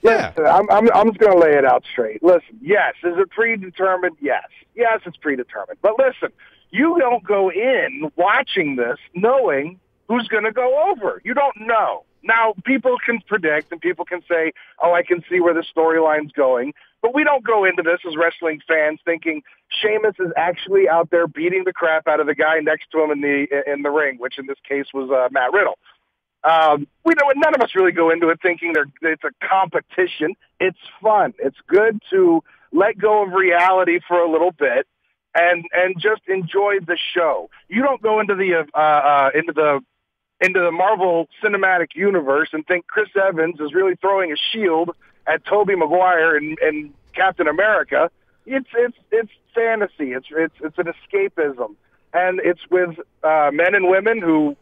Speaker 2: Yeah.
Speaker 11: Listen, I'm, I'm, I'm just going to lay it out straight. Listen, yes. Is it predetermined? Yes. Yes, it's predetermined. But listen, you don't go in watching this knowing who's going to go over. You don't know. Now, people can predict and people can say, oh, I can see where the storyline's going. But we don't go into this as wrestling fans thinking Sheamus is actually out there beating the crap out of the guy next to him in the in the ring, which in this case was uh, Matt Riddle. Um, we don't. None of us really go into it thinking they're, it's a competition. It's fun. It's good to let go of reality for a little bit and and just enjoy the show. You don't go into the uh, uh, into the into the Marvel Cinematic Universe and think Chris Evans is really throwing a shield at Tobey Maguire and, and Captain America. It's it's it's fantasy. It's it's it's an escapism, and it's with uh, men and women who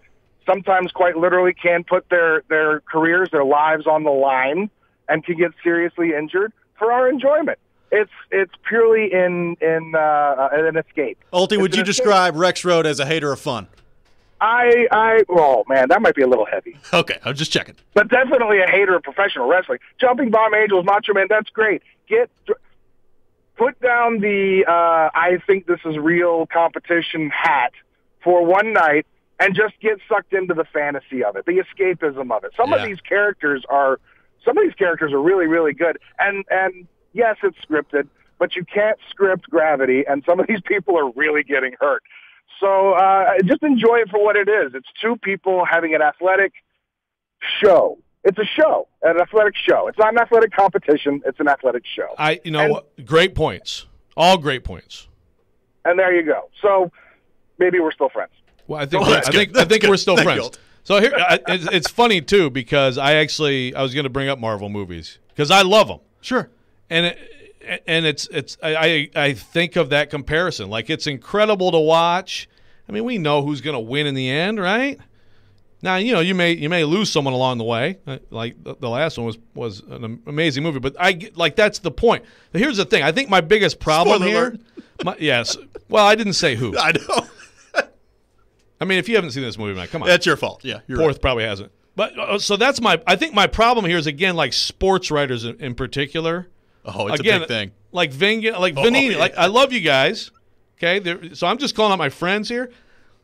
Speaker 11: sometimes quite literally can put their their careers, their lives on the line, and can get seriously injured for our enjoyment. It's it's purely in in uh, an escape.
Speaker 1: Ulti, would you
Speaker 11: escape.
Speaker 1: describe Rexrode as a hater of fun?
Speaker 11: I I oh man, that might be a little heavy.
Speaker 1: Okay, I'm just checking.
Speaker 11: but definitely a hater of professional wrestling. Jumping Bomb Angels, Macho Man, that's great. Get put down the uh, I think this is real competition hat for one night and just get sucked into the fantasy of it, the escapism of it. Some
Speaker 1: Yeah.
Speaker 11: of these characters are some of these characters are really really good, and and yes, it's scripted, but you can't script gravity, and some of these people are really getting hurt. So uh, just enjoy it for what it is. It's two people having an athletic show. It's a show, an athletic show. It's not an athletic competition. It's an athletic show.
Speaker 2: I you know what? Great points. All great points.
Speaker 11: And there you go. So maybe we're still friends.
Speaker 2: Well, I think
Speaker 1: Oh,
Speaker 2: I
Speaker 1: good.
Speaker 2: think I think
Speaker 1: good.
Speaker 2: we're still
Speaker 1: Thank
Speaker 2: friends.
Speaker 1: Alt.
Speaker 2: So here, I, it's, it's funny too because I actually I was going to bring up Marvel movies because I love them,
Speaker 1: Sure.
Speaker 2: And it, and it's it's I, I think of that comparison like it's incredible to watch. I mean, we know who's going to win in the end, right? Now you know you may you may lose someone along the way, uh, like the, last one was was an amazing movie. But I like that's the point. But here's the thing: I think my biggest problem
Speaker 1: Spoiler
Speaker 2: here. My, yes, well, I didn't say who.
Speaker 1: I know.
Speaker 2: I mean, if you haven't seen this movie, man, come on.
Speaker 1: That's your fault. Yeah, you're
Speaker 2: Porth
Speaker 1: right.
Speaker 2: probably hasn't. But uh, so that's my. I think my problem here is again like sports writers in, in particular.
Speaker 1: Oh, it's
Speaker 2: again,
Speaker 1: a big thing.
Speaker 2: Like Ving, like
Speaker 1: Oh,
Speaker 2: Vannini.
Speaker 1: yeah.
Speaker 2: Like I love you guys. Okay, They're- so I'm just calling out my friends here.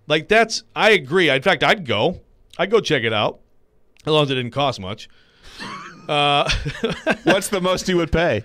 Speaker 2: Like that's. I agree. In fact, I'd go. I'd go check it out, as long as it didn't cost much. Uh,
Speaker 3: What's the most you would pay?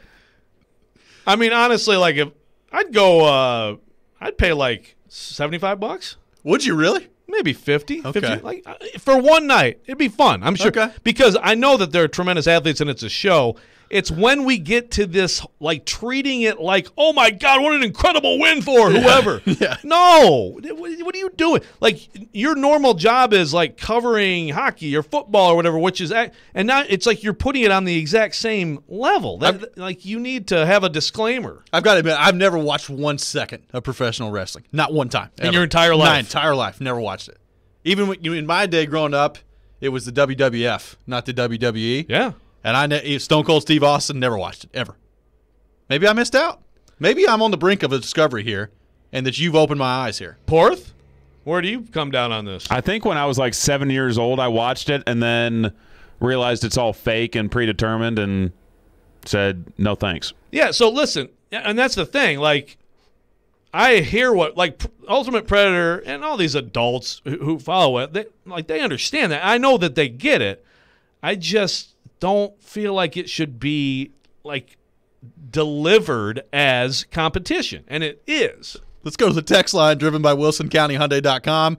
Speaker 2: I mean, honestly, like if I'd go, uh, I'd pay like seventy five bucks.
Speaker 1: Would you really?
Speaker 2: maybe 50,
Speaker 1: Okay.
Speaker 2: 50 like uh, for one night it'd be fun i'm sure
Speaker 1: Okay.
Speaker 2: because i know that they're tremendous athletes and it's a show it's when we get to this like treating it like oh my god what an incredible win for whoever
Speaker 1: Yeah.
Speaker 2: no what, are you doing like your normal job is like covering hockey or football or whatever which is and now it's like you're putting it on the exact same level that, like you need to have a disclaimer
Speaker 1: I've got to admit, I've never watched one second of professional wrestling. Not one time.
Speaker 2: In your entire life.
Speaker 1: My entire life. Never watched it. Even when, in my day growing up, it was the WWF, not the WWE.
Speaker 2: yeah
Speaker 1: And I ne- Stone Cold Steve Austin never watched it ever. Maybe I missed out. Maybe I'm on the brink of a discovery here, and that you've opened my eyes here.
Speaker 2: porth where do you come down on this
Speaker 3: I think when I was like seven years old, I watched it and then realized it's all fake and predetermined and said no thanks.
Speaker 2: Yeah, so listen, and that's the thing. Like, I hear what like Ultimate Predator and all these adults who, who follow it. They like they understand that. I know that they get it. I just don't feel like it should be like delivered as competition, and it is.
Speaker 1: Let's go to the text line driven by WilsonCountyHyundai.com.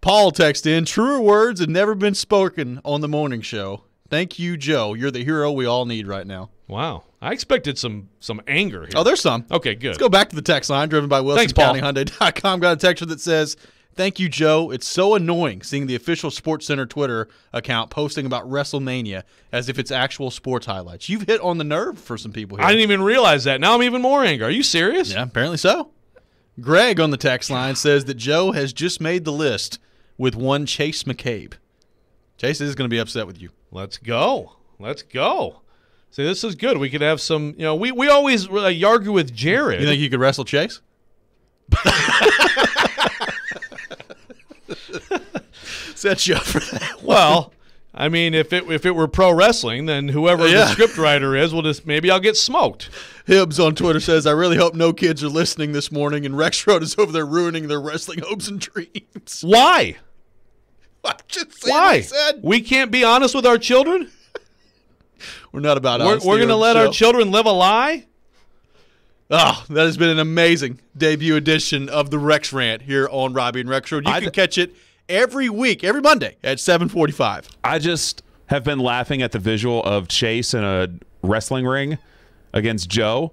Speaker 1: Paul text in, truer words have never been spoken on the morning show. Thank you, Joe. You're the hero we all need right now.
Speaker 2: Wow, I expected some some anger here.
Speaker 1: Oh, there's some.
Speaker 2: okay, good.
Speaker 1: Let's go back to the text line driven by. WilsonCountyHyundai.com. Got a texture that says, Thank you, Joe. It's so annoying seeing the official Sports Center Twitter account posting about WrestleMania as if it's actual sports highlights. You've hit on the nerve for some people here.
Speaker 2: I didn't even realize that. Now I'm even more angry. Are you serious?
Speaker 1: Yeah, apparently so. Greg on the text line says that Joe has just made the list with one Chase McCabe. Chase is going to be upset with you.
Speaker 2: Let's go. Let's go. See, this is good. We could have some. You know, we we always uh, argue with Jared.
Speaker 1: You think you could wrestle Chase? Set you up for that.
Speaker 2: well, I mean, if it if it were pro wrestling, then whoever
Speaker 1: Yeah.
Speaker 2: the script writer is will just maybe I'll get smoked.
Speaker 1: Hibbs on Twitter says, I really hope no kids are listening this morning and Rexrode is over there ruining their wrestling hopes and dreams.
Speaker 2: Why?
Speaker 1: I'm just saying what I
Speaker 2: Why? We can't be honest with our children.
Speaker 1: We're not about
Speaker 2: We're,
Speaker 1: honesty
Speaker 2: we're going to let our children live a lie.
Speaker 1: Oh, that has been an amazing debut edition of the Rex Rant here on Robby and Rexrode. You
Speaker 3: I
Speaker 1: can
Speaker 3: d-
Speaker 1: catch it every week, every Monday at 745.
Speaker 3: I just have been laughing at the visual of Chase in a wrestling ring against Joe.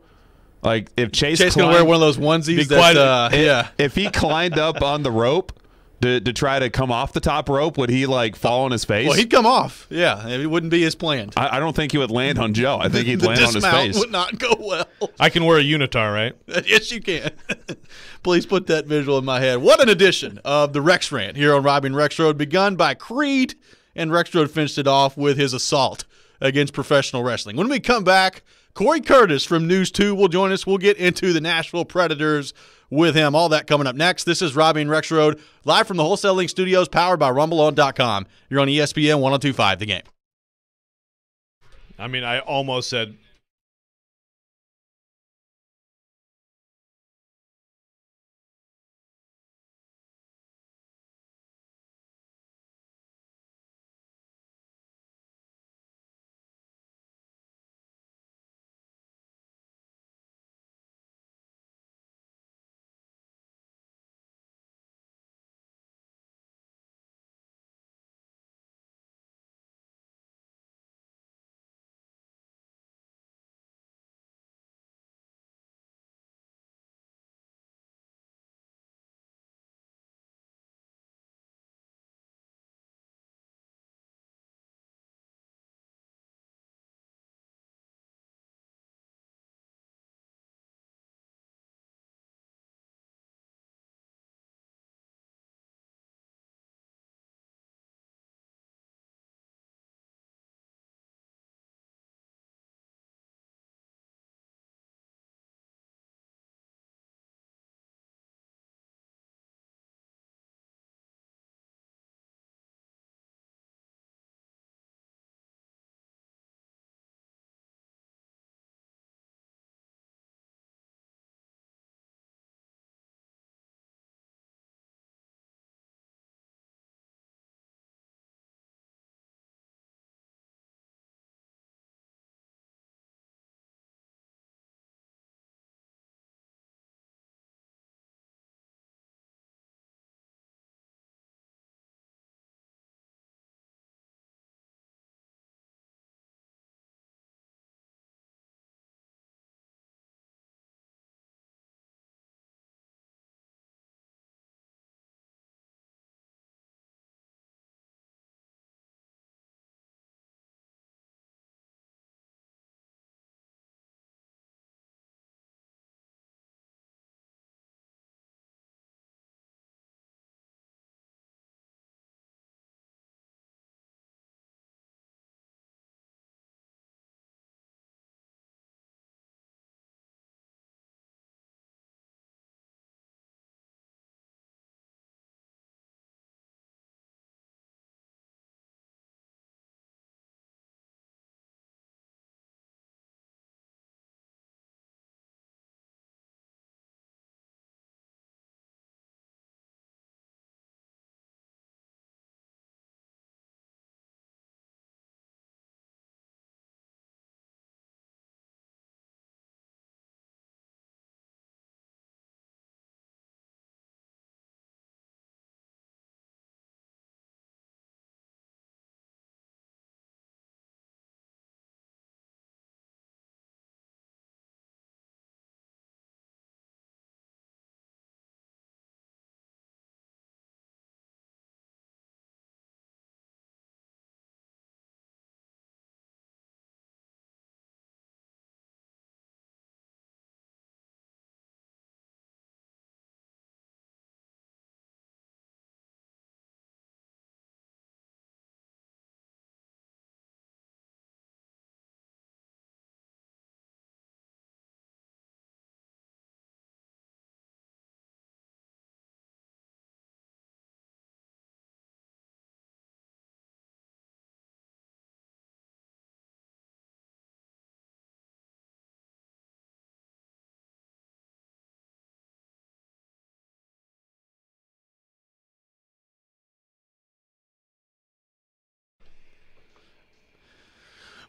Speaker 3: Like if Chase,
Speaker 1: Chase going to wear one of those onesies that,
Speaker 2: quiet.
Speaker 1: uh, yeah.
Speaker 3: if he climbed up on the rope to, to try to come off the top rope, would he like fall on his face?
Speaker 1: Well, he'd come off. Yeah, it wouldn't be as planned.
Speaker 3: I, I don't think he would land on Joe. I think he'd
Speaker 1: the
Speaker 3: land on his
Speaker 1: dismount
Speaker 3: face.
Speaker 1: would not go well.
Speaker 2: I can wear a unitar, right?
Speaker 1: yes, you can. Please put that visual in my head. What an edition of the Rex Rant here on Robin Rexrode, begun by Creed, and Rexrode finished it off with his assault against professional wrestling. When we come back, Corey Curtis from News 2 will join us. We'll get into the Nashville Predators with him. All that coming up next. This is Robby and Rexrode, live from the Wholesaling Studios, powered by RumbleOn.com. You're on ESPN 1025, the game.
Speaker 2: I mean, I almost said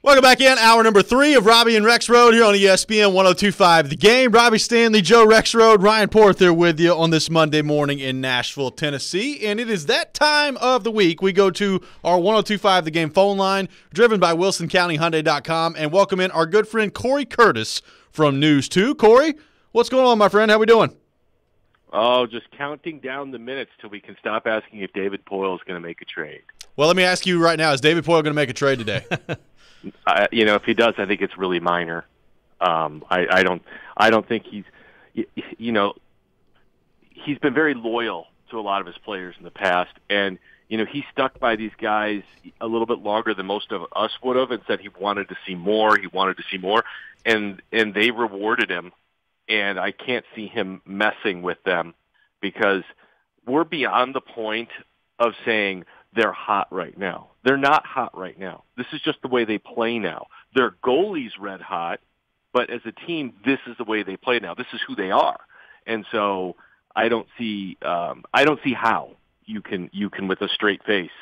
Speaker 1: Welcome back in. Hour number three of Robby and Rexrode here on ESPN 1025 The Game. Robby Stanley, Joe Rexrode, Ryan Porth here with you on this Monday morning in Nashville, Tennessee. And it is that time of the week we go to our 1025 The Game phone line, driven by WilsonCountyHyundai.com, and welcome in our good friend Corey Curtis from News 2. Corey, what's going on, my friend? How are we doing?
Speaker 12: Oh, just counting down the minutes till we can stop asking if David Poile is going to make a trade.
Speaker 1: Well, let me ask you right now: Is David Poile going to make a trade today?
Speaker 12: I, you know, if he does, I think it's really minor. Um, I, I don't, I don't think he's, you, you know, he's been very loyal to a lot of his players in the past, and you know, he stuck by these guys a little bit longer than most of us would have, and said he wanted to see more. He wanted to see more, and and they rewarded him, and I can't see him messing with them because we're beyond the point of saying they're hot right now. They're not hot right now. This is just the way they play now. Their goalie's red hot, but as a team, this is the way they play now. This is who they are, and so I don't see um, I don't see how you can you can with a straight face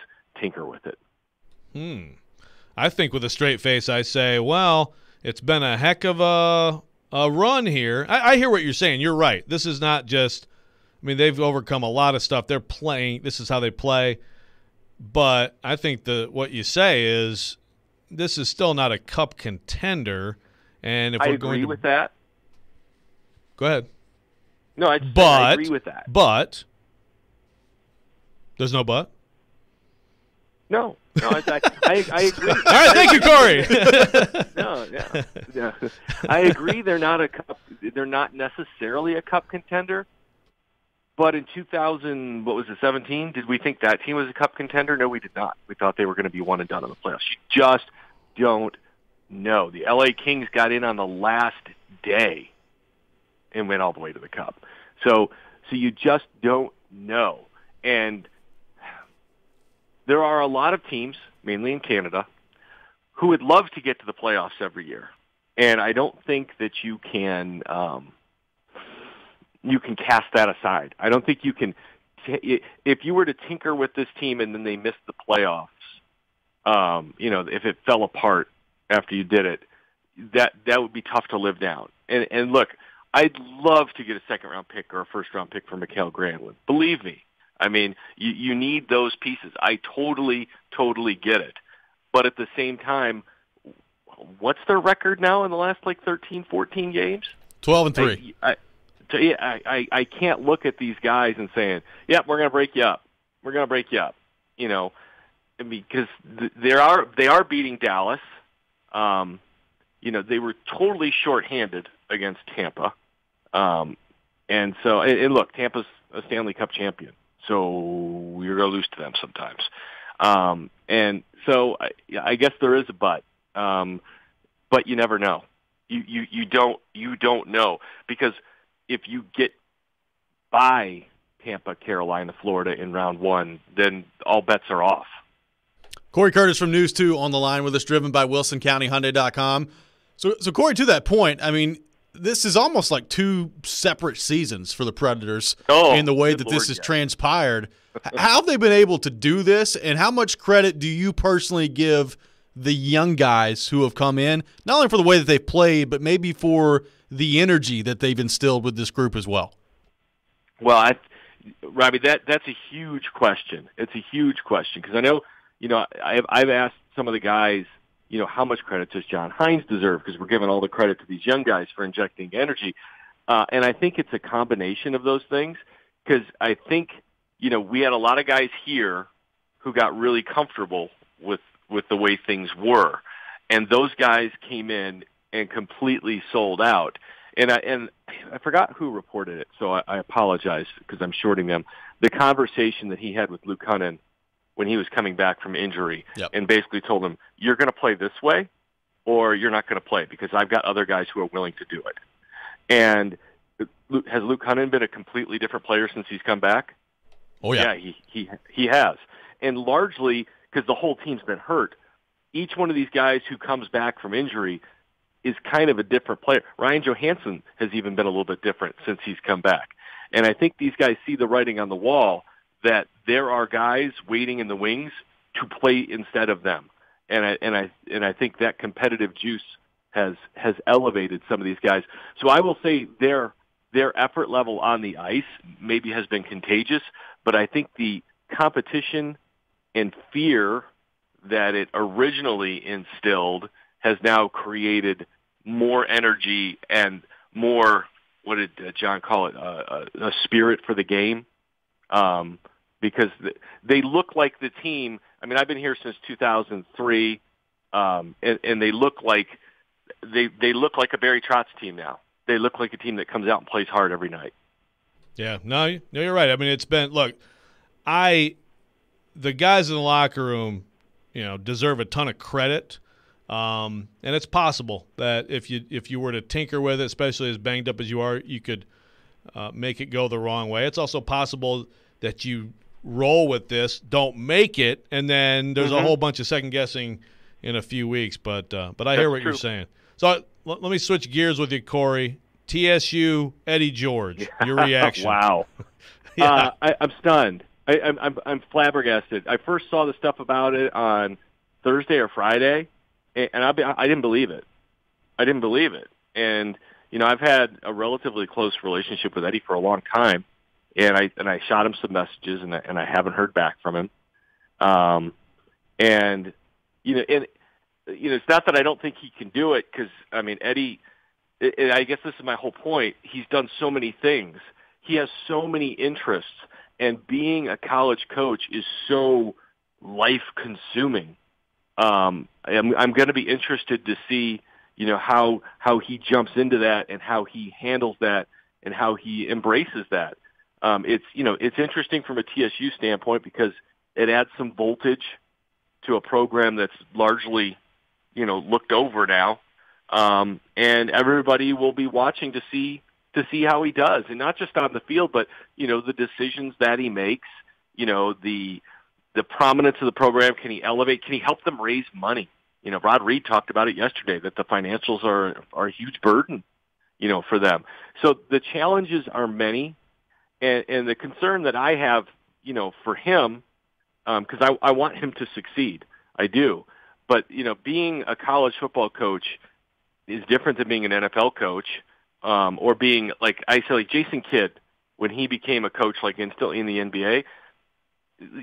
Speaker 12: tinker with it.
Speaker 2: Hmm. I think with a straight face, I say, well, it's been a heck of a a run here. I, I hear what you're saying. You're right. This is not just. I mean, they've overcome a lot of stuff. They're playing. This is how they play. But I think the what you say is this is still not a cup contender. And if
Speaker 12: I
Speaker 2: we're
Speaker 12: agree
Speaker 2: going to
Speaker 12: with that.
Speaker 2: go ahead.
Speaker 12: No, I, just-
Speaker 2: But
Speaker 12: I agree with that.
Speaker 2: But there's no but.
Speaker 12: No, no, I, I, I, I agree.
Speaker 2: All right, thank you, Corey.
Speaker 12: no, yeah, yeah. I agree. They're not a cup. They're not necessarily a cup contender. But in 2000, what was it, 17? Did we think that team was a cup contender? No, we did not. We thought they were going to be one and done in the playoffs. You just don't know. The LA Kings got in on the last day and went all the way to the cup. So, so you just don't know. And there are a lot of teams, mainly in Canada, who would love to get to the playoffs every year. And I don't think that you can um, you can cast that aside. I don't think you can. If you were to tinker with this team and then they missed the playoffs, um, you know, if it fell apart after you did it, that that would be tough to live down. And and look, I'd love to get a second round pick or a first round pick for Mikael Granlund. Believe me, I mean, you, you need those pieces. I totally, totally get it. But at the same time, what's their record now in the last like 13, 14 games?
Speaker 1: 12 and 3.
Speaker 12: I, I, yeah, I, I, I can't look at these guys and saying, "Yep, we're going to break you up. We're going to break you up." You know, because th- there are they are beating Dallas. Um, you know, they were totally shorthanded against Tampa. Um, and so, and, and look, Tampa's a Stanley Cup champion, so you're going to lose to them sometimes. Um, and so, I, I guess there is a but, um, but you never know. You, you you don't you don't know because if you get by Tampa, Carolina, Florida in round one, then all bets are off.
Speaker 1: Corey Curtis from News 2 on the line with us, driven by WilsonCountyHyundai.com. So, so Corey, to that point, I mean, this is almost like two separate seasons for the Predators
Speaker 12: Oh,
Speaker 1: in the way that
Speaker 12: Lord,
Speaker 1: this has
Speaker 12: yes.
Speaker 1: transpired. How have they been able to do this, and how much credit do you personally give the young guys who have come in, not only for the way that they've played, but maybe for the energy that they've instilled with this group as well?
Speaker 12: Well, I, Robby, that that's a huge question. It's a huge question because I know, you know, I've I've asked some of the guys, you know, how much credit does John Hynes deserve? Because we're giving all the credit to these young guys for injecting energy, uh, and I think it's a combination of those things. Because I think, you know, we had a lot of guys here who got really comfortable with with the way things were, and those guys came in and completely sold out. And I and I forgot who reported it, so I, I apologize because I'm shorting them. The conversation that he had with Luke Kunin when he was coming back from injury,
Speaker 1: Yep.
Speaker 12: and basically told him, "You're going to play this way, or you're not going to play because I've got other guys who are willing to do it." And has Luke Kunin been a completely different player since he's come back?
Speaker 1: Oh yeah,
Speaker 12: he he he has, and largely because the whole team's been hurt. Each one of these guys who comes back from injury is kind of a different player. Ryan Johansen has even been a little bit different since he's come back, and I think these guys see the writing on the wall that there are guys waiting in the wings to play instead of them, and I and I and I think that competitive juice has has elevated some of these guys. So I will say their their effort level on the ice maybe has been contagious, but I think the competition and fear that it originally instilled has now created more energy and more what did uh, John call it uh, a, a spirit for the game um, because they look like the team. I mean, I've been here since 2003, um, and, and they look like they they look like a Barry Trotz team now. They look like a team that comes out and plays hard every night.
Speaker 2: Yeah, no, no, you're right. I mean, it's been look, I, the guys in the locker room, you know, deserve a ton of credit. Um, and it's possible that if you if you were to tinker with it, especially as banged up as you are, you could uh, make it go the wrong way. It's also possible that you roll with this, don't make it, and then there's mm-hmm. a whole bunch of second guessing in a few weeks. But uh, but I
Speaker 12: That's
Speaker 2: hear what
Speaker 12: true.
Speaker 2: you're saying. So I, let, let me switch gears with you, Corey. TSU Eddie George, your reaction?
Speaker 12: wow,
Speaker 2: yeah.
Speaker 12: uh, I, I'm stunned. I, I'm, I'm I'm flabbergasted. I first saw the stuff about it on Thursday or Friday, and, I, I didn't believe it. I didn't believe it, and you know I've had a relatively close relationship with Eddie for a long time, and I and I shot him some messages, and I, and I haven't heard back from him. Um, and you know, and you know, it's not that I don't think he can do it because I mean Eddie. And I guess this is my whole point. He's done so many things. He has so many interests, and being a college coach is so life consuming. Um, I'm, I'm going to be interested to see, you know, how how he jumps into that and how he handles that and how he embraces that. Um, it's you know it's interesting from a TSU standpoint because it adds some voltage to a program that's largely you know looked over now, um, and everybody will be watching to see to see how he does, and not just on the field, but you know the decisions that he makes. You know the the prominence of the program. Can he elevate? Can he help them raise money? You know, Rod Reed talked about it yesterday that the financials are are a huge burden, you know, for them. So the challenges are many, and, and the concern that I have, you know, for him, because um, I, I want him to succeed. I do, but you know, being a college football coach is different than being an NFL coach, um, or being like I say, like Jason Kidd when he became a coach, like in still in the NBA.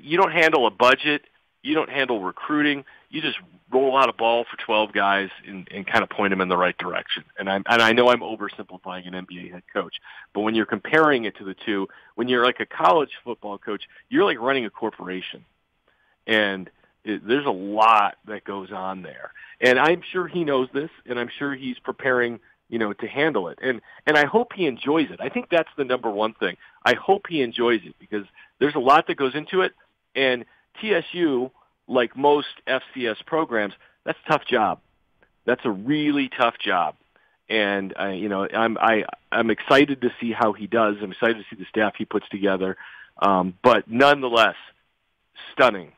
Speaker 12: You don't handle a budget. You don't handle recruiting. You just roll out a ball for 12 guys and, and kind of point them in the right direction. And I and I know I'm oversimplifying an NBA head coach, but when you're comparing it to the two, when you're like a college football coach, you're like running a corporation, and it, there's a lot that goes on there. And I'm sure he knows this, and I'm sure he's preparing, you know, to handle it. And and I hope he enjoys it. I think that's the number one thing. I hope he enjoys it because there's a lot that goes into it, and TSU, like most FCS programs, that's a tough job. That's a really tough job. And uh, you know, I'm I I'm excited to see how he does. I'm excited to see the staff he puts together. Um, but nonetheless, stunning.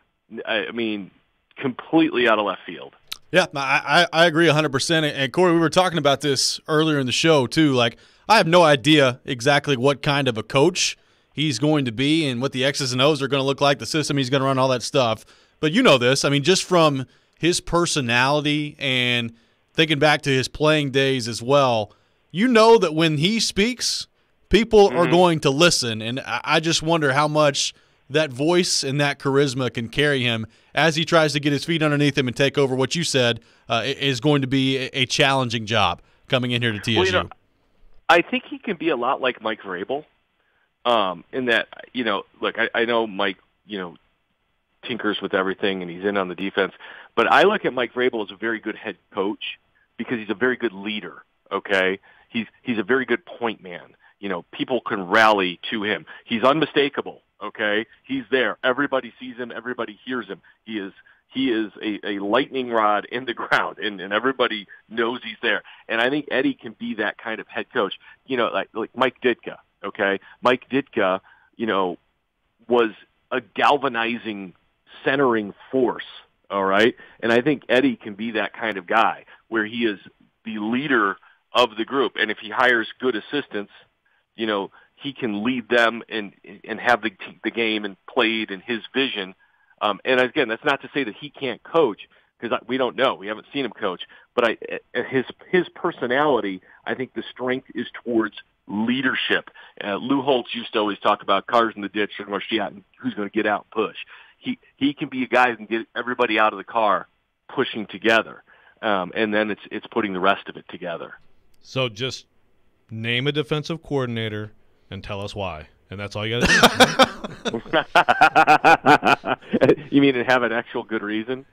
Speaker 12: I mean, completely out of left field.
Speaker 1: Yeah, I, I agree 100%. And Corey, we were talking about this earlier in the show, too. Like, I have no idea exactly what kind of a coach he's going to be and what the X's and O's are going to look like, the system he's going to run, all that stuff. But you know this. I mean, just from his personality and thinking back to his playing days as well, you know that when he speaks, people mm-hmm. are going to listen. And I just wonder how much that voice and that charisma can carry him as he tries to get his feet underneath him and take over what you said uh, is going to be a challenging job coming in here to TSU.
Speaker 12: Well, you know, I think he can be a lot like Mike Vrabel um, in that, you know, look, I, I know Mike, you know, tinkers with everything and he's in on the defense, but I look at Mike Vrabel as a very good head coach because he's a very good leader, okay? He's, he's a very good point man. You know, people can rally to him. He's unmistakable Okay, he's there. Everybody sees him. Everybody hears him. He is he is a, a lightning rod in the ground, and, and everybody knows he's there. And I think Eddie can be that kind of head coach. You know, like like Mike Ditka. Okay, Mike Ditka. You know, was a galvanizing, centering force. All right, and I think Eddie can be that kind of guy where he is the leader of the group, and if he hires good assistants, you know, he can lead them and and have the the game and played in his vision. Um, and again, that's not to say that he can't coach, because we don't know. We haven't seen him coach, but I uh, his his personality. I think the strength is towards leadership. Uh, Lou Holtz used to always talk about cars in the ditch and who's going to get out and push. He he can be a guy who can get everybody out of the car pushing together, um, and then it's it's putting the rest of it together.
Speaker 2: So just name a defensive coordinator and tell us why, and that's all you got
Speaker 12: to do. you mean to have an actual good reason?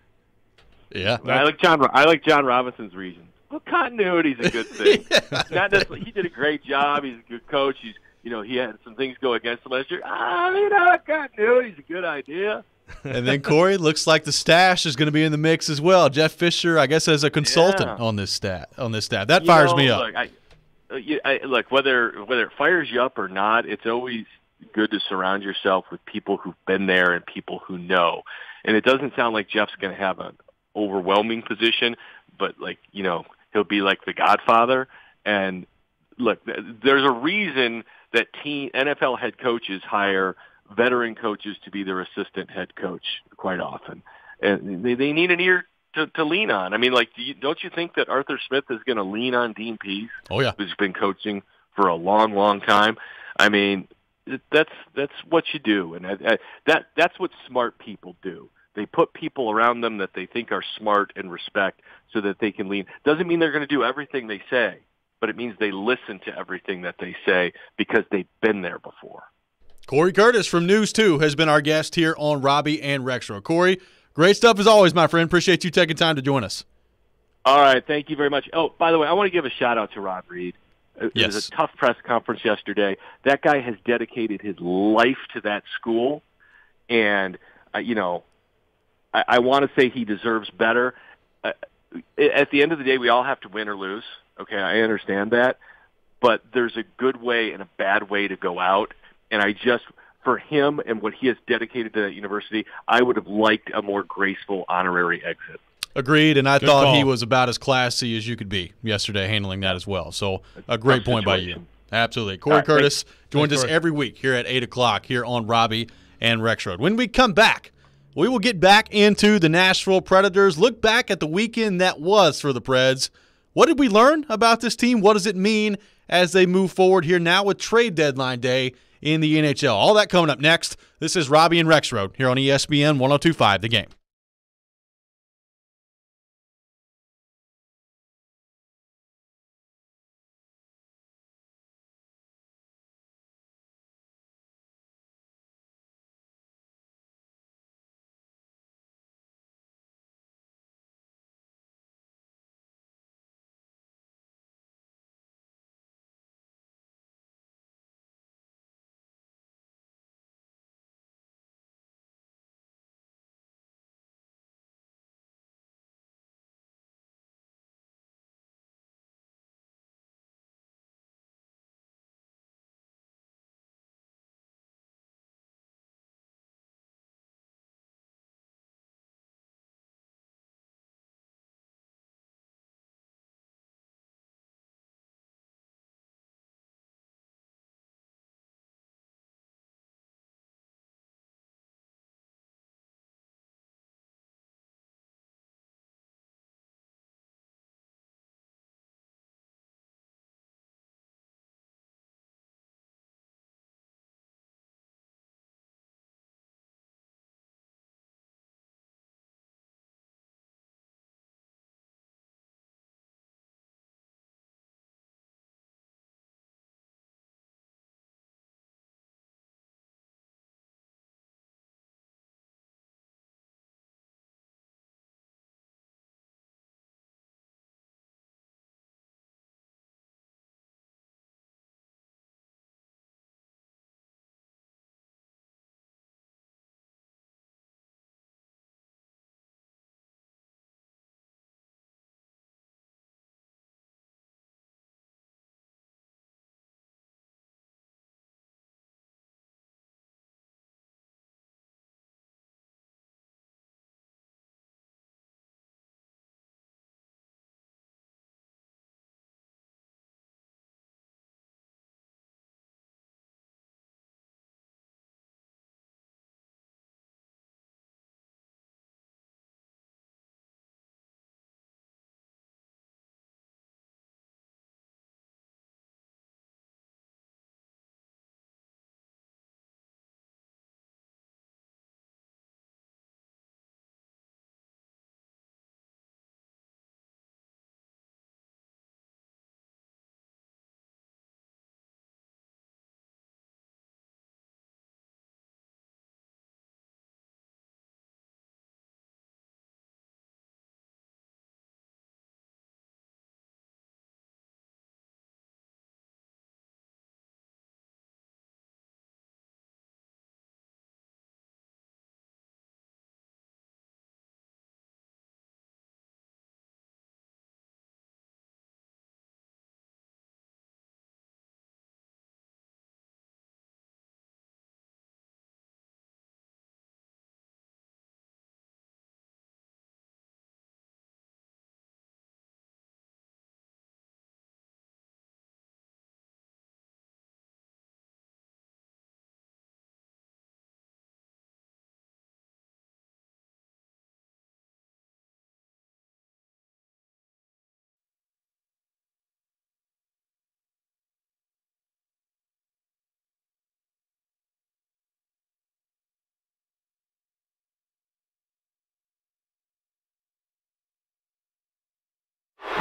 Speaker 1: Yeah,
Speaker 12: I like John. I like John Robinson's reason. Well, continuity's a good thing. yeah. Not necessarily. He did a great job. He's a good coach. He's you know he had some things go against him last year. Ah, you know, continuity's a good idea.
Speaker 1: and then Corey looks like the stash is going to be in the mix as well. Jeff Fisher, I guess, as a consultant
Speaker 12: Yeah.
Speaker 1: on this stat on this stat that
Speaker 12: You
Speaker 1: fires
Speaker 12: know,
Speaker 1: me up.
Speaker 12: Look, I, Uh, you- I, look, whether whether it fires you up or not, it's always good to surround yourself with people who've been there and people who know. And it doesn't sound like Jeff's going to have an overwhelming position, but like you know, he'll be like the Godfather. And look, there's a reason that team NFL head coaches hire veteran coaches to be their assistant head coach quite often, and they, they need an ear to, to lean on. I mean, like, do you, don't you think that Arthur Smith is going to lean on Dean Pees?
Speaker 1: Oh yeah,
Speaker 12: who's been coaching for a long, long time. I mean, that's that's what you do, and I, I, that that's what smart people do. They put people around them that they think are smart and respect, so that they can lean. Doesn't mean they're going to do everything they say, but it means they listen to everything that they say because they've been there before.
Speaker 1: Corey Curtis from News 2 has been our guest here on Robby and Rexrode. Corey, great stuff as always, my friend. Appreciate you taking time to join us.
Speaker 12: All right, thank you very much. Oh, by the way, I want to give a shout out to Rod Reed. It
Speaker 1: Yes.
Speaker 12: was a tough press conference yesterday. That guy has dedicated his life to that school, and uh, you know, I, I want to say he deserves better. Uh, at the end of the day, we all have to win or lose. Okay, I understand that, but there's a good way and a bad way to go out, and I just for him and what he has dedicated to that university, I would have liked a more graceful honorary exit.
Speaker 1: Agreed, and I
Speaker 2: Good
Speaker 1: thought
Speaker 2: call.
Speaker 1: he was about as classy as you could be yesterday handling that as well. So a great
Speaker 12: tough
Speaker 1: point by you. Absolutely. Corey
Speaker 12: All right,
Speaker 1: Curtis joins
Speaker 2: Thanks,
Speaker 1: us
Speaker 2: Corey.
Speaker 1: every week here at 8 o'clock here on Robby and Rexrode. When we come back, we will get back into the Nashville Predators, look back at the weekend that was for the Preds. What did we learn about this team? What does it mean as they move forward here now with trade deadline day in the NHL? All that coming up next. This is Robby and Rexrode here on ESPN 1025 The Game.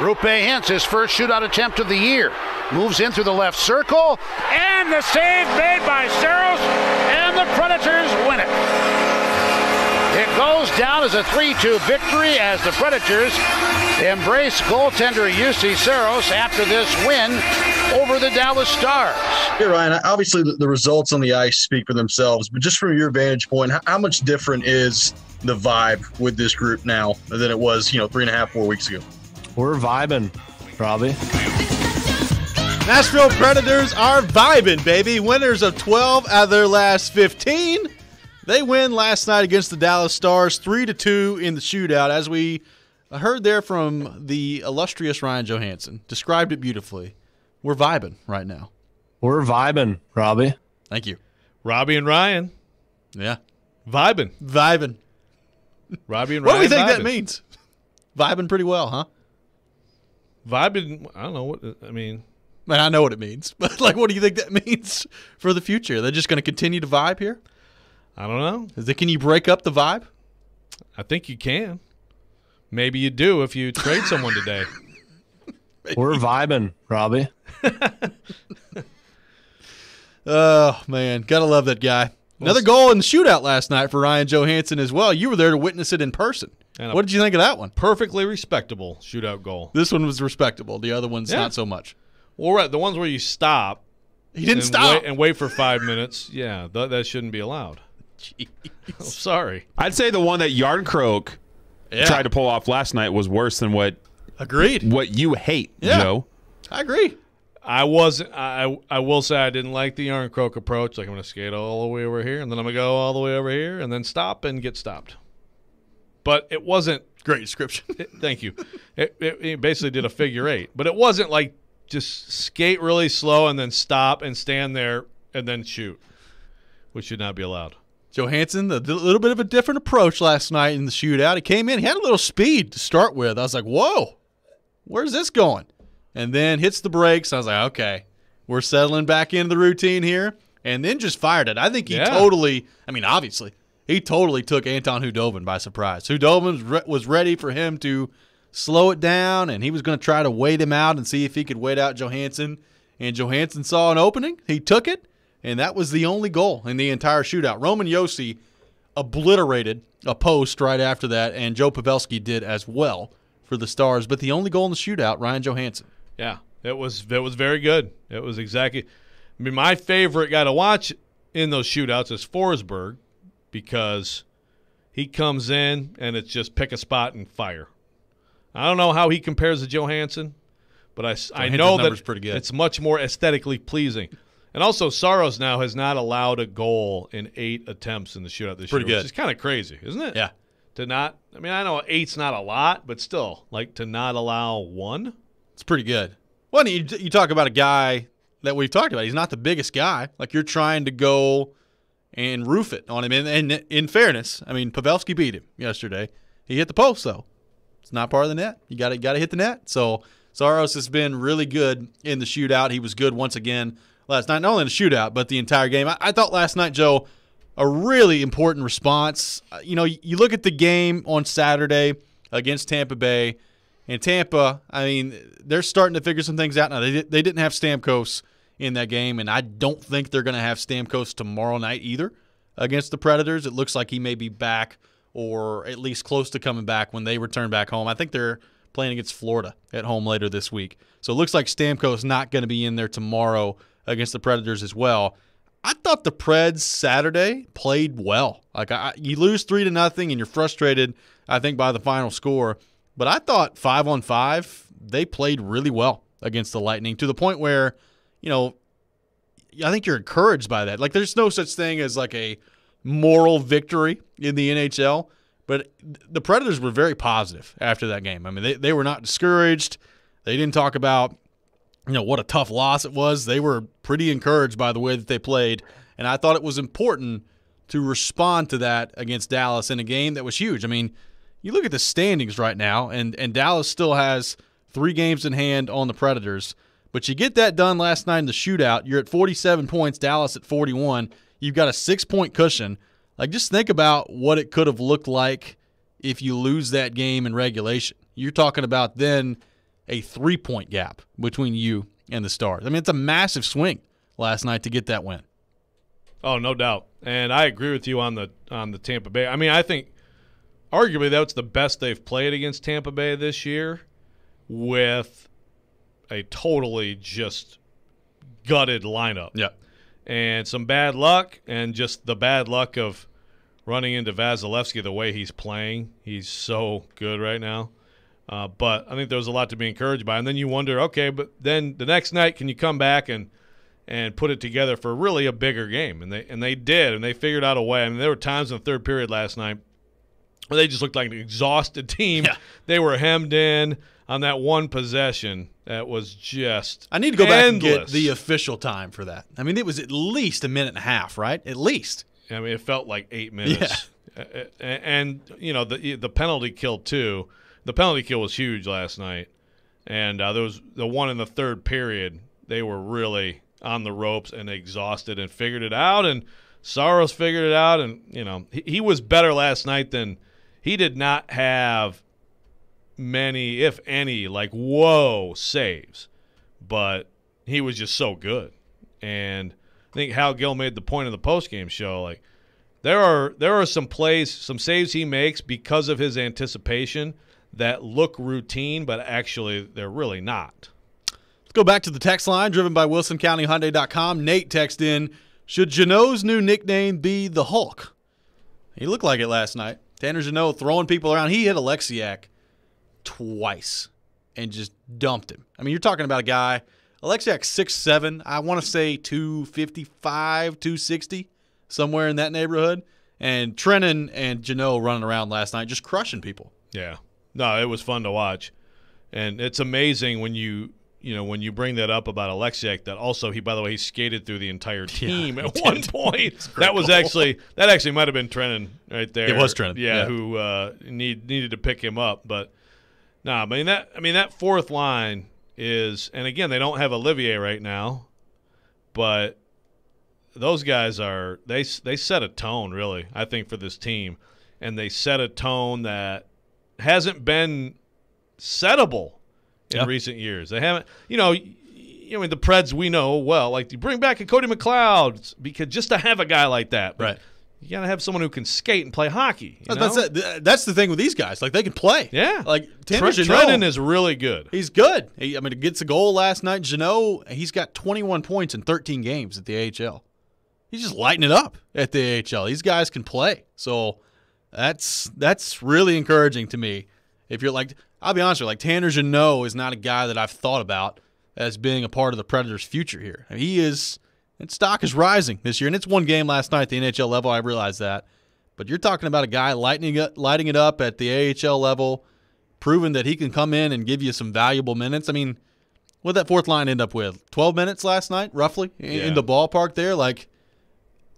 Speaker 4: Roope Hintz, his first shootout attempt of the year. Moves in through the left circle, and the save made by Saros, and the Predators win it. It goes down as a 3-2 victory as the Predators embrace goaltender Juuse Saros after this win over the Dallas Stars.
Speaker 5: Yeah, Ryan. Obviously, the, results on the ice speak for themselves, but just from your vantage point, how much different is the vibe with this group now than it was, you know, three and a half, four weeks ago?
Speaker 6: We're vibing, Robby.
Speaker 1: Nashville Predators are vibing, baby. Winners of 12 out of their last 15. They win last night against the Dallas Stars 3 to 2 in the shootout as we heard there from the illustrious Ryan Johansen. Described it beautifully. We're vibing right now.
Speaker 6: We're vibing, Robby.
Speaker 1: Thank you.
Speaker 2: Robby and Ryan
Speaker 1: Yeah.
Speaker 2: vibing.
Speaker 1: Vibing.
Speaker 2: Robby and Ryan.
Speaker 1: What do we think that means? Vibing pretty well, huh?
Speaker 2: Vibing. I don't know what I mean.
Speaker 1: Man, I know what it means, but like, what do you think that means for the future? They're just going to continue to vibe here?
Speaker 2: I don't know.
Speaker 1: Is it, can you break up the vibe?
Speaker 2: I think you can. Maybe you do if you trade someone today.
Speaker 6: We're vibing, Robby.
Speaker 1: Oh man, gotta love that guy. Another goal in the shootout last night for Ryan Johansen as well. You were there to witness it in person.
Speaker 2: And
Speaker 1: What did you think of that one?
Speaker 2: Perfectly respectable shootout goal.
Speaker 1: This one was respectable. The other one's
Speaker 2: Yeah.
Speaker 1: not so much.
Speaker 2: Well, right, the ones where you stop.
Speaker 1: He didn't
Speaker 2: and
Speaker 1: stop.
Speaker 2: wait, and wait for five minutes. Yeah, th- that shouldn't be allowed. Oh, sorry.
Speaker 3: I'd say the one that Jarnkrok
Speaker 1: Yeah.
Speaker 3: tried to pull off last night was worse than what
Speaker 1: Agreed.
Speaker 3: what you hate,
Speaker 1: Yeah.
Speaker 3: Joe.
Speaker 1: I agree.
Speaker 2: I wasn't. I I will say I didn't like the Jarnkrok approach. Like I'm going to skate all the way over here, and then I'm going to go all the way over here, and then stop and get stopped. But it wasn't.
Speaker 1: Great description.
Speaker 2: It, thank you. It, it, it basically did a figure eight, but it wasn't like just skate really slow and then stop and stand there and then shoot, which should not be allowed.
Speaker 1: Johansen, a little bit of a different approach last night in the shootout. He came in, he had a little speed to start with. I was like, whoa, where's this going? And then hits the brakes. I was like, okay, we're settling back into the routine here. And then just fired it. I think he
Speaker 2: Yeah.
Speaker 1: totally, I mean, obviously, he totally took Anton Khudobin by surprise. Khudobin was ready for him to slow it down, and he was going to try to wait him out and see if he could wait out Johansen. And Johansen saw an opening. He took it, and that was the only goal in the entire shootout. Roman Josi obliterated a post right after that, and Joe Pavelski did as well for the Stars. But the only goal in the shootout, Ryan Johansen.
Speaker 2: Yeah, it was it was very good. It was exactly. I mean, my favorite guy to watch in those shootouts is Forsberg because he comes in and it's just pick a spot and fire. I don't know how he compares to Johansen, but I,
Speaker 1: Johansen's
Speaker 2: know that
Speaker 1: pretty good.
Speaker 2: it's much more aesthetically pleasing. And also, Saros now has not allowed a goal in eight attempts in the shootout this
Speaker 1: Pretty
Speaker 2: year,
Speaker 1: good.
Speaker 2: which is kind of crazy, isn't it?
Speaker 1: Yeah.
Speaker 2: To not, I mean, I know eight's not a lot, but still, like to not allow one.
Speaker 1: It's pretty good. Well, you, you talk about a guy that we've talked about. He's not the biggest guy. Like you're trying to go and roof it on him. And, and in fairness, I mean, Pavelski beat him yesterday. He hit the post though. It's not part of the net. You got to got to hit the net. So Saros has been really good in the shootout. He was good once again last night, not only in the shootout but the entire game. I, I thought last night, Joe, a really important response. Uh, You know, you, you look at the game on Saturday against Tampa Bay. And Tampa, I mean, they're starting to figure some things out now. They, they didn't have Stamkos in that game, and I don't think they're going to have Stamkos tomorrow night either against the Predators. It looks like he may be back or at least close to coming back when they return back home. I think they're playing against Florida at home later this week. So it looks like Stamkos not going to be in there tomorrow against the Predators as well. I thought the Preds Saturday played well. Like I, you lose three to nothing, and you're frustrated. I think by the final score, but I thought five on five they played really well against the Lightning to the point where, you know, I think you're encouraged by that. Like there's no such thing as like a moral victory in the NHL, but the Predators were very positive after that game. I mean, they, they were not discouraged. They didn't talk about you know what a tough loss it was. They were pretty encouraged by the way that they played, and I thought it was important to respond to that against Dallas in a game that was huge. I mean, you look at the standings right now, and and Dallas still has three games in hand on the Predators. But you get that done last night in the shootout. You're at 47 points, Dallas at 41. You've got a six point cushion. Like, just think about what it could have looked like if you lose that game in regulation. You're talking about then a three point gap between you and the Stars. I mean, it's a massive swing last night to get that win.
Speaker 2: Oh, no doubt. And I agree with you on the on the Tampa Bay. I mean, I think arguably that's the best they've played against Tampa Bay this year with a totally just gutted lineup.
Speaker 1: Yeah.
Speaker 2: And some bad luck and just the bad luck of running into Vasilevskiy the way he's playing. He's so good right now. Uh, but I think there's a lot to be encouraged by. And then you wonder, okay, but then the next night, can you come back and and put it together for really a bigger game? And they and they did, and they figured out a way. I mean, there were times in the third period last night where they just looked like an exhausted team.
Speaker 1: Yeah.
Speaker 2: They were hemmed in on that one possession. That was just
Speaker 1: I need to go back and get the official time for that. I mean, it was at least a minute and a half, right? At least.
Speaker 2: I mean, it felt like eight minutes. Uh, And you know the the penalty kill too. The penalty kill was huge last night, and uh, there was the one in the third period. They were really on the ropes and exhausted and figured it out. And Saros figured it out, and you know he, he was better last night than he did not have many, if any, like whoa saves, but he was just so good. And I think Hal Gill made the point in the postgame show, like there are there are some plays, some saves he makes because of his anticipation that look routine, but actually they're really not.
Speaker 1: Let's go back to the text line driven by WilsonCountyHyundai.com. Nate texted in, should Jeannot's new nickname be the Hulk? He looked like it last night. Tanner Jeannot throwing people around. He hit Oleksiak twice and just dumped him. I mean, you're talking about a guy, Oleksiak 6'7", I want to say 255, 260, somewhere in that neighborhood. And Trenin and Jeannot running around last night just crushing people.
Speaker 2: Yeah. No, it was fun to watch. And it's amazing when you you know, when you bring that up about Oleksiak, that also he by the way he skated through the entire team
Speaker 1: he
Speaker 2: at
Speaker 1: did.
Speaker 2: one point.
Speaker 1: It's a great
Speaker 2: That was actually that actually might have been Trenin right there.
Speaker 1: It was Trenin,
Speaker 2: Yeah,
Speaker 1: yeah.
Speaker 2: who uh, need needed to pick him up. But no, nah, I mean that I mean that fourth line is and again they don't have Olivier right now, but those guys are they they set a tone really I think for this team, and they set a tone that hasn't been settable in
Speaker 1: Yeah.
Speaker 2: recent years. They haven't, you know. You know, I mean, the Preds we know well. Like you bring back a Cody McLeod because just to have a guy like that, but
Speaker 1: Right.
Speaker 2: You gotta have someone who can skate and play hockey.
Speaker 1: That's, that's, the thing with these guys. Like, they can play.
Speaker 2: Yeah,
Speaker 1: Like, Tanner
Speaker 2: Tre- Jeannot- is really good.
Speaker 1: He's good. He, I mean, he gets a goal last night. Jeannot, he's got 21 points in 13 games at the AHL. He's just lighting it up at the AHL. These guys can play. So that's that's really encouraging to me. If you're like, I'll be honest with you, like Tanner Jeannot is not a guy that I've thought about as being a part of the Predators' future here. I mean, he is, and stock is rising this year. And it's one game last night at the NHL level. I realize that. But you're talking about a guy lighting it, lighting it up at the AHL level, proving that he can come in and give you some valuable minutes. I mean, what did that fourth line end up with? 12 minutes last night, roughly, in,
Speaker 2: Yeah.
Speaker 1: in the ballpark there? Like,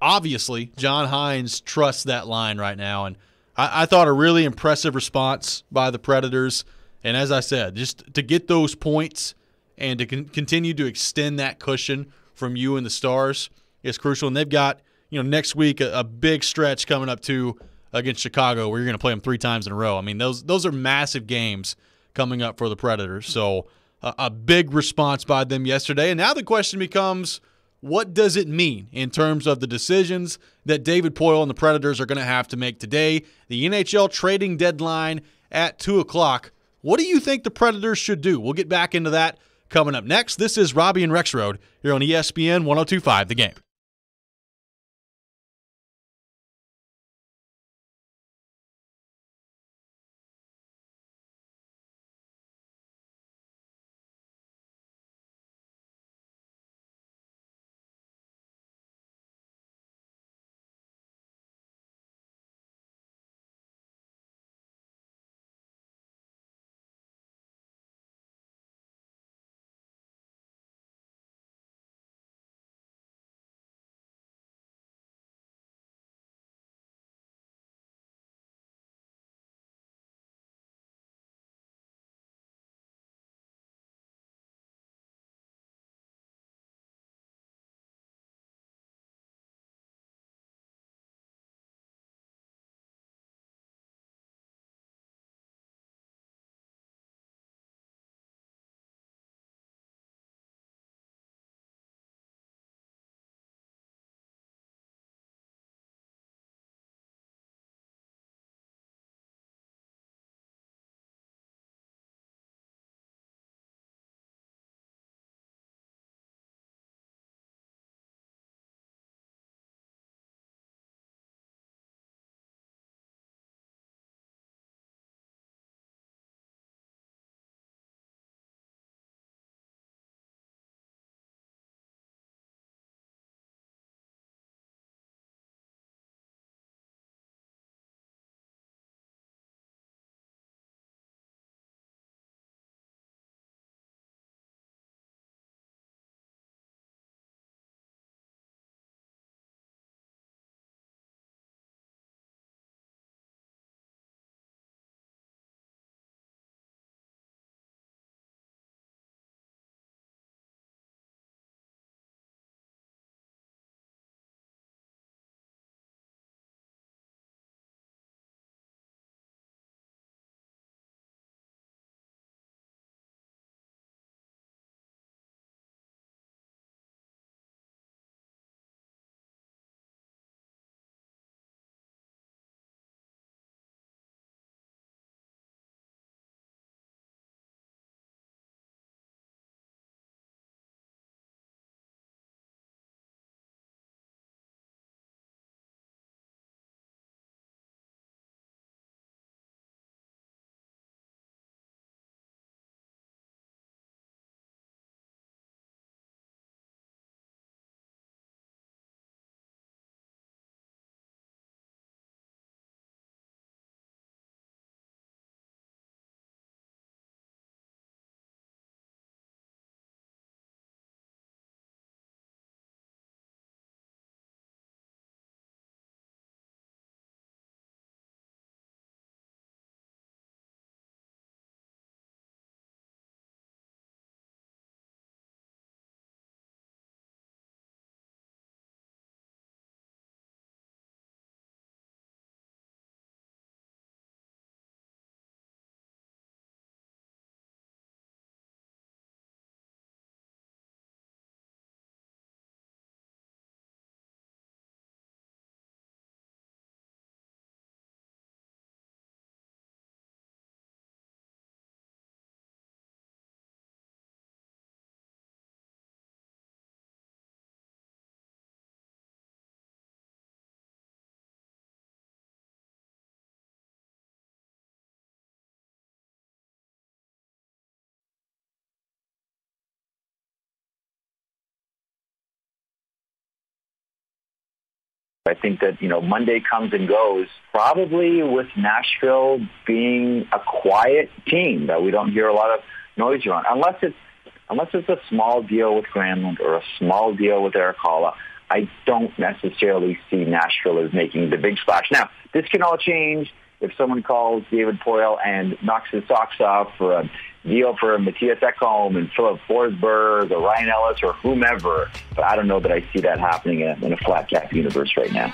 Speaker 1: obviously, John Hynes trusts that line right now. And I, I thought a really impressive response by the Predators. And as I said, just to get those points and to con- continue to extend that cushion from you and the Stars is crucial. And they've got, you know, next week a, a big stretch coming up too against Chicago where you're going to play them three times in a row. I mean, those those are massive games coming up for the Predators. So a, a big response by them yesterday. And now the question becomes, what does it mean in terms of the decisions that David Poile and the Predators are going to have to make today? The NHL trading deadline at 2 o'clock. What do you think the Predators should do? We'll get back into that coming up next. This is Robbie and Rex Road here on ESPN 1025 The Game.
Speaker 13: I think that, you know, Monday comes and goes, probably with Nashville being a quiet team that we don't hear a lot of noise around, unless it's unless it's a small deal with Granlund or a small deal with Erik Haula. I don't necessarily see Nashville as making the big splash. Now, this can all change if someone calls David Poile and knocks his socks off for a deal for Mattias Ekholm and Filip Forsberg or Ryan Ellis or whomever. But I don't know that I see that happening in in a flat cap universe right now.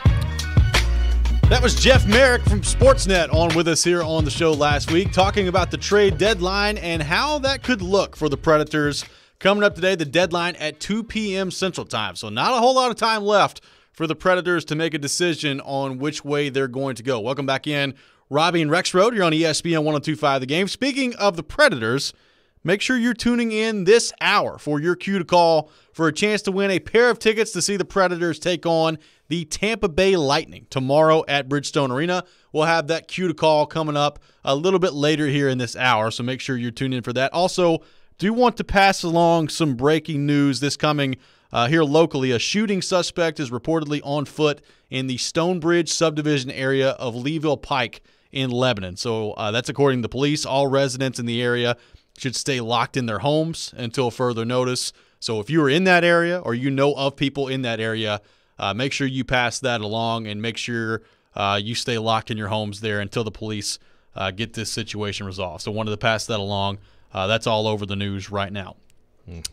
Speaker 1: That was Jeff Marek from Sportsnet on with us here on the show last week, talking about the trade deadline and how that could look for the Predators. Coming up today, the deadline at 2 p.m. Central Time. So, not a whole lot of time left for the Predators to make a decision on which way they're going to go. Welcome back in. Robby and Rexrode, you're on ESPN 1025 The Game. Speaking of the Predators, make sure you're tuning in this hour for your cue to call for a chance to win a pair of tickets to see the Predators take on the Tampa Bay Lightning tomorrow at Bridgestone Arena. We'll have that cue to call coming up a little bit later here in this hour, so make sure you're tuned in for that. Also, do want to pass along some breaking news this coming uh, here locally. A shooting suspect is reportedly on foot in the Stonebridge subdivision area of Leeville Pike in Lebanon. So uh, that's according to the police. All residents in the area should stay locked in their homes until further notice. So if you are in that area or you know of people in that area, uh, make sure you pass that along and make sure uh, you stay locked in your homes there until the police uh, get this situation resolved. So wanted to pass that along. Uh, that's all over the news right now.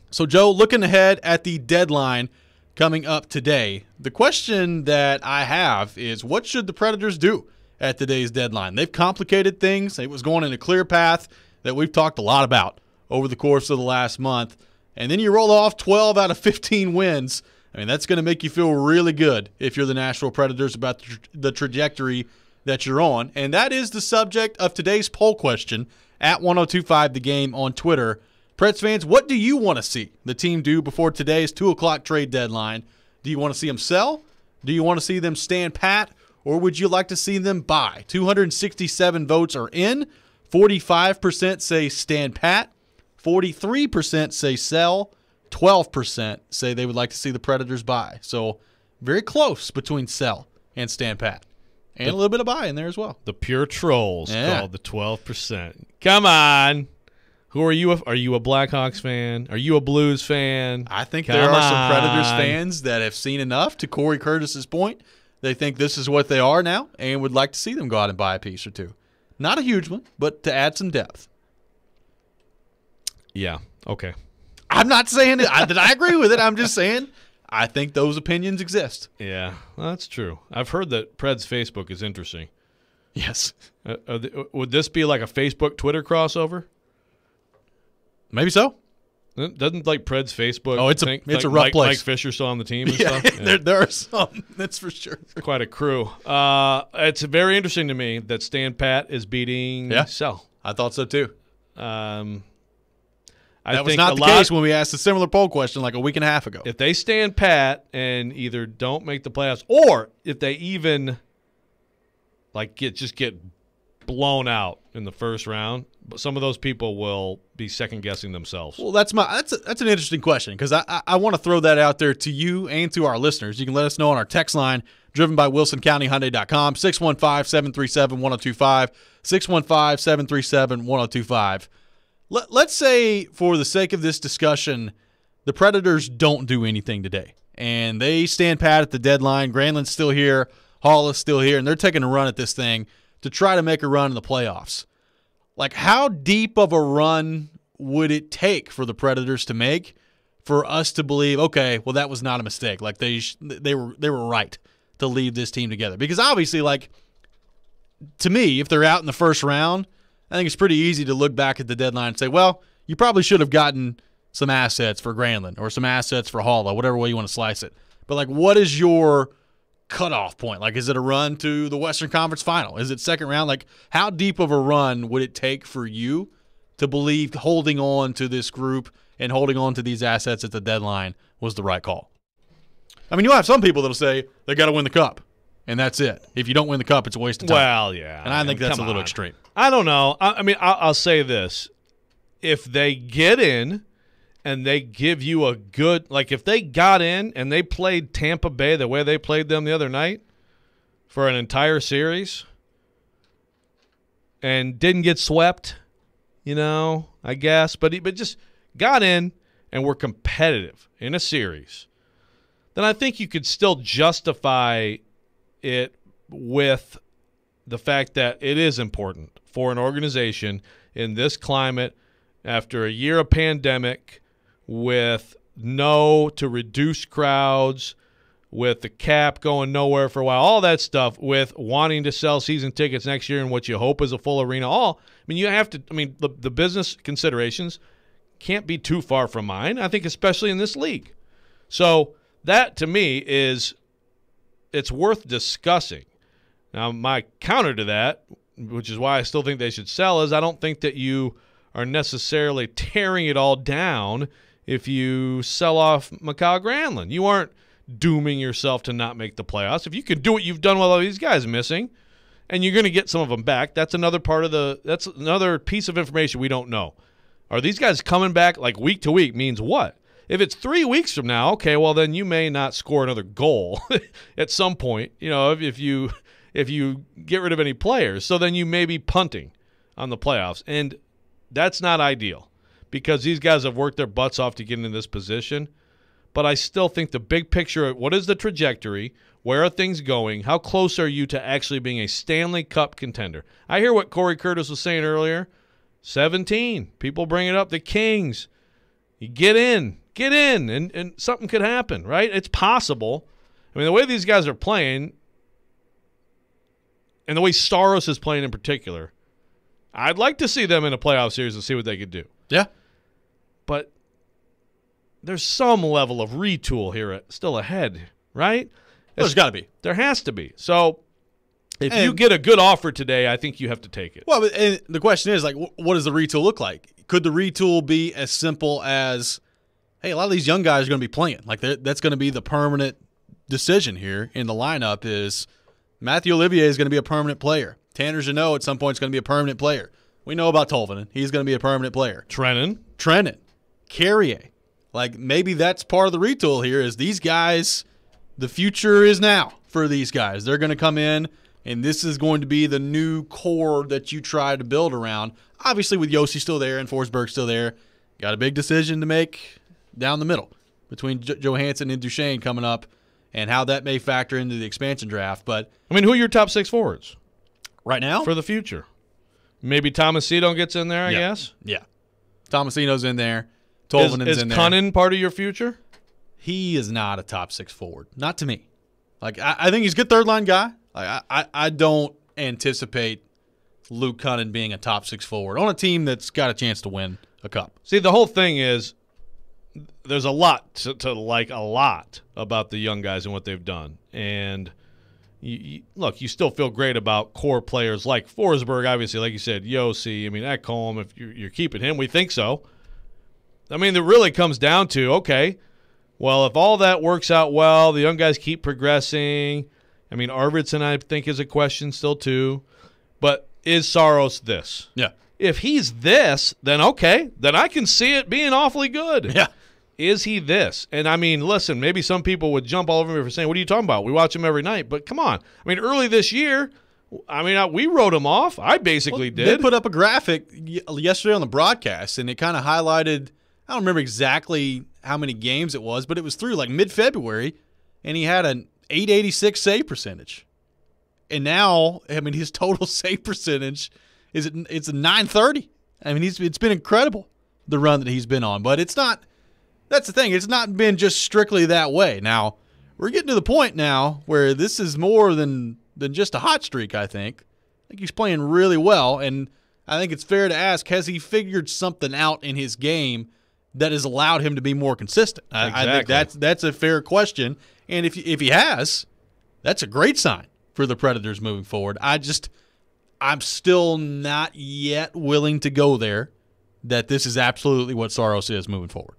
Speaker 1: So Joe, looking ahead at the deadline coming up today, the question that I have is what should the Predators do at today's deadline? They've complicated things. It was going in a clear path that we've talked a lot about over the course of the last month. And then you roll off 12 out of 15 wins. I mean, that's going to make you feel really good if you're the Nashville Predators about the, tra- the trajectory that you're on. And that is the subject of today's poll question at 1025 The Game on Twitter. Preds fans, what do you want to see the team do before today's 2 o'clock trade deadline? Do you want to see them sell? Do you want to see them stand pat? Or would you like to see them buy? 267 votes are in. 45% say stand pat. 43% say sell. 12% say they would like to see the Predators buy. So very close between sell and stand pat. And
Speaker 2: The-
Speaker 1: a little bit of buy in there as well.
Speaker 2: The pure trolls
Speaker 1: Yeah.
Speaker 2: called the twelve percent. Come on, who are you? A, are you a Blackhawks fan? Are you a Blues fan?
Speaker 1: I think
Speaker 2: Come
Speaker 1: there are some Predators fans that have seen enough. To Corey Curtis's point, they think this is what they are now, and would like to see them go out and buy a piece or two. Not a huge one, but to add some depth.
Speaker 2: Yeah. Okay.
Speaker 1: I'm not saying that I, that I agree with it. I'm just saying I think those opinions exist.
Speaker 2: Yeah, that's true. I've heard that Pred's Facebook is interesting.
Speaker 1: Yes.
Speaker 2: Uh, are the- would this be like a Facebook Twitter crossover?
Speaker 1: Maybe so.
Speaker 2: Doesn't like Pred's Facebook?
Speaker 1: Oh, it's a-
Speaker 2: think,
Speaker 1: it's a rough
Speaker 2: Mike,
Speaker 1: place.
Speaker 2: Mike Fisher still on the team and
Speaker 1: Yeah,
Speaker 2: stuff.
Speaker 1: there, there are some. That's for sure.
Speaker 2: quite a crew. Uh, it's very interesting to me that Stan Pat is beating
Speaker 1: Yeah.
Speaker 2: Sell.
Speaker 1: I thought so too.
Speaker 2: Um, I
Speaker 1: That was not the
Speaker 2: lot-
Speaker 1: case when we asked a similar poll question like a week and a half ago.
Speaker 2: If they stand pat and either don't make the playoffs, or if they even like get just get blown out in the first round, but some of those people will be second guessing themselves.
Speaker 1: Well, that's my that's a, that's an interesting question because I I, I want to throw that out there to you and to our listeners. You can let us know on our text line driven by WilsonCountyHyundai.com 615-737-1025 615-737-1025. Let, let's say for the sake of this discussion, the Predators don't do anything today and they stand pat at the deadline. Granlund's still here, Hall is still here, and they're taking a run at this thing to try to make a run in the playoffs. Like how deep of a run would it take for the predators to make for us to believe okay well that was not a mistake. Like they they were they were right to leave this team together. Because obviously like to me if they're out in the first round i think it's pretty easy to look back at the deadline and say well you probably should have gotten some assets for Granlund or some assets for Haula, whatever way you want to slice it. But like what is your cutoff point? Like, is it a run to the Western Conference Final? Is it second round? Like, how deep of a run would it take for you to believe holding on to this group and holding on to these assets at the deadline was the right call? I mean, you'll have some people that'll say they got to win the cup, and that's it. If you don't win the cup, it's a waste of time.
Speaker 2: Well, yeah,
Speaker 1: and I think that's a little
Speaker 2: on.
Speaker 1: extreme.
Speaker 2: I don't know. I, I mean, I'll, I'll say this: if they get in and they give you a good like if they got in and they played Tampa Bay the way they played them the other night for an entire series and didn't get swept, you know, I guess, but he, but just got in and were competitive in a series, then I think you could still justify it with the fact that it is important for an organization in this climate after a year of pandemic with no to reduce crowds with the cap going nowhere for a while all that stuff with wanting to sell season tickets next year and what you hope is a full arena all i mean you have to i mean the, the business considerations can't be too far from mine i think especially in this league. So that to me is it's worth discussing. Now my counter to that which is why i still think they should sell is i don't think that you are necessarily tearing it all down if you sell off Mikael Granlund. You aren't dooming yourself to not make the playoffs. If you could do what you've done with all these guys missing, and you're going to get some of them back, that's another part of the. That's another piece of information we don't know. Are these guys coming back like week to week? Means what? If it's three weeks from now, okay, well then you may not score another goal at some point. You know, if, if you if you get rid of any players, so then you may be punting on the playoffs, and that's not ideal because these guys have worked their butts off to get in this position. But I still think the big picture what is the trajectory? Where are things going? How close are you to actually being a Stanley Cup contender? I hear what Corey Curtis was saying earlier 17. People bring it up. The Kings. You get in, get in, and, and something could happen, right? It's possible. I mean, the way these guys are playing, and the way Saros is playing in particular, I'd like to see them in a playoff series and see what they could do.
Speaker 1: Yeah.
Speaker 2: But there's some level of retool here uh, still ahead, right?
Speaker 1: There's got to be.
Speaker 2: There has to be. So if
Speaker 1: And-
Speaker 2: you get a good offer today, I think you have to take it.
Speaker 1: Well, but, and the question is like, wh- what does the retool look like? Could the retool be as simple as, hey, a lot of these young guys are going to be playing. Like that's going to be the permanent decision here in the lineup. Is Mathieu Olivier is going to be a permanent player. Tanner Jeannot at some point is going to be a permanent player. We know about Tolvanen; he's going to be a permanent player.
Speaker 2: Trenin,
Speaker 1: Trenin, Carrier, like maybe that's part of the retool here. Is these guys, the future is now for these guys. They're going to come in, and this is going to be the new core that you try to build around. Obviously, with Josi still there and Forsberg still there, got a big decision to make down the middle between J- Johansen and Duchene coming up, and how that may factor into the expansion draft. But
Speaker 2: I mean, who are your top six forwards
Speaker 1: right now
Speaker 2: for the future? Maybe Tomasino gets in there, I
Speaker 1: Yeah.
Speaker 2: guess.
Speaker 1: Yeah, Tomasino's in there. Tolvanen's
Speaker 2: is
Speaker 1: in there.
Speaker 2: Kunin part of your future?
Speaker 1: he is not a top six forward. Not to me. Like I, I think he's a good third line guy. Like I, I, I don't anticipate Luke Kunin being a top six forward on a team that's got a chance to win a cup.
Speaker 2: See, the whole thing is there's a lot to, to like a lot about the young guys and what they've done. And you, you, look, you still feel great about core players like Forsberg, obviously, like you said, Josi. I mean, Ekholm, if you're, you're keeping him, we think so. I mean, it really comes down to okay, well, if all that works out well, the young guys keep progressing. I mean, Arvidsson, I think, is a question still, too. But is Saros this?
Speaker 1: Yeah.
Speaker 2: If he's this, then okay, then I can see it being awfully good.
Speaker 1: Yeah.
Speaker 2: Is he this? And I mean, listen, maybe some people would jump all over me for saying, "What are you talking about? We watch him every night." But come on, I mean, early this year, I mean, uh, we wrote him off. I basically
Speaker 1: They
Speaker 2: did.
Speaker 1: put up a graphic yesterday on the broadcast, and it kind of highlighted. I don't remember exactly how many games it was, but it was through like mid February, and he had an 886 save percentage. And now, I mean, his total save percentage is it, it's a 930. I mean, he's it's been incredible the run that he's been on, but it's not. That's the thing. It's not been just strictly that way. Now we're getting to the point now where this is more than than just a hot streak. I think. I think he's playing really well, and I think it's fair to ask: Has he figured something out in his game that has allowed him to be more consistent? I, I think that's that's a fair question, and if if he has, that's a great sign for the Predators moving forward. I just, I'm still not yet willing to go there. That this is absolutely what Saros is moving forward.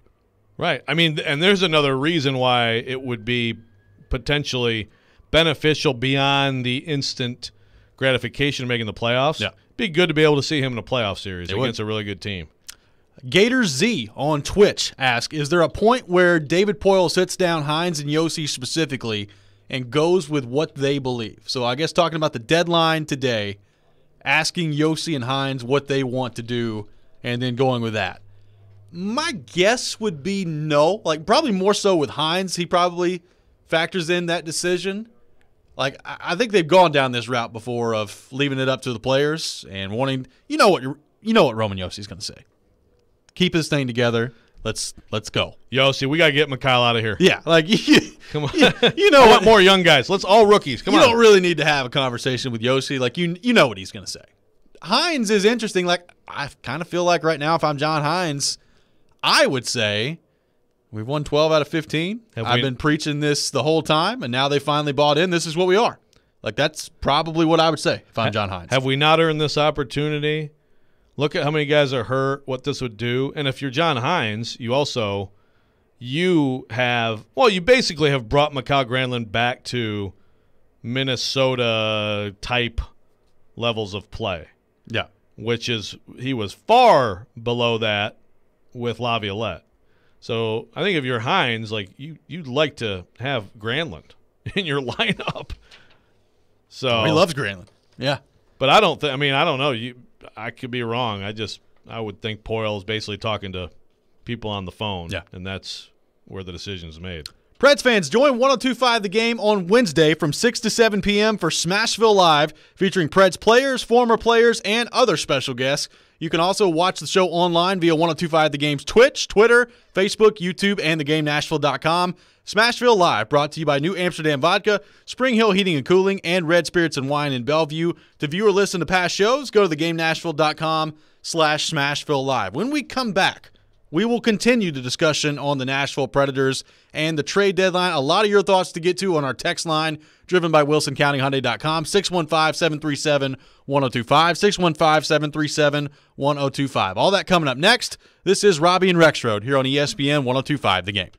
Speaker 2: Right. I mean, and there's another reason why it would be potentially beneficial beyond the instant gratification of making the playoffs.
Speaker 1: Yeah.
Speaker 2: It'd be good to be able to see him in a playoff series
Speaker 1: It would.
Speaker 2: against a really good team.
Speaker 1: Gator Z on Twitch asks, "Is there a point where David Poile sits down Hynes and Josi specifically and goes with what they believe?" So I guess talking about the deadline today, asking Josi and Hynes what they want to do, and then going with that. My guess would be no. Like probably more so with Hynes. He probably factors in that decision. Like I think they've gone down this route before of leaving it up to the players and wanting. You know what? you're- You know what Roman Josi's going to say. Keep this thing together. Let's let's go.
Speaker 2: Josi, we got to get Mikael out of here.
Speaker 1: Yeah, like you,
Speaker 2: Come on.
Speaker 1: you know what?
Speaker 2: more young guys. Let's all rookies. Come
Speaker 1: you
Speaker 2: on.
Speaker 1: don't really need to have a conversation with Josi. Like you, you know what he's going to say. Hynes is interesting. Like I kind of feel like right now, if I'm John Hynes, I would say we've won 12 out of 15.
Speaker 2: Have
Speaker 1: I've
Speaker 2: we-
Speaker 1: been preaching this the whole time, and now they finally bought in. This is what we are. Like that's probably what I would say if I'm John Hynes.
Speaker 2: Have we not earned this opportunity? Look at how many guys are hurt, what this would do. And if you're John Hynes, you also you have well, you basically have brought Mikael Granlund back to Minnesota type levels of play.
Speaker 1: Yeah.
Speaker 2: Which is he was far below that with Laviolette. So I think if you're Hynes, like you you'd like to have Granlund in your lineup. So
Speaker 1: he loves Granlund. Yeah.
Speaker 2: but I don't think. I mean, I don't know. You, I could be wrong. I just, I would think Poile is basically talking to people on the phone.
Speaker 1: Yeah.
Speaker 2: and that's where the decision's made.
Speaker 1: Preds fans, join 1025 The Game on Wednesday from 6 to 7 p.m. for Smashville Live, featuring Preds players, former players, and other special guests. You can also watch the show online via 1025 The Game's Twitch, Twitter, Facebook, YouTube, and thegamenashville.com. Smashville Live, brought to you by New Amsterdam Vodka, Spring Hill Heating and Cooling, and Red Spirits and Wine in Bellevue. To view or listen to past shows, go to thegamenashville.com slash Smashville Live. When we come back, we will continue the discussion on the Nashville Predators and the trade deadline. A lot of your thoughts to get to on our text line, driven by WilsonCountyHyundai.com, 615-737-1025, 615-737-1025. All that coming up next. This is Robby and Rexrode here on ESPN 1025 The Game.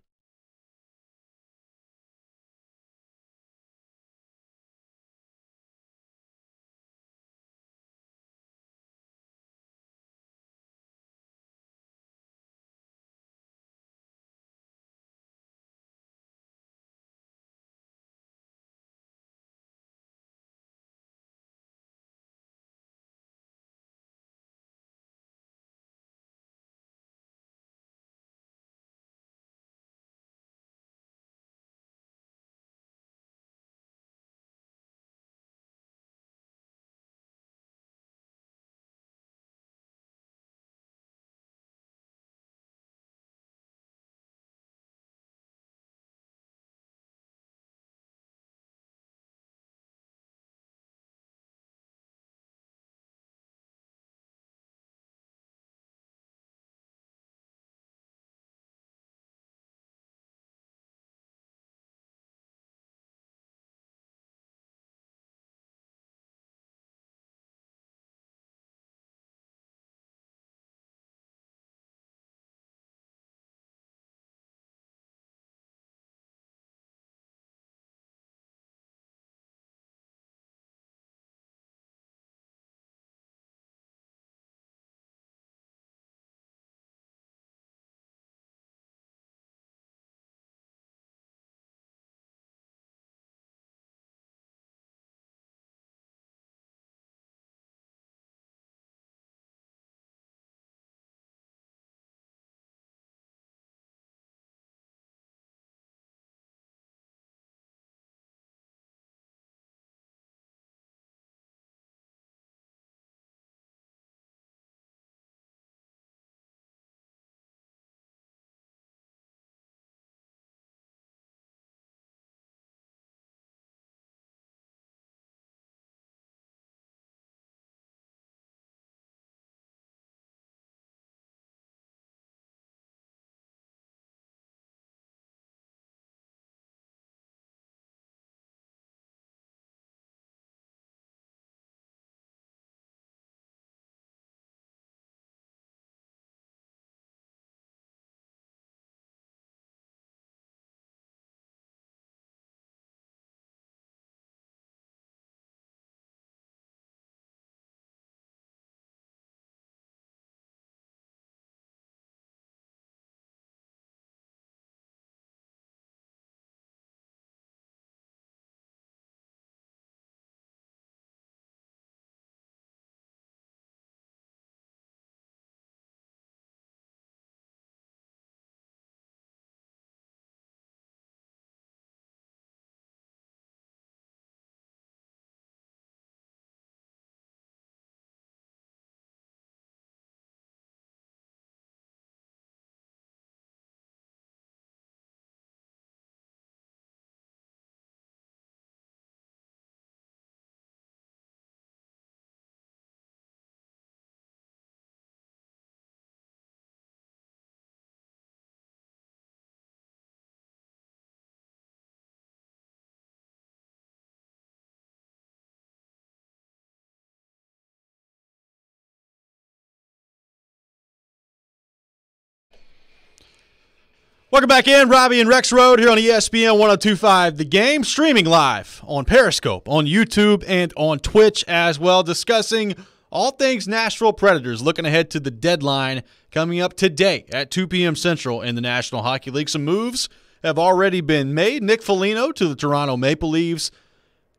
Speaker 1: Welcome back in, Robby and Rexrode here on ESPN 1025 The Game, streaming live on Periscope, on YouTube, and on Twitch as well, discussing all things Nashville Predators, looking ahead to the deadline coming up today at 2 p.m. Central in the National Hockey League. Some moves have already been made. Nick Foligno to the Toronto Maple Leafs.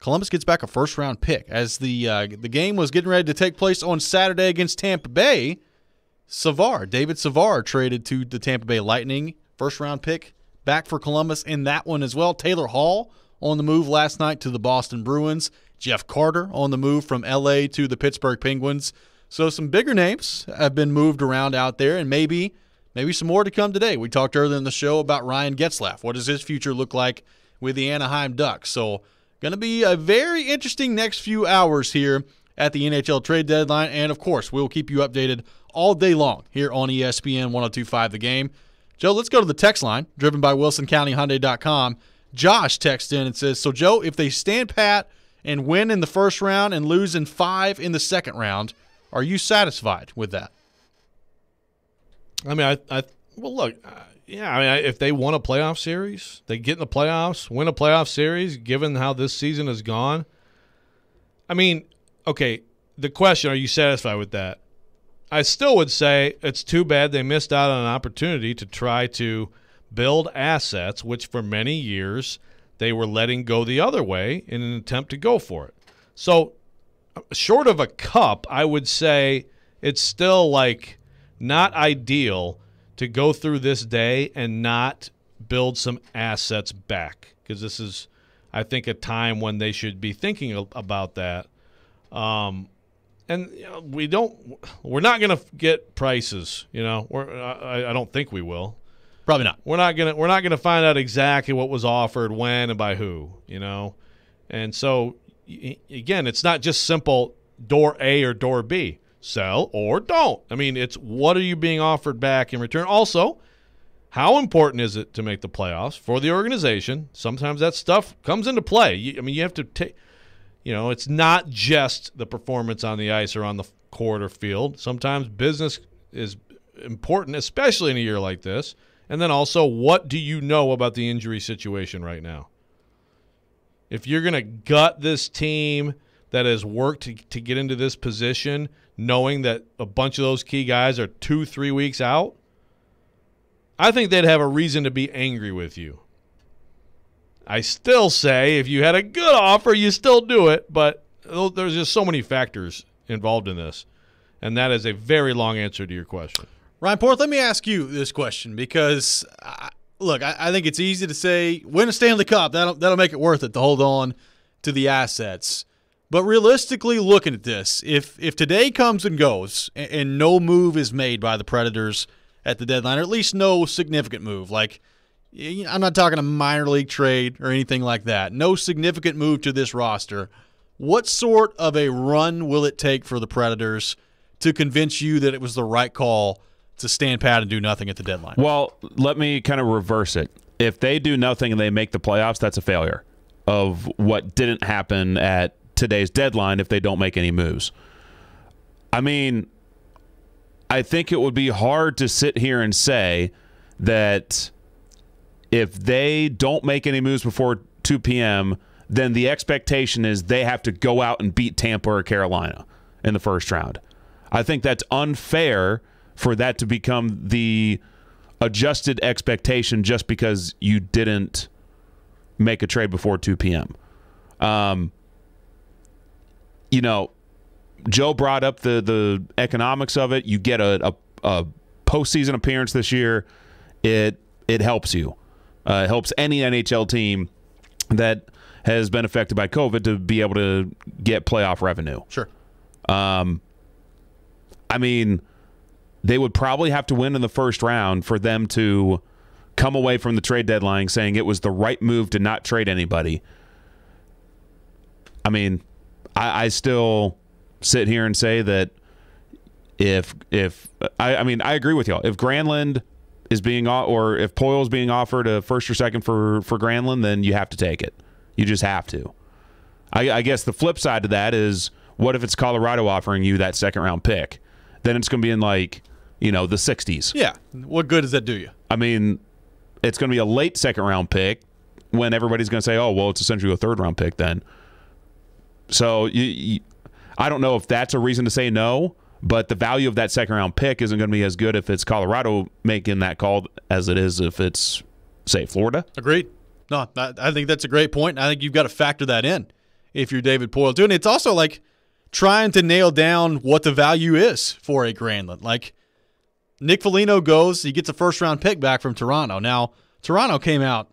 Speaker 1: Columbus gets back a first round pick. As the uh, the game was getting ready to take place on Saturday against Tampa Bay, Savard, David Savard, traded to the Tampa Bay Lightning. First round pick back for Columbus in that one as well. Taylor Hall on the move last night to the Boston Bruins. Jeff Carter on the move from LA to the Pittsburgh Penguins. So some bigger names have been moved around out there, and maybe maybe some more to come today. We talked earlier in the show about Ryan Getzlaff. What does his future look like with the Anaheim Ducks? So going to be a very interesting next few hours here at the NHL trade deadline, and of course we'll keep you updated all day long here on ESPN 1025 The Game. Joe, let's go to the text line driven by WilsonCountyHyundai.com. Josh texts in and says, "So Joe, if they stand pat and win in the first round and lose in five in the second round, are you satisfied with that?"
Speaker 2: I mean, I, I well, look, uh, yeah. I mean, I, if they won a playoff series, they get in the playoffs, win a playoff series. Given how this season has gone, I mean, okay. The question: Are you satisfied with that? I still would say it's too bad they missed out on an opportunity to try to build assets, which for many years they were letting go the other way in an attempt to go for it. So, short of a cup, I would say it's still like not ideal to go through this day and not build some assets back because this is, I think, a time when they should be thinking about that. Um, and you know, we don't, we're not going to get prices. You know, we're, I, I don't think we will.
Speaker 1: Probably not.
Speaker 2: We're not gonna we're not gonna find out exactly what was offered when and by who. You know, and so again, it's not just simple door A or door B. Sell or don't. I mean, it's what are you being offered back in return? Also, how important is it to make the playoffs for the organization? Sometimes that stuff comes into play. You, I mean, you have to take, you know, it's not just the performance on the ice or on the court or field. Sometimes business is important, especially in a year like this. And then also, what do you know about the injury situation right now? If you're going to gut this team that has worked to, to get into this position, knowing that a bunch of those key guys are two, three weeks out, I think they'd have a reason to be angry with you. I still say if you had a good offer, you still do it, but there's just so many factors involved in this. And that is a very long answer to your question.
Speaker 1: Ryan Porth, let me ask you this question because, I, look, I, I think it's easy to say win a Stanley Cup. That'll that'll make it worth it to hold on to the assets. But realistically, looking at this, if if today comes and goes and, and no move is made by the Predators at the deadline, or at least no significant move, like I'm not talking a minor league trade or anything like that, no significant move to this roster. What sort of a run will it take for the Predators to convince you that it was the right call to stand pat and do nothing at the deadline?
Speaker 3: Well, let me kind of reverse it. If they do nothing and they make the playoffs, that's a failure of what didn't happen at today's deadline if they don't make any moves. I mean, I think it would be hard to sit here and say that if they don't make any moves before 2 p.m., then the expectation is they have to go out and beat Tampa or Carolina in the first round. I think that's unfair for that to become the adjusted expectation just because you didn't make a trade before 2 p.m. Um, you know, Joe brought up the the economics of it. You get a, a, a postseason appearance this year. It it helps you. Uh, it helps any NHL team that has been affected by COVID to be able to get playoff revenue.
Speaker 1: Sure.
Speaker 3: Um, I mean, they would probably have to win in the first round for them to come away from the trade deadline saying it was the right move to not trade anybody. I mean, I, I still sit here and say that if if I, I mean I agree with y'all. If Granlund is being o- or if Poile is being offered a first or second for for Granlund, then you have to take it. You just have to. I, I guess the flip side to that is what if it's Colorado offering you that second round pick? Then it's going to be in like you know the 60s.
Speaker 1: Yeah. What good does that do you?
Speaker 3: I mean, it's going to be a late second round pick when everybody's going to say, "Oh, well, it's essentially a third round pick then." So you, you, I don't know if that's a reason to say no, but the value of that second round pick isn't going to be as good if it's Colorado making that call as it is if it's say Florida.
Speaker 1: Agreed. No, I, think that's a great point. I think you've got to factor that in if you're David Poile too. And it's also like trying to nail down what the value is for a Granlund. Like Nick Foligno goes, he gets a first round pick back from Toronto. Now Toronto came out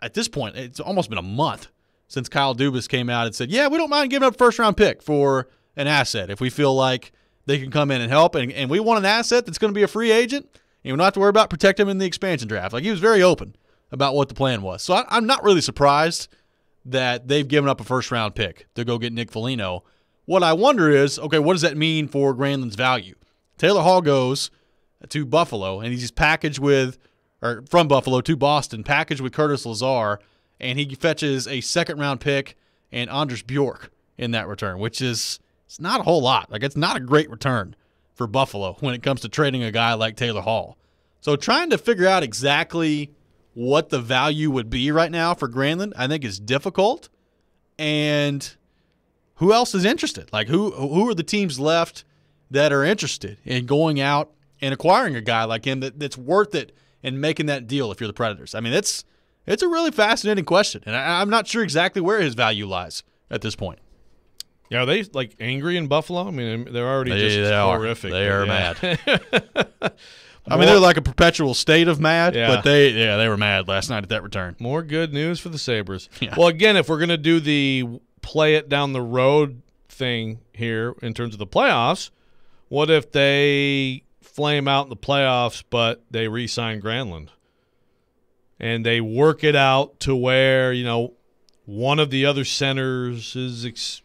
Speaker 1: at this point. It's almost been a month since Kyle Dubas came out and said, "Yeah, we don't mind giving up first round pick for an asset if we feel like they can come in and help, and, and we want an asset that's going to be a free agent, and we don't have to worry about protecting him in the expansion draft." Like he was very open about what the plan was. So I, I'm not really surprised that they've given up a first round pick to go get Nick Foligno. What I wonder is, okay, what does that mean for Granlund's value? Taylor Hall goes to Buffalo, and he's packaged with, or from Buffalo to Boston, packaged with Curtis Lazar, and he fetches a second round pick and Anders Bjork in that return, which is it's not a whole lot. Like it's not a great return for Buffalo when it comes to trading a guy like Taylor Hall. So trying to figure out exactly what the value would be right now for Granlund, I think is difficult. And who else is interested? Like who who are the teams left that are interested in going out and acquiring a guy like him that, that's worth it and making that deal if you're the Predators? I mean, it's it's a really fascinating question, and I, I'm not sure exactly where his value lies at this point.
Speaker 2: Yeah, are they like angry in Buffalo? I mean, they're already
Speaker 1: They-
Speaker 2: just
Speaker 1: they are.
Speaker 2: horrific.
Speaker 1: They are
Speaker 2: yeah.
Speaker 1: I mean, they're like a perpetual state of mad,
Speaker 2: Yeah.
Speaker 1: but they yeah they were mad last night at that return.
Speaker 2: More good news for the Sabres.
Speaker 1: Yeah.
Speaker 2: Well, again, if we're going to do the play it down the road thing here in terms of the playoffs, what if they flame out in the playoffs, but they re sign Granlund? And they work it out to where, you know, one of the other centers is ex-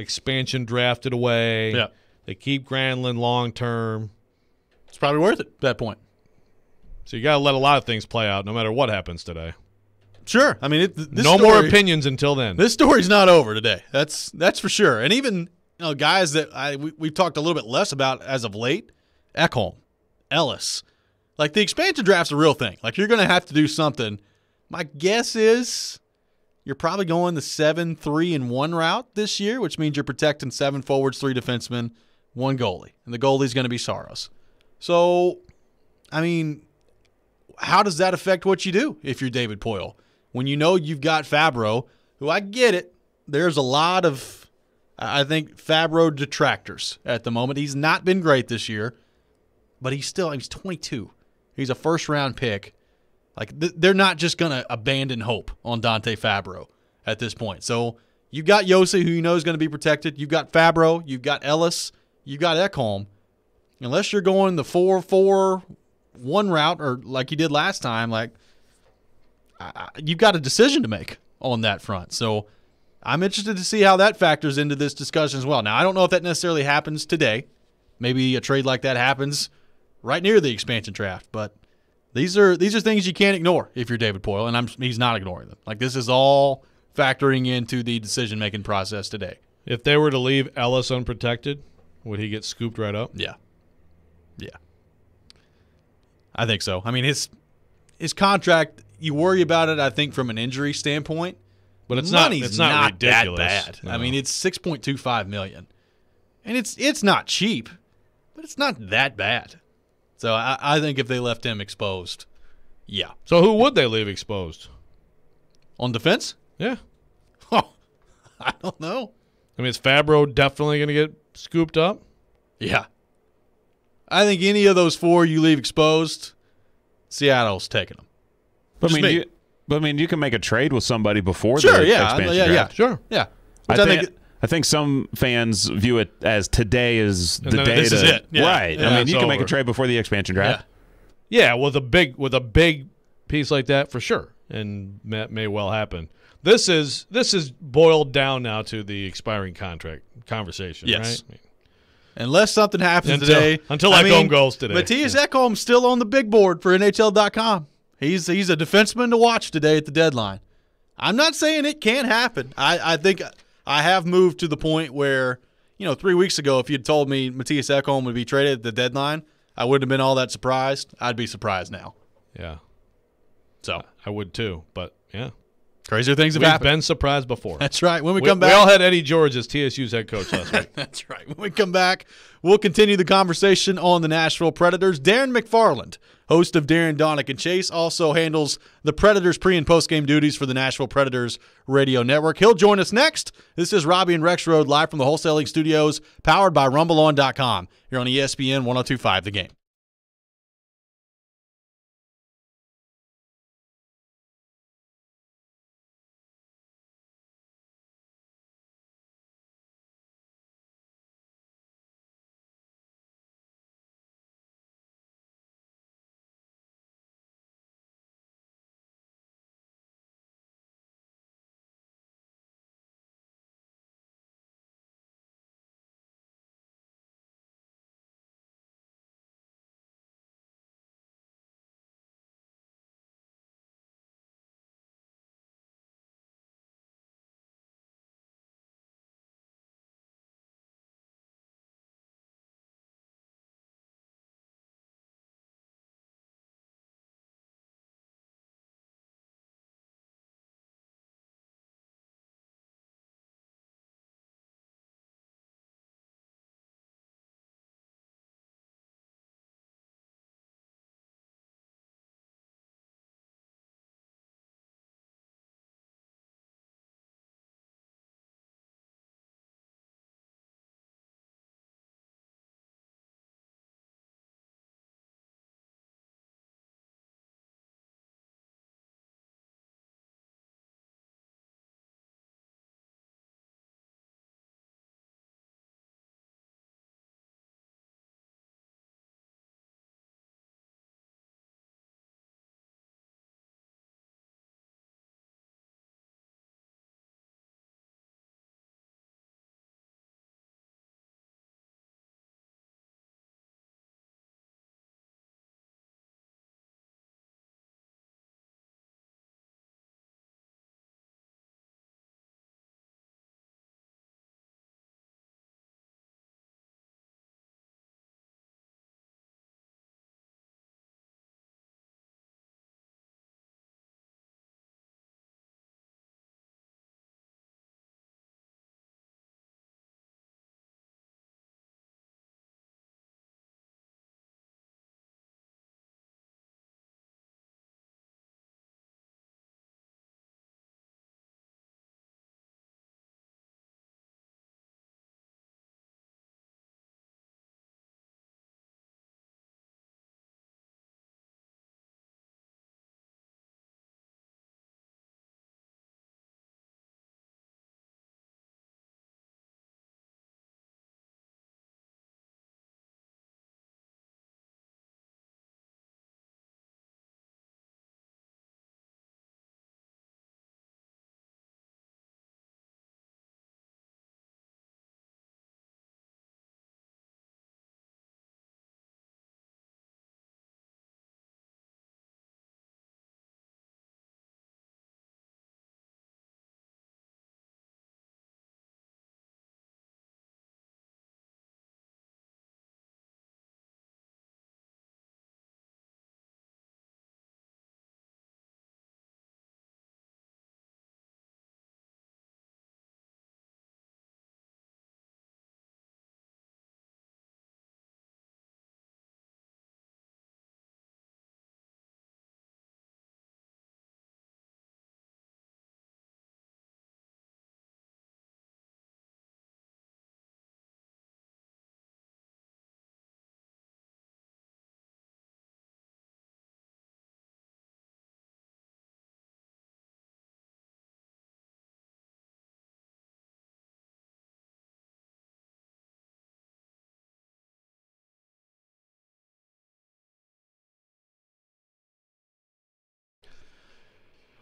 Speaker 2: expansion drafted away.
Speaker 1: Yeah.
Speaker 2: They keep Granlund long term.
Speaker 1: It's probably worth it at that point.
Speaker 2: So you got to let a lot of things play out no matter what happens today.
Speaker 1: Sure. I mean, it, this
Speaker 2: no more opinions until then.
Speaker 1: This story's not over today. That's that's for sure. And even you know guys that I we, we've talked a little bit less about as of late, Ekholm, Ellis, like the expansion draft's a real thing. Like you're going to have to do something. My guess is you're probably going the seven three and one route this year, which means you're protecting seven forwards, three defensemen, one goalie, and the goalie's going to be Saros. So, I mean, how does that affect what you do if you're David Poile? When you know you've got Fabbro, who I get it, there's a lot of, I think, Fabbro detractors at the moment. He's not been great this year, but he's still, he's 22. He's a first round pick. Like, th- they're not just going to abandon hope on Dante Fabbro at this point. So you've got Josi, who you know is going to be protected. You've got Fabbro. You've got Ellis. You've got Ekholm. Unless you're going the 4 4 1 route or like you did last time, like, I- you've got a decision to make on that front. So I'm interested to see how that factors into this discussion as well. Now, I don't know if that necessarily happens today. Maybe a trade like that happens right near the expansion draft, but these are these are things you can't ignore if you're David Poile, and I'm he's not ignoring them. Like this is all factoring into the decision making process today.
Speaker 2: If they were to leave Ellis unprotected, would he get scooped right up?
Speaker 1: Yeah. Yeah. I think so. I mean his his contract, you worry about it, I think, from an injury standpoint.
Speaker 2: But it's not- it's not ridiculous.
Speaker 1: that bad. I mean, it's six point two five million. And it's it's not cheap, but it's not that bad. So I, I think if they left him exposed, yeah.
Speaker 2: So who would they leave exposed?
Speaker 1: On defense?
Speaker 2: Yeah.
Speaker 1: Oh, I don't know.
Speaker 2: I mean, is Fabbro definitely going to get scooped up?
Speaker 1: Yeah. I think any of those four you leave exposed, Seattle's taking them.
Speaker 3: But I mean,
Speaker 1: me.
Speaker 3: you, but I mean, you can make a trade with somebody before
Speaker 1: Sure,
Speaker 3: the
Speaker 1: yeah,
Speaker 3: expansion
Speaker 1: yeah, yeah,
Speaker 3: draft.
Speaker 2: Sure.
Speaker 1: Yeah.
Speaker 3: I
Speaker 1: Which I
Speaker 3: think,
Speaker 1: think-
Speaker 3: I think some fans view it as today is the
Speaker 2: then
Speaker 3: day
Speaker 2: this
Speaker 3: to
Speaker 2: is it.
Speaker 1: Yeah.
Speaker 3: right.
Speaker 1: Yeah,
Speaker 3: I mean, you can make a trade before the expansion draft.
Speaker 2: Yeah, with a big with a big piece like that for sure, and that may well happen. This is this is boiled down now to the expiring contract conversation.
Speaker 1: Yes.
Speaker 2: right?
Speaker 1: Unless something happens
Speaker 2: Until-
Speaker 1: today.
Speaker 2: until
Speaker 1: I
Speaker 2: Ekholm
Speaker 1: mean,
Speaker 2: goes today.
Speaker 1: Mattias Ekholm's still on the big board for NHL.com. He's he's a defenseman to watch today at the deadline. I'm not saying it can't happen. I, I think I have moved to the point where, you know, three weeks ago, if you'd told me Mattias Ekholm would be traded at the deadline, I wouldn't have been all that surprised. I'd be surprised now.
Speaker 2: Yeah.
Speaker 1: So
Speaker 2: I would too, but yeah.
Speaker 1: Crazier things have
Speaker 2: We've
Speaker 1: happened.
Speaker 2: been surprised before.
Speaker 1: That's right. When we,
Speaker 2: we,
Speaker 1: come back, we
Speaker 2: all had Eddie George as TSU's head coach last week.
Speaker 1: That's right. When we come back, we'll continue the conversation on the Nashville Predators. Darren McFarland, host of Darren Donick and Chase, also handles the Predators pre and post game duties for the Nashville Predators radio network. He'll join us next. This is Robby and Rexrode live from the Wholesaling Studios, powered by RumbleOn.com. Here on ESPN 1025 The Game.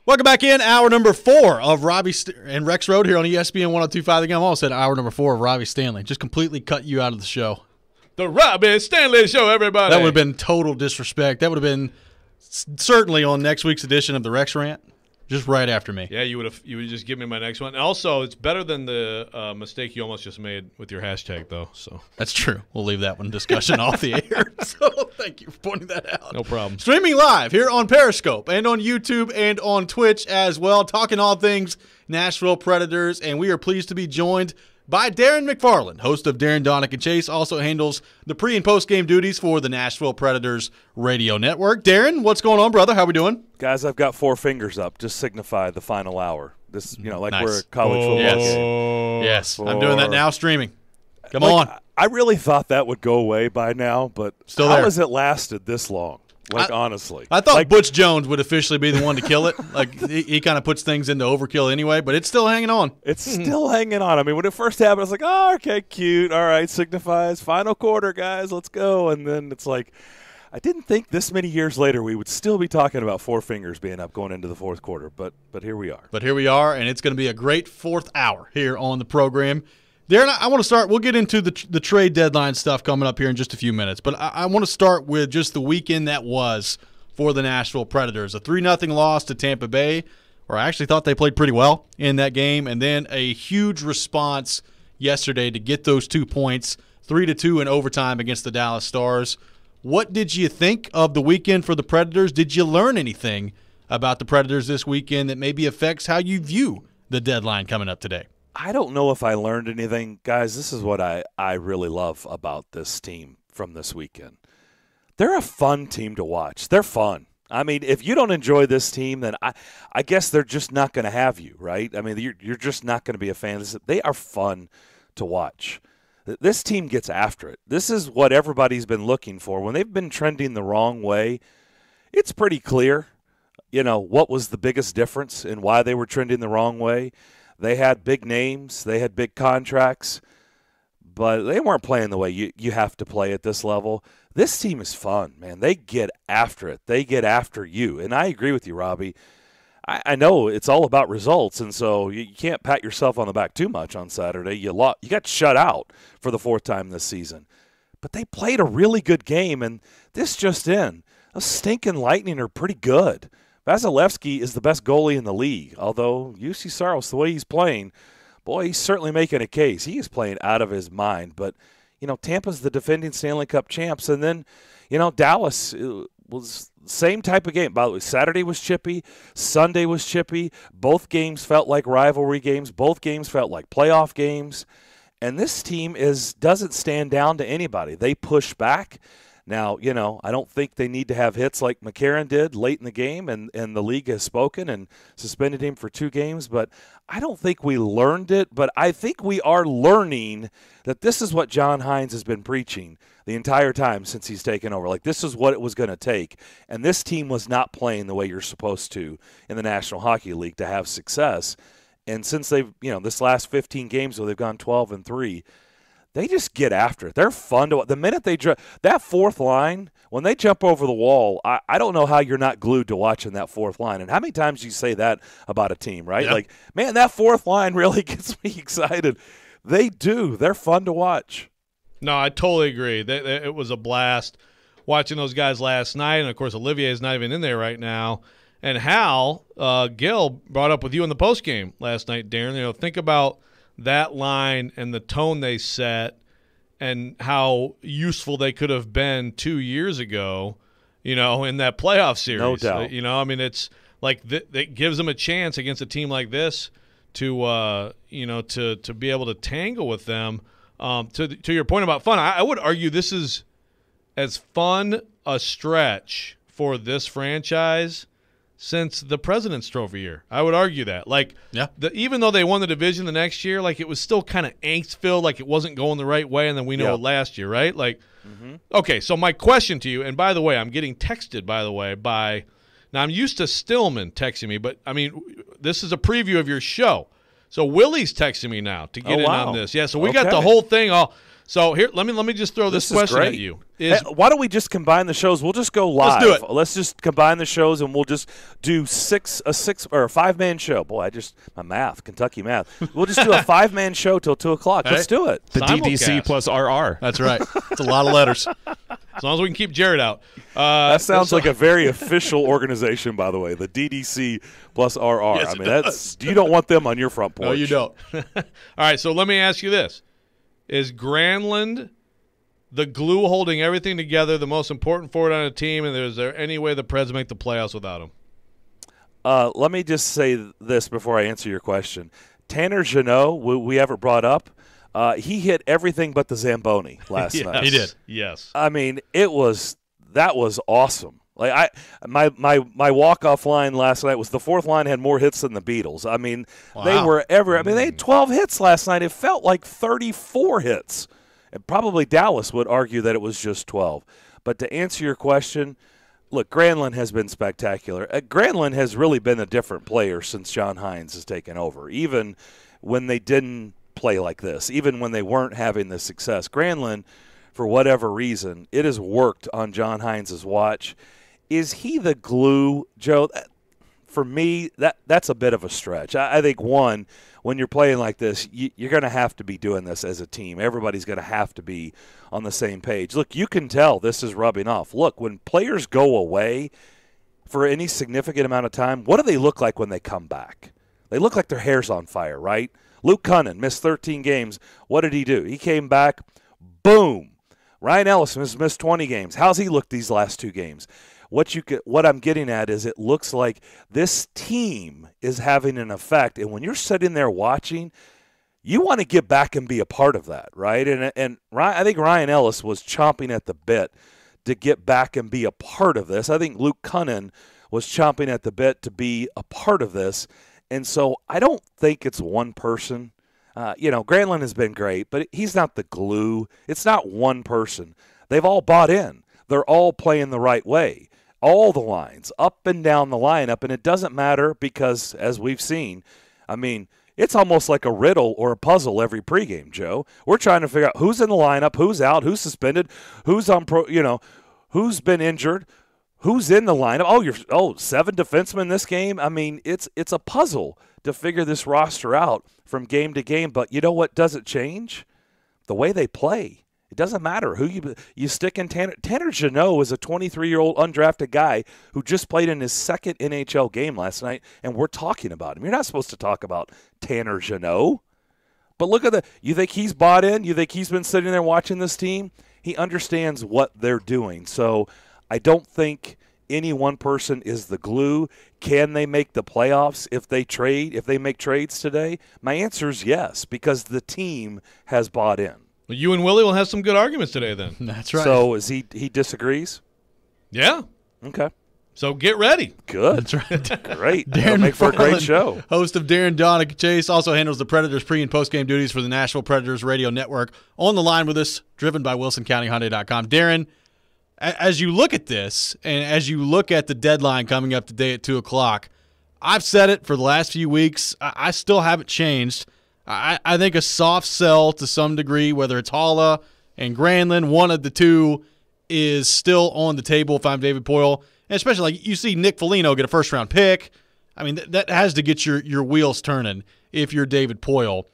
Speaker 1: Welcome back in. Hour number four of Robby St- and Rexrode here on ESPN 1025. Again, I almost said hour number four of Robby Stanley. Just completely cut you out of the show.
Speaker 2: The Robby Stanley Show, everybody.
Speaker 1: That would have been total disrespect. That would have been certainly on next week's edition of the Rex Rant. Just right after me.
Speaker 2: Yeah, you would have. You would just give me my next one. And also, it's better than the uh, mistake you almost just made with your hashtag, though. So
Speaker 1: That's true. We'll leave that one discussion off the air. So thank you for pointing that out.
Speaker 2: no problem.
Speaker 1: Streaming live here on Periscope and on YouTube and on Twitch as well, talking all things Nashville Predators. And we are pleased to be joined by Darren McFarland, host of Darren Daunic and Chase, also handles the pre and post game duties for the Nashville Predators radio network. Darren, what's going on, brother? How we doing?
Speaker 14: Guys, I've got four fingers up. Just signify the final hour. This, you know, like
Speaker 1: Nice.
Speaker 14: we're a college football
Speaker 1: Yes.
Speaker 14: game.
Speaker 1: Yes, I'm doing that now, streaming. Come
Speaker 14: Like,
Speaker 1: on.
Speaker 14: I really thought that would go away by now, but
Speaker 1: Still there.
Speaker 14: how has it lasted this long? Like honestly,
Speaker 1: I thought
Speaker 14: Like,
Speaker 1: Butch Jones would officially be the one to kill it. like he, he kind of puts things into overkill anyway, but it's still hanging on.
Speaker 14: It's still hanging on. I mean, when it first happened, I was like, "Oh, okay, cute. All right, signifies final quarter, guys. Let's go." And then it's like, I didn't think this many years later we would still be talking about four fingers being up going into the fourth quarter, but but here we are.
Speaker 1: But here we are, and it's going to be a great fourth hour here on the program. Darren, I want to start. We'll get into the the trade deadline stuff coming up here in just a few minutes, but I, I want to start with just the weekend that was for the Nashville Predators. A three nothing loss to Tampa Bay, where I actually thought they played pretty well in that game, and then a huge response yesterday to get those two points, three to two in overtime against the Dallas Stars. What did you think of the weekend for the Predators? Did you learn anything about the Predators this weekend that maybe affects how you view the deadline coming up today?
Speaker 14: I don't know if I learned anything, guys. This is what I, I really love about this team from this weekend. They're a fun team to watch. They're fun. I mean, if you don't enjoy this team, then I, I guess they're just not going to have you, right? I mean, you're, you're just not going to be a fan. They are fun to watch. This team gets after it. This is what everybody's been looking for. When they've been trending the wrong way, it's pretty clear, you know, what was the biggest difference and why they were trending the wrong way. They had big names, they had big contracts, but they weren't playing the way you, you have to play at this level. This team is fun, man. They get after it. They get after you. And I agree with you, Robby. I, I know it's all about results, and so you, you can't pat yourself on the back too much on Saturday. You lo- you got shut out for the fourth time this season, but they played a really good game, and this just in, those stinking Lightning are pretty good. Vasilevskiy is the best goalie in the league, although Juuse Saros, the way he's playing, boy, he's certainly making a case. He is playing out of his mind, but you know, Tampa's the defending Stanley Cup champs, and then you know Dallas uh, was same type of game. By the way, Saturday was chippy, Sunday was chippy. Both games felt like rivalry games. Both games felt like playoff games. And this team is doesn't stand down to anybody. They push back. Now, you know, I don't think they need to have hits like McCarron did late in the game, and, and the league has spoken and suspended him for two games. But I don't think we learned it, but I think we are learning that this is what John Hynes has been preaching the entire time since he's taken over. Like, this is what it was going to take. And this team was not playing the way you're supposed to in the National Hockey League to have success. And since they've, you know, this last 15 games where they've gone 12 and 3, they just get after it. They're fun to the minute they dr- that fourth line when they jump over the wall. I, I don't know how you're not glued to watching that fourth line. And how many times do you say that about a team, right?
Speaker 2: Yeah.
Speaker 14: Like, man, that fourth line really gets me excited. They do. They're fun to watch.
Speaker 2: No, I totally agree. They, they- it was a blast watching those guys last night, and of course Olivier is not even in there right now. And Hal uh, Gill brought up with you in the post game last night, Darren. You know, think about that line and the tone they set, and how useful they could have been two years ago. You know, in that playoff series.
Speaker 14: No doubt.
Speaker 2: Uh, You know, I mean, it's like th- it gives them a chance against a team like this to uh, you know to to be able to tangle with them. Um, to to your point about fun, I, I would argue this is as fun a stretch for this franchise since the President's Trophy year. I would argue that. Like,
Speaker 1: Yeah.
Speaker 2: the, even though they won the division the next year, like it was still kind of angst filled, like it wasn't going the right way, and then we know
Speaker 14: Yeah.
Speaker 2: it last year, right? Like, mm-hmm. okay. So my question to you, and by the way, I'm getting texted, by the way, by now I'm used to Stillman texting me, but I mean, this is a preview of your show. So Willie's texting me now to get
Speaker 14: Oh,
Speaker 2: in
Speaker 14: wow.
Speaker 2: on this. Yeah, so we got the whole thing all. So here, let me let me just throw this,
Speaker 14: This
Speaker 2: question
Speaker 14: great.
Speaker 2: at you. Is
Speaker 14: Hey, why don't we just combine the shows? We'll just go live.
Speaker 2: Let's do it.
Speaker 14: Let's just combine the shows and we'll just do six a six or a five man show. Boy, I just my math, Kentucky math. We'll just do a five man show till two o'clock. Let's do it.
Speaker 3: The DDC plus RR.
Speaker 1: That's right. It's a lot of letters.
Speaker 2: As long as we can keep Jared out. Uh,
Speaker 14: that sounds like a very official organization, by the way. The DDC plus RR.
Speaker 2: Yes,
Speaker 14: I mean, that's you don't want them on your front porch.
Speaker 2: No, you don't. All right, so let me ask you this: Is Granlund the glue holding everything together, the most important forward on a team, and is there any way the Preds make the playoffs without him?
Speaker 14: Uh, let me just say this before I answer your question. Tanner Jeannot, we, we ever brought up, uh, he hit everything but the Zamboni last
Speaker 2: Yes,
Speaker 14: night.
Speaker 2: he did. Yes.
Speaker 14: I mean, it was that was awesome. Like I, my my my walk off line last night was the fourth line had more hits than the Beatles. I mean, they were ever. I mean, they had twelve hits last night. It felt like thirty four hits. And probably Dallas would argue that it was just twelve. But to answer your question, look, Granlund has been spectacular. Uh, Granlund has really been a different player since John Hynes has taken over. Even when they didn't play like this, even when they weren't having the success, Granlund, for whatever reason, it has worked on John Hynes' watch. Is he the glue, Joe? For me, that that's a bit of a stretch. I, I think one, when you're playing like this, you, you're going to have to be doing this as a team. Everybody's going to have to be on the same page. Look, you can tell this is rubbing off. Look, when players go away for any significant amount of time, what do they look like when they come back? They look like their hair's on fire, right? Luke Kunin missed 13 games. What did he do? He came back, boom. Ryan Ellison has missed 20 games. How's he looked these last two games? What you get, what I'm getting at is it looks like this team is having an effect, and when you're sitting there watching, you want to get back and be a part of that, right? And and I think Ryan Ellis was chomping at the bit to get back and be a part of this. I think Luke Kunin was chomping at the bit to be a part of this, and so I don't think it's one person. Uh, you know, Granlund has been great, but he's not the glue. It's not one person. They've all bought in. They're all playing the right way. All the lines, up and down the lineup, and it doesn't matter because, as we've seen, I mean, it's almost like a riddle or a puzzle every pregame, Joe. We're trying to figure out who's in the lineup, who's out, who's suspended, who's on pro, you know, who's been injured, who's in the lineup. Oh, you're oh seven defensemen this game. I mean, it's it's a puzzle to figure this roster out from game to game. But you know what doesn't change? The way they play. Doesn't matter who you you stick in. Tanner Tanner Jeannot is a 23 year old undrafted guy who just played in his second NHL game last night, and we're talking about him. You're not supposed to talk about Tanner Jeannot. But look at the. You think he's bought in? You think he's been sitting there watching this team? He understands what they're doing. So I don't think any one person is the glue. Can they make the playoffs if they trade? If they make trades today? My answer is yes, because the team has bought in.
Speaker 2: Well, you and Willie will have some good arguments today, then.
Speaker 1: That's right.
Speaker 14: So is he? He disagrees.
Speaker 2: Yeah.
Speaker 14: Okay.
Speaker 2: So get ready.
Speaker 14: Good.
Speaker 1: That's right.
Speaker 14: Great. That'll make for a great show.
Speaker 1: Host of Darren Daunic Chase also handles the Predators pre and post game duties for the Nashville Predators radio network. On the line with us, driven by WilsonCountyHyundai.com. Darren, as you look at this and as you look at the deadline coming up today at two o'clock, I've said it for the last few weeks. I, I still haven't changed. I, I think a soft sell to some degree, whether it's Haula and Granlund, one of the two is still on the table if I'm David Poile. And especially like you see Nick Foligno get a first round pick. I mean, th- that has to get your, your wheels turning if you're David Poile.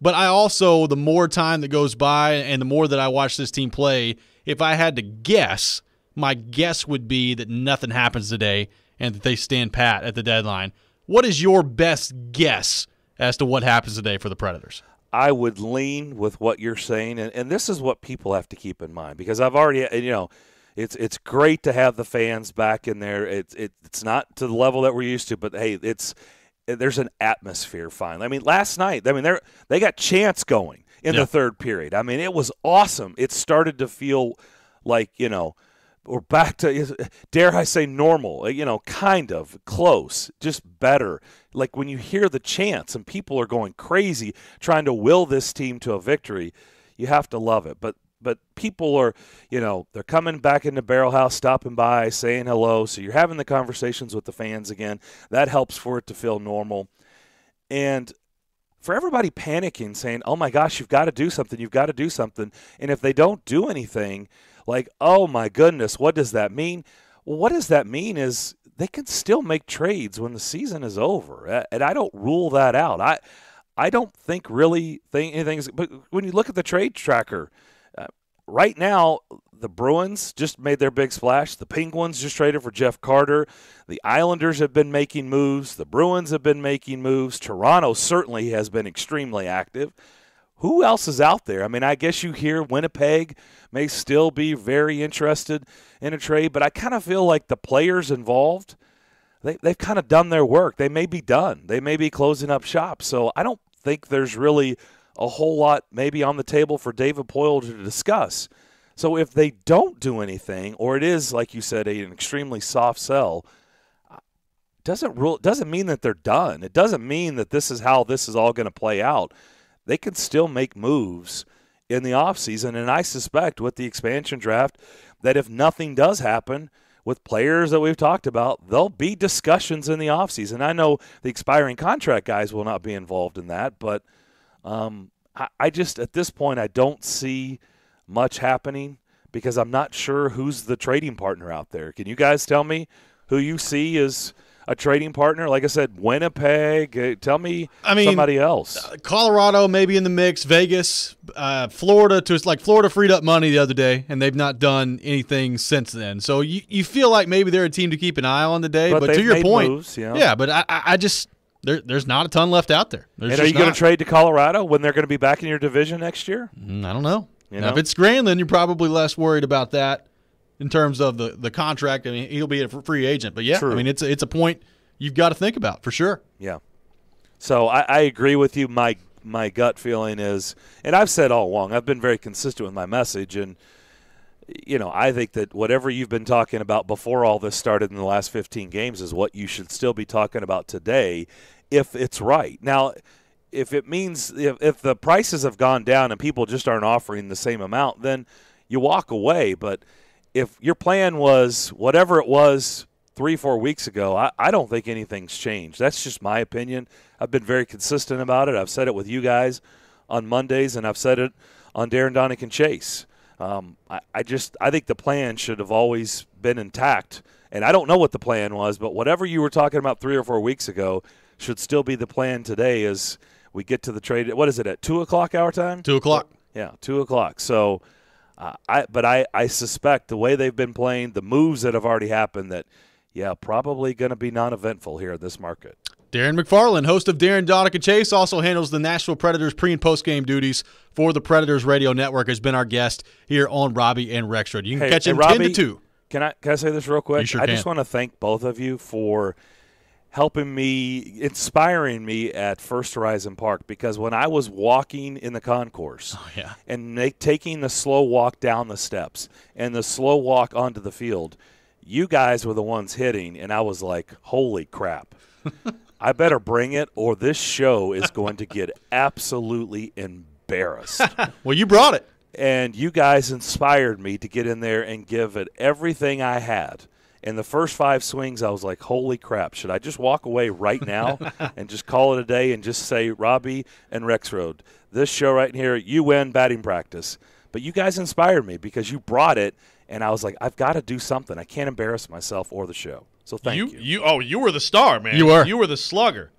Speaker 1: But I also, the more time that goes by and the more that I watch this team play, if I had to guess, my guess would be that nothing happens today and that they stand pat at the deadline. What is your best guess as to what happens today for the Predators?
Speaker 14: I would lean with what you're saying, and, and this is what people have to keep in mind because I've already, you know, it's it's great to have the fans back in there. It's it, it's not to the level that we're used to, but hey, it's there's an atmosphere finally. I mean, last night, I mean, they they got chance going in
Speaker 2: Yeah.
Speaker 14: the third period. I mean, it was awesome. It started to feel like you know we're back to dare I say normal, you know, kind of close, just better. Like when you hear the chants and people are going crazy trying to will this team to a victory, you have to love it. But but people are, you know, they're coming back into Barrel House, stopping by, saying hello. So you're having the conversations with the fans again. That helps for it to feel normal. And for everybody panicking, saying, "Oh my gosh, you've got to do something! You've got to do something!" And if they don't do anything, like, "Oh my goodness, what does that mean?" Well, what does that mean is they can still make trades when the season is over, and I don't rule that out. I I don't think really think anything's. But when you look at the trade tracker, uh, right now, the Bruins just made their big splash. The Penguins just traded for Jeff Carter. The Islanders have been making moves. The Bruins have been making moves. Toronto certainly has been extremely active. Who else is out there? I mean, I guess you hear Winnipeg may still be very interested in a trade, but I kind of feel like the players involved, they, they've kind of done their work. They may be done. They may be closing up shop. So I don't think there's really a whole lot maybe on the table for David Poile to discuss. So if they don't do anything, or it is like you said, an extremely soft sell, doesn't rule doesn't mean that they're done. It doesn't mean that this is how this is all going to play out. They can still make moves in the offseason. And I suspect with the expansion draft that if nothing does happen with players that we've talked about, there'll be discussions in the offseason. I know the expiring contract guys will not be involved in that, but um, I, I just, at this point, I don't see much happening because I'm not sure who's the trading partner out there. Can you guys tell me who you see as – a trading partner? Like I said, Winnipeg. Uh, tell me I mean, somebody else. Uh,
Speaker 1: Colorado maybe in the mix. Vegas, uh, Florida. To like Florida freed up money the other day, and they've not done anything since then. So you, you feel like maybe they're a team to keep an eye on today. But,
Speaker 14: but
Speaker 1: to your point,
Speaker 14: moves, know?
Speaker 1: yeah. But I, I just there, there's not a ton left out there. There's
Speaker 14: and are you going to trade to Colorado when they're going to be back in your division next year?
Speaker 1: Mm, I don't know. You now, know? if it's Granlund, you're probably less worried about that in terms of the, the contract. I mean, he'll be a free agent, but yeah, True. I mean, it's a, it's a point you've got to think about for sure.
Speaker 14: Yeah. So I, I agree with you. My my gut feeling is, and I've said all along, I've been very consistent with my message, and you know, I think that whatever you've been talking about before all this started in the last 15 games is what you should still be talking about today, if it's right. Now, if it means if, if the prices have gone down and people just aren't offering the same amount, then you walk away. But if your plan was whatever it was three, four weeks ago, I, I don't think anything's changed. That's just my opinion. I've been very consistent about it. I've said it with you guys on Mondays, and I've said it on Darren Daunic and Chase. Um, I, I just I think the plan should have always been intact, and I don't know what the plan was, but whatever you were talking about three or four weeks ago should still be the plan today. As we get to the trade, what is it at two o'clock our time?
Speaker 1: Two o'clock.
Speaker 14: Yeah, two o'clock. So, uh, I but I I suspect the way they've been playing, the moves that have already happened, that yeah, probably going to be non eventful here in this market.
Speaker 1: Darren McFarland, host of Darren Donica Chase, also handles the Nashville Predators pre and post game duties for the Predators Radio Network, has been our guest here on Robby and Rexrode. You can hey, catch him hey, Robby, 10 to 2.
Speaker 14: Can I, can I say this real quick?
Speaker 1: Sure
Speaker 14: I
Speaker 1: can.
Speaker 14: just want to thank both of you for helping me, inspiring me at First Horizon Park because when I was walking in the concourse
Speaker 1: oh, yeah.
Speaker 14: and make, taking the slow walk down the steps and the slow walk onto the field – you guys were the ones hitting, and I was like, holy crap. I better bring it, or this show is going to get absolutely embarrassed.
Speaker 1: well, you brought it.
Speaker 14: And you guys inspired me to get in there and give it everything I had. In the first five swings, I was like, holy crap, should I just walk away right now and just call it a day and just say, Robby and Rexrode, this show right here, you win batting practice. But you guys inspired me because you brought it and I was like, I've got to do something. I can't embarrass myself or the show. So thank you.
Speaker 2: You, you oh, you were the star, man.
Speaker 1: You were.
Speaker 2: You were the slugger.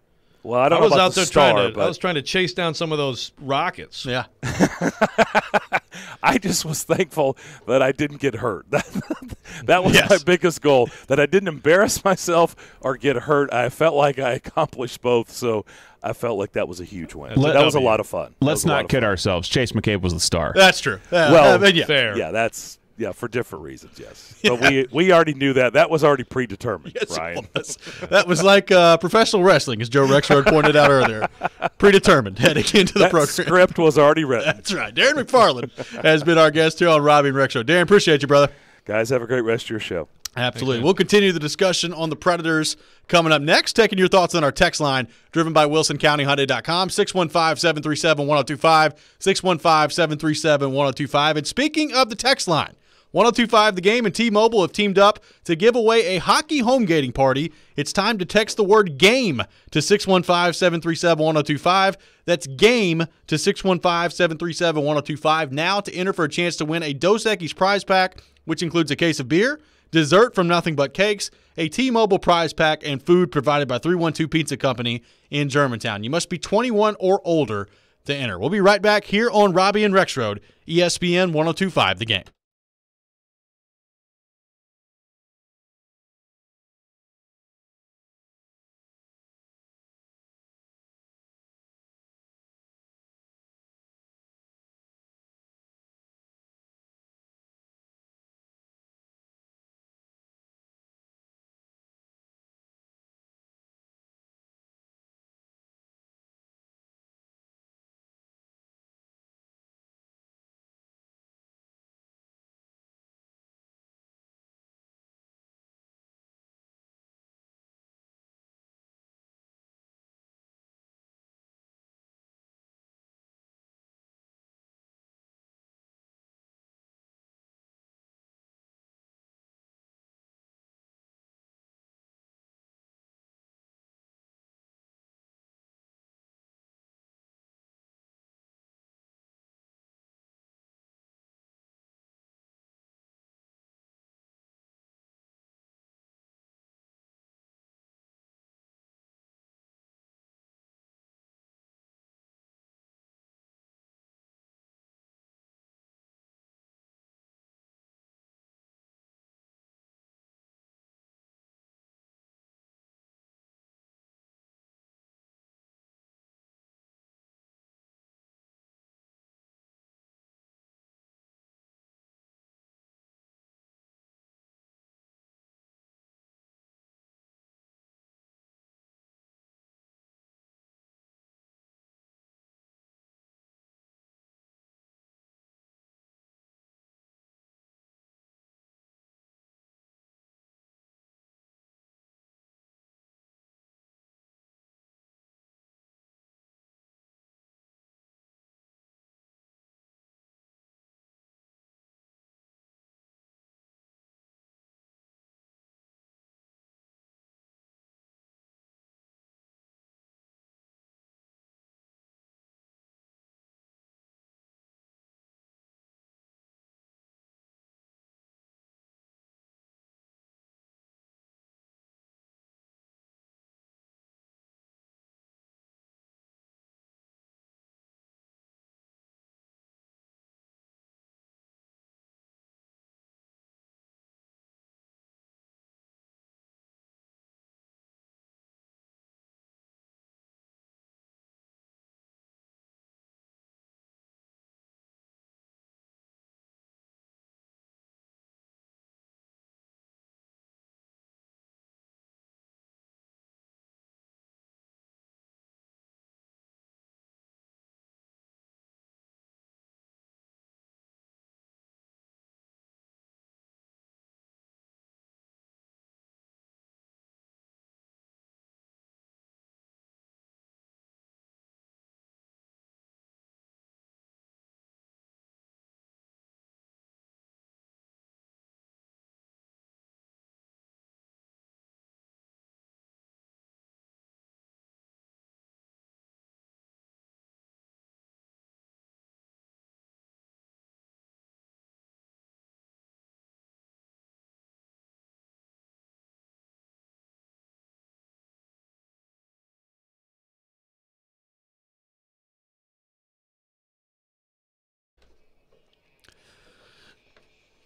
Speaker 14: Well, I don't
Speaker 2: I was
Speaker 14: out
Speaker 2: there
Speaker 14: star,
Speaker 2: trying to.
Speaker 14: but...
Speaker 2: I was trying to chase down some of those rockets.
Speaker 1: Yeah.
Speaker 14: I just was thankful that I didn't get hurt. That, that was yes. my biggest goal. That I didn't embarrass myself or get hurt. I felt like I accomplished both. So I felt like that was a huge win. Let, that was a lot of fun.
Speaker 3: Let's not kid ourselves. Chase McCabe was the star.
Speaker 1: That's true. Uh,
Speaker 14: well,
Speaker 1: uh, yeah.
Speaker 2: fair.
Speaker 14: Yeah, that's yeah, for different reasons, yes. Yeah. But we we already knew that. That was already predetermined,
Speaker 1: yes,
Speaker 14: Ryan.
Speaker 1: Was. that was like uh, professional wrestling, as Joe Rexrode pointed out earlier. Predetermined heading into the
Speaker 14: that
Speaker 1: program.
Speaker 14: script was already written.
Speaker 1: That's right. Darren McFarland has been our guest here on Robby and Rex Show. Darren, appreciate you, brother.
Speaker 14: Guys, have a great rest of your show.
Speaker 1: Absolutely. We'll continue the discussion on the Predators coming up next. Taking your thoughts on our text line, driven by WilsonCountyHyundai.com, 615-737-1025, 615-737-1025. And speaking of the text line, 1025 The Game and T-Mobile have teamed up to give away a hockey home gating party. It's time to text the word GAME to 615-737-1025. That's GAME to 615-737-1025 now to enter for a chance to win a Dos Equis prize pack, which includes a case of beer, dessert from Nothing Bundt Cakes, a T-Mobile prize pack, and food provided by 312 Pizza Company in Germantown. You must be 21 or older to enter. We'll be right back here on Robby and Rexrode, ESPN 1025 The Game.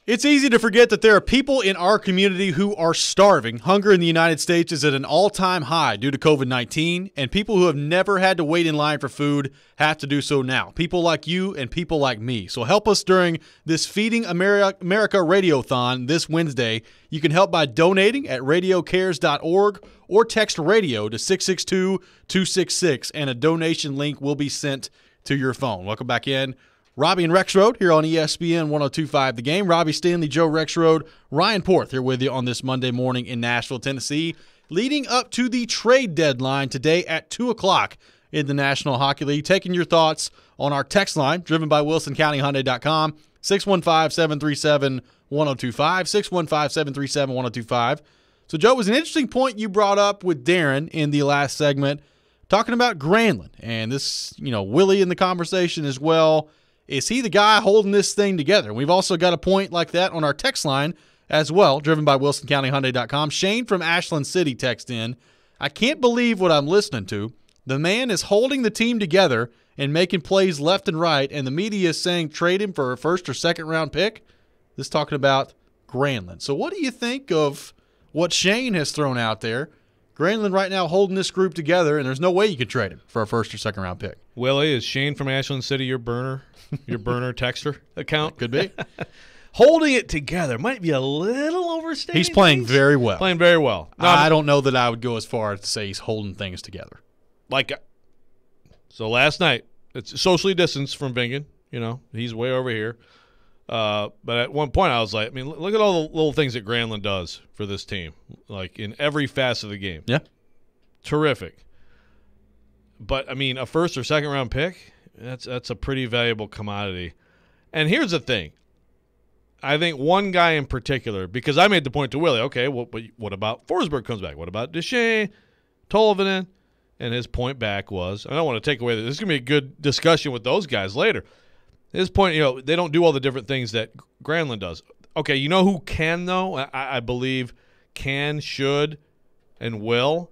Speaker 1: It's easy to forget that there are people in our community who are starving. Hunger in the United States is at an all time high due to COVID 19, and people who have never had to wait in line for food have to do so now. People like you and people like me. So help us during this Feeding America, Radiothon this Wednesday. You can help by donating at radiocares.org or text radio to 662 266, and a donation link will be sent to your phone. Welcome back in. Robby and Rexrode here on ESPN 1025 The Game. Robby Stanley, Joe Rexrode, Ryan Porth here with you on this Monday morning in Nashville, Tennessee, leading up to the trade deadline today at 2 o'clock in the National Hockey League. Taking your thoughts on our text line, driven by WilsonCountyHyundai.com, 615 737 1025, 615 737 1025. So, Joe, it was an interesting point you brought up with Darren in the last segment, talking about Granlund and this, you know, Willie in the conversation as well. Is he the guy holding this thing together? We've also got a point like that on our text line as well, driven by WilsonCountyHyundai.com. Shane from Ashland City text in, I can't believe what I'm listening to. The man is holding the team together and making plays left and right, and the media is saying trade him for a first or second round pick. This is talking about Granlund. So, what do you think of what Shane has thrown out there? Granlund right now holding this group together, and there's no way you could trade him for a first or second round pick.
Speaker 2: Willie, is Shane from Ashland City your burner, your burner texter account?
Speaker 1: Could be.
Speaker 2: Holding it together might be a little overstated.
Speaker 1: He's playing very well.
Speaker 2: Playing very well. No,
Speaker 1: I don't know that I would go as far as to say he's holding things together.
Speaker 2: like uh, so last night it's socially distanced from Bingen you know he's way over here uh, but at one point i was like i mean look at all the little things that granlund does for this team like in every facet of the game
Speaker 1: Yeah.
Speaker 2: terrific but i mean a first or second round pick that's that's a pretty valuable commodity and here's the thing I think one guy in particular, because I made the point to Willie, okay, well, what about Forsberg comes back? What about Duchene, Tolvanen? And his point back was, I don't want to take away that this is going to be a good discussion with those guys later. His point, you know, they don't do all the different things that Granlund does. Okay, you know who can, though? I, I believe can, should, and will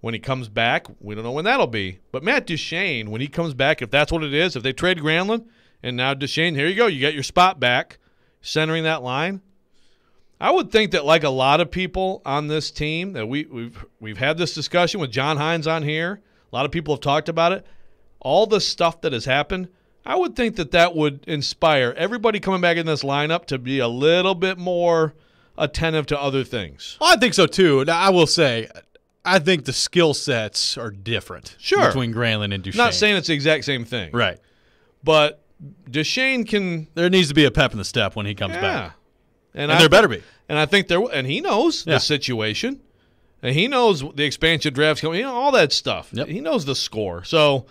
Speaker 2: when he comes back. We don't know when that'll be. But Matt Duchene, when he comes back, if that's what it is, if they trade Granlund, and now Duchene, here you go, you got your spot back centering that line. I would think that like a lot of people on this team that we we've we've had this discussion with John Hines on here. A lot of people have talked about it. All the stuff that has happened, I would think that that would inspire everybody coming back in this lineup to be a little bit more attentive to other things.
Speaker 1: Well, I think so too. Now, I will say, I think the skill sets are different
Speaker 2: Sure.
Speaker 1: between Granlund and Duchene.
Speaker 2: Not saying it's the exact same thing,
Speaker 1: right,
Speaker 2: but Duchene can.
Speaker 1: There needs to be a pep in the step when he comes
Speaker 2: Yeah.
Speaker 1: back.
Speaker 2: And,
Speaker 1: And
Speaker 2: I
Speaker 1: there better be.
Speaker 2: And I think there, and he knows
Speaker 1: Yeah.
Speaker 2: the situation, and he knows the expansion drafts coming, you know, all that stuff. He knows the score. So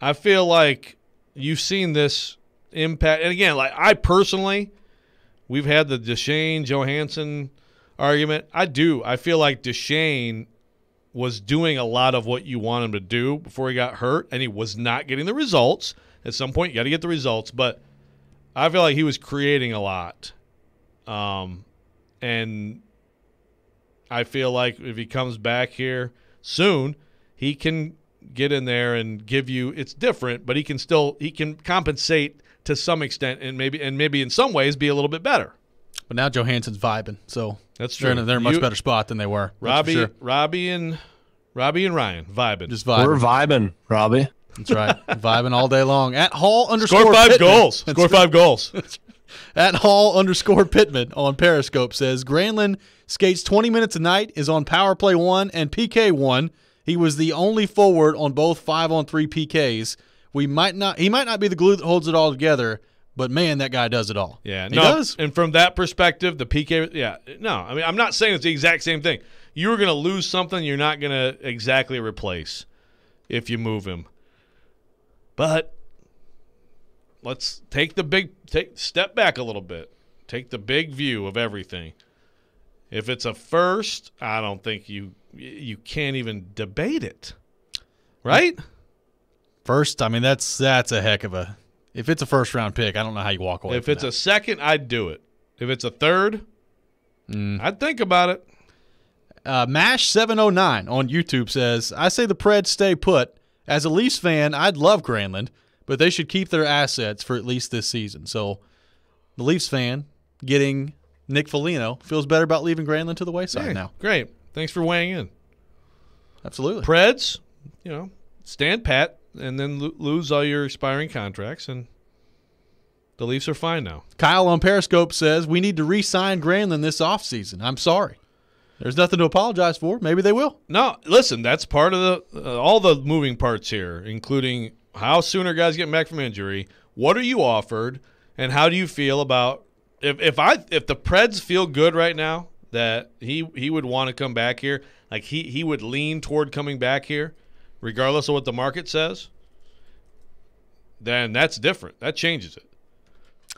Speaker 2: I feel like you've seen this impact. And again, like I personally, we've had the Duchene Johansen argument. I do. I feel like Duchene was doing a lot of what you want him to do before he got hurt, and he was not getting the results. At some point, you got to get the results, but I feel like he was creating a lot. Um, and I feel like if he comes back here soon, he can get in there and give you. It's different, but he can still he can compensate to some extent, and maybe and maybe in some ways be a little bit better.
Speaker 1: But now Johansen's vibing, so
Speaker 2: That's
Speaker 1: they're in
Speaker 2: true.
Speaker 1: a, they're in a much
Speaker 2: You-
Speaker 1: better spot than they were.
Speaker 2: Robby,
Speaker 1: sure.
Speaker 2: Robby, and Robby and Ryan vibing.
Speaker 1: Just vibing.
Speaker 6: We're vibing, Robby.
Speaker 1: That's right, vibing all day long. At Hall underscore
Speaker 2: Score five
Speaker 1: Pittman.
Speaker 2: goals.
Speaker 1: That's
Speaker 2: Score five goals.
Speaker 1: At Hall underscore Pittman on Periscope says Granlund skates 20 minutes a night, is on power play one and PK one. He was the only forward on both five on three PKs. We might not he might not be the glue that holds it all together, but man, that guy does it all.
Speaker 2: Yeah,
Speaker 1: he
Speaker 2: no,
Speaker 1: does.
Speaker 2: And from that perspective, the PK, yeah, no. I mean, I'm not saying it's the exact same thing. You're going to lose something you're not going to exactly replace if you move him. But let's take the big take step back a little bit. Take the big view of everything. If it's a first, I don't think you you can't even debate it. Right?
Speaker 1: First, I mean that's that's a heck of a if it's a first round pick, I don't know how you walk away.
Speaker 2: If it's
Speaker 1: that.
Speaker 2: a second, I'd do it. If it's a third, I'd think about it.
Speaker 1: Uh, Mash709 on YouTube says, I say the Preds stay put. As a Leafs fan, I'd love Granlund, but they should keep their assets for at least this season. So the Leafs fan getting Nick Foligno feels better about leaving Granlund to the wayside now.
Speaker 2: Great. Thanks for weighing in.
Speaker 1: Absolutely.
Speaker 2: Preds, you know, stand pat and then lo- lose all your expiring contracts, and the Leafs are fine now.
Speaker 1: Kyle on Periscope says, we need to re sign Granlund this offseason. I'm sorry. There's nothing to apologize for. Maybe they will.
Speaker 2: No, listen, that's part of the uh, all the moving parts here, including how soon are guys getting back from injury, what are you offered, and how do you feel about if if I if the Preds feel good right now that he he would want to come back here, like he he would lean toward coming back here, regardless of what the market says. Then that's different. That changes it.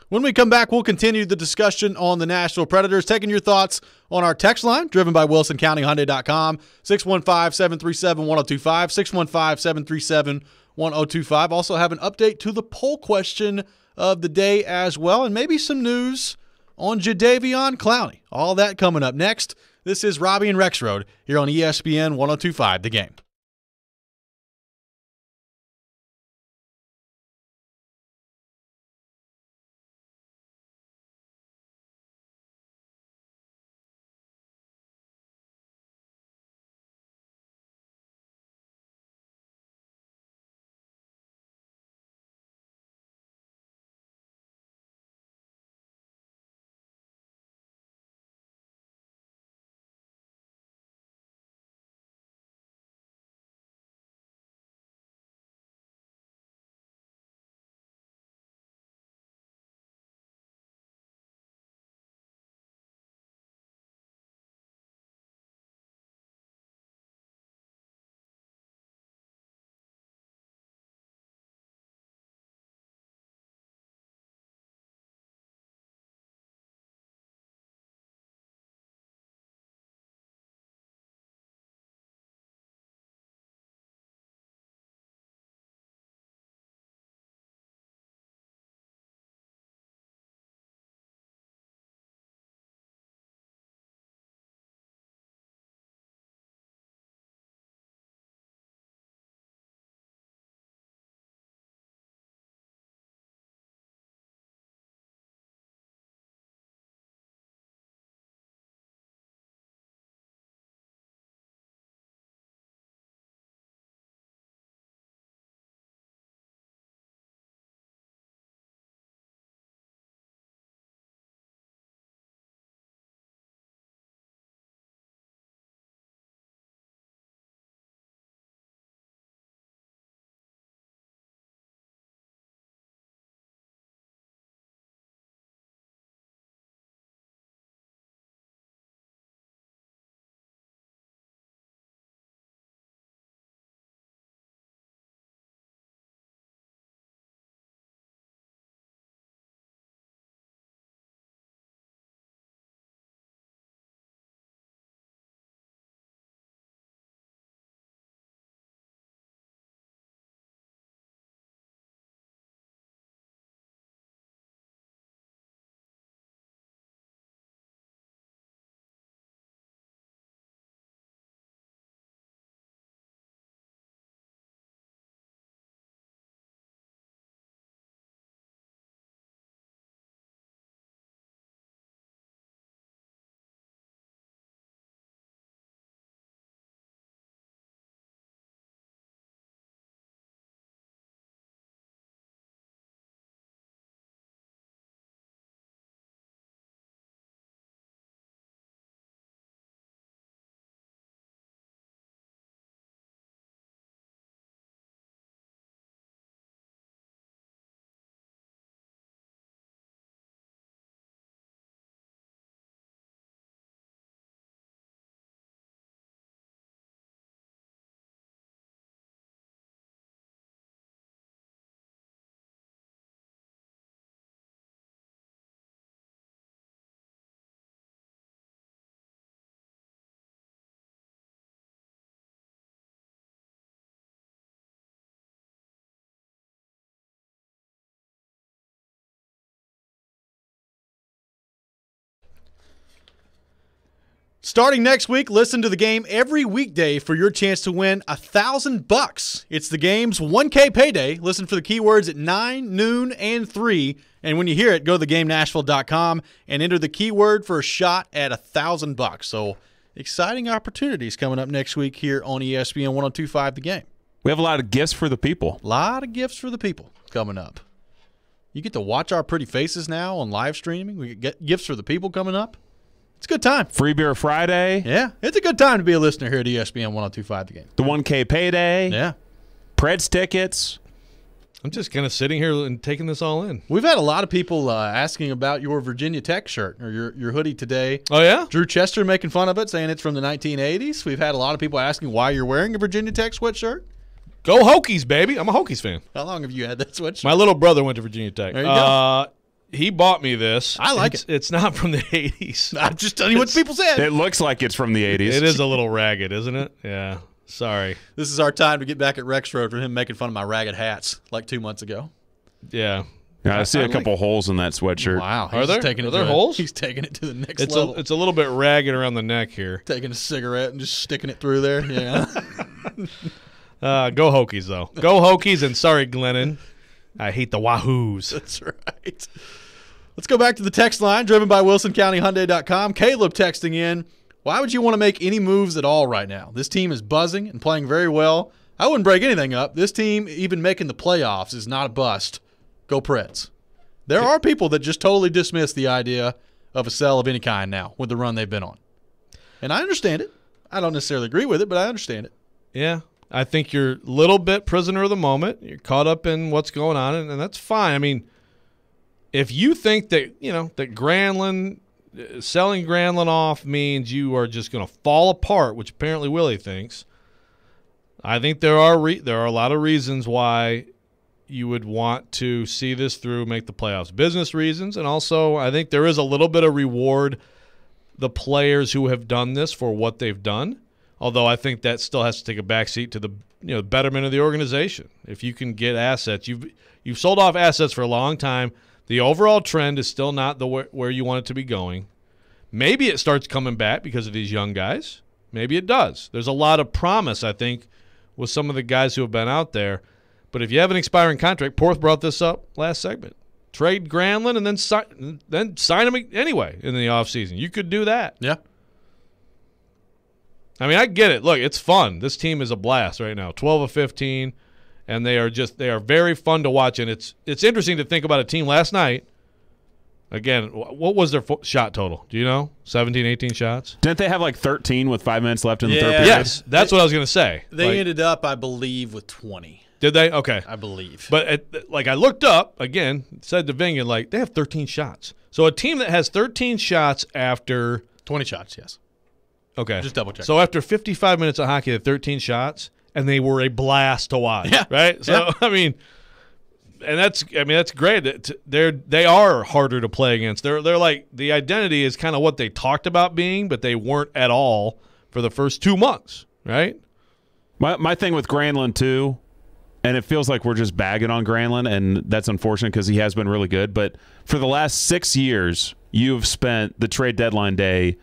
Speaker 1: When we come back, we'll continue the discussion on the Nashville Predators, taking your thoughts on our text line, driven by WilsonCountyHyundai.com, 615-737-1025, 615-737-1025. Also have an update to the poll question of the day as well, and maybe some news on Jadeveon Clowney. All that coming up next. This is Robby and Rexrode here on ESPN 1025, The Game. Starting next week, listen to the game every weekday for your chance to win a thousand bucks. It's the game's 1K payday. Listen for the keywords at 9, noon, and 3. And when you hear it, go to thegamenashville.com and enter the keyword for a shot at a thousand bucks. So exciting opportunities coming up next week here on ESPN 1025 The Game.
Speaker 3: We have a lot of gifts for the people.
Speaker 1: A lot of gifts for the people coming up. You get to watch our pretty faces now on live streaming. We get gifts for the people coming up. It's a good time.
Speaker 3: Free beer Friday.
Speaker 1: Yeah, it's a good time to be a listener here at ESPN 1025 The Game.
Speaker 3: The 1K payday.
Speaker 1: Yeah.
Speaker 3: Preds tickets.
Speaker 2: I'm just kind of sitting here and taking this all in.
Speaker 1: We've had a lot of people uh, asking about your Virginia Tech shirt or your, your hoodie today.
Speaker 2: Oh, yeah?
Speaker 1: Drew Chester making fun of it, saying it's from the 1980s. We've had a lot of people asking why you're wearing a Virginia Tech sweatshirt.
Speaker 2: Go Hokies, baby. I'm a Hokies fan.
Speaker 1: How long have you had that sweatshirt?
Speaker 2: My little brother went to Virginia Tech.
Speaker 1: There you go.
Speaker 2: He bought me this.
Speaker 1: I like
Speaker 2: it's, It's not from the 80s.
Speaker 1: I'm just telling you what people said.
Speaker 3: It looks like it's from the 80s.
Speaker 2: It is a little ragged, isn't it? Yeah. Sorry.
Speaker 1: This is our time to get back at Rexrode for him making fun of my ragged hats like two months ago.
Speaker 2: Yeah.
Speaker 3: Yeah, I see
Speaker 2: I
Speaker 3: a
Speaker 2: like-
Speaker 3: couple holes in that sweatshirt.
Speaker 1: Wow.
Speaker 2: Are
Speaker 1: he's
Speaker 2: there?
Speaker 1: Taking
Speaker 2: Are there
Speaker 1: to a-
Speaker 2: holes?
Speaker 1: he's taking it to the next
Speaker 2: It's
Speaker 1: level.
Speaker 2: a, it's a little bit ragged around the neck here.
Speaker 1: taking a cigarette and just sticking it through there. Yeah.
Speaker 2: Uh, go Hokies, though. Go Hokies, and sorry, Glennon. I hate the Wahoos.
Speaker 1: That's right. Let's go back to the text line driven by WilsonCountyHyundai.com. Caleb texting in, why would you want to make any moves at all right now? This team is buzzing and playing very well. I wouldn't break anything up. This team, even making the playoffs, is not a bust. Go Preds. There are people that just totally dismiss the idea of a sell of any kind now with the run they've been on. And I understand it. I don't necessarily agree with it, but I understand it.
Speaker 2: Yeah. I think you're a little bit prisoner of the moment. You're caught up in what's going on, and, and that's fine. I mean, if you think that, you know, that Granlund, uh, selling Granlund off means you are just going to fall apart, which apparently Willie thinks, I think there are re- there are a lot of reasons why you would want to see this through, make the playoffs. Business reasons, and also I think there is a little bit of reward the players who have done this for what they've done. Although I think that still has to take a backseat to the you know betterment of the organization. If you can get assets, you've you've sold off assets for a long time. The overall trend is still not the where, where you want it to be going. Maybe it starts coming back because of these young guys. Maybe it does. There's a lot of promise, I think, with some of the guys who have been out there. But if you have an expiring contract, Porth brought this up last segment. Trade Granlund and then sign, then sign him anyway in the offseason. You could do that.
Speaker 1: Yeah.
Speaker 2: I mean, I get it. Look, it's fun. This team is a blast right now. 12 of 15 and they are just they are very fun to watch and it's it's interesting to think about a team last night. Again, what was their fo- shot total? Do you know? 17, 18 shots?
Speaker 3: Didn't they have like 13 with five minutes left in the third period?
Speaker 2: Yes, that's what I was going to say.
Speaker 1: They
Speaker 2: Like,
Speaker 1: ended up, I believe, with 20.
Speaker 2: did they? Okay.
Speaker 1: I believe.
Speaker 2: But it, like I looked up again, said to Vingan, like they have 13 shots. So a team that has 13 shots after
Speaker 1: 20 shots, yes.
Speaker 2: okay,
Speaker 1: Just double check.
Speaker 2: So after 55 minutes of hockey, they have 13 shots, and they were a blast to watch.
Speaker 1: Yeah.
Speaker 2: Right. So
Speaker 1: Yeah.
Speaker 2: I mean, and that's I mean that's great. They're they are harder to play against. They're they're like the identity is kind of what they talked about being, but they weren't at all for the first two months. Right.
Speaker 3: My my thing with Granlund too, and it feels like we're just bagging on Granlund, and that's unfortunate because he has been really good. But for the last six years, you've spent the trade deadline day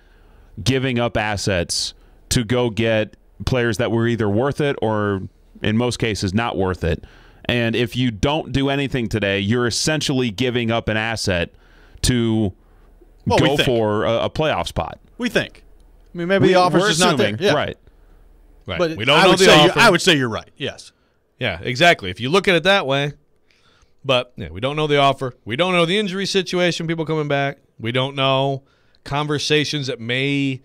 Speaker 3: giving up assets to go get players that were either worth it or, in most cases, not worth it. And if you don't do anything today, you're essentially giving up an asset to
Speaker 1: Well,
Speaker 3: go for a, a playoff spot.
Speaker 1: We think. I mean, maybe
Speaker 3: We-
Speaker 1: the offer's
Speaker 3: we're
Speaker 1: not there. Yeah.
Speaker 3: right?
Speaker 2: Right.
Speaker 1: But
Speaker 2: we don't
Speaker 1: I
Speaker 2: know
Speaker 1: would
Speaker 2: the
Speaker 1: say you-
Speaker 2: offer.
Speaker 1: I would say you're right. Yes.
Speaker 2: Yeah, exactly. If you look at it that way, but yeah, we don't know the offer. We don't know the injury situation, people coming back. We don't know conversations that may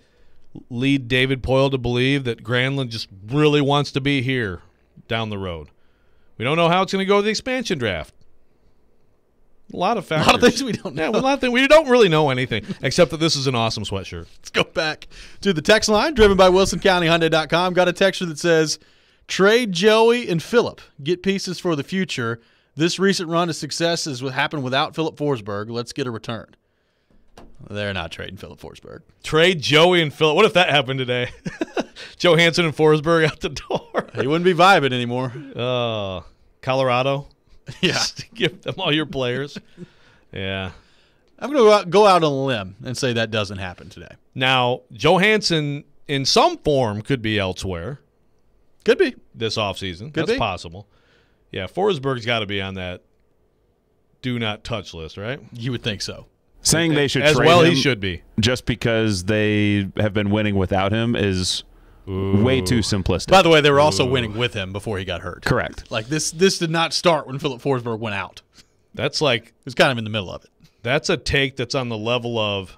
Speaker 2: lead David Poile to believe that Granlund just really wants to be here down the road. We don't know how it's going to go with the expansion draft. A lot of
Speaker 1: A lot of things we don't know.
Speaker 2: Yeah, a lot of things. We don't really know anything except that this is an awesome sweatshirt.
Speaker 1: Let's go back to the text line driven by WilsonCountyHyundai.com. Got a texture that says, "Trade Joey and Philip. Get pieces for the future. This recent run of success has what happened without Filip Forsberg. Let's get a return." They're not trading Filip Forsberg.
Speaker 2: Trade Joey and Philip. What if that happened today? Johansen and Forsberg out the door.
Speaker 1: He wouldn't be vibing anymore.
Speaker 2: Uh, Colorado.
Speaker 1: Yeah.
Speaker 2: Just give them all your players. Yeah.
Speaker 1: I'm going to go out, go out on a limb and say that doesn't happen today.
Speaker 2: Now, Johansen in some form could be elsewhere
Speaker 1: Could be.
Speaker 2: this offseason.
Speaker 1: Could
Speaker 2: That's
Speaker 1: be.
Speaker 2: possible. Yeah, Forsberg's got to be on that do not touch list, right?
Speaker 1: You would think so.
Speaker 3: Saying they should
Speaker 2: As
Speaker 3: trade
Speaker 2: well
Speaker 3: him
Speaker 2: he should be.
Speaker 3: just because they have been winning without him is way too simplistic.
Speaker 1: By the way, they were also winning with him before he got hurt.
Speaker 3: Correct.
Speaker 1: Like this, this did not start when Filip Forsberg went out.
Speaker 2: That's like
Speaker 1: it's kind of in the middle of it.
Speaker 2: That's a take that's on the level of.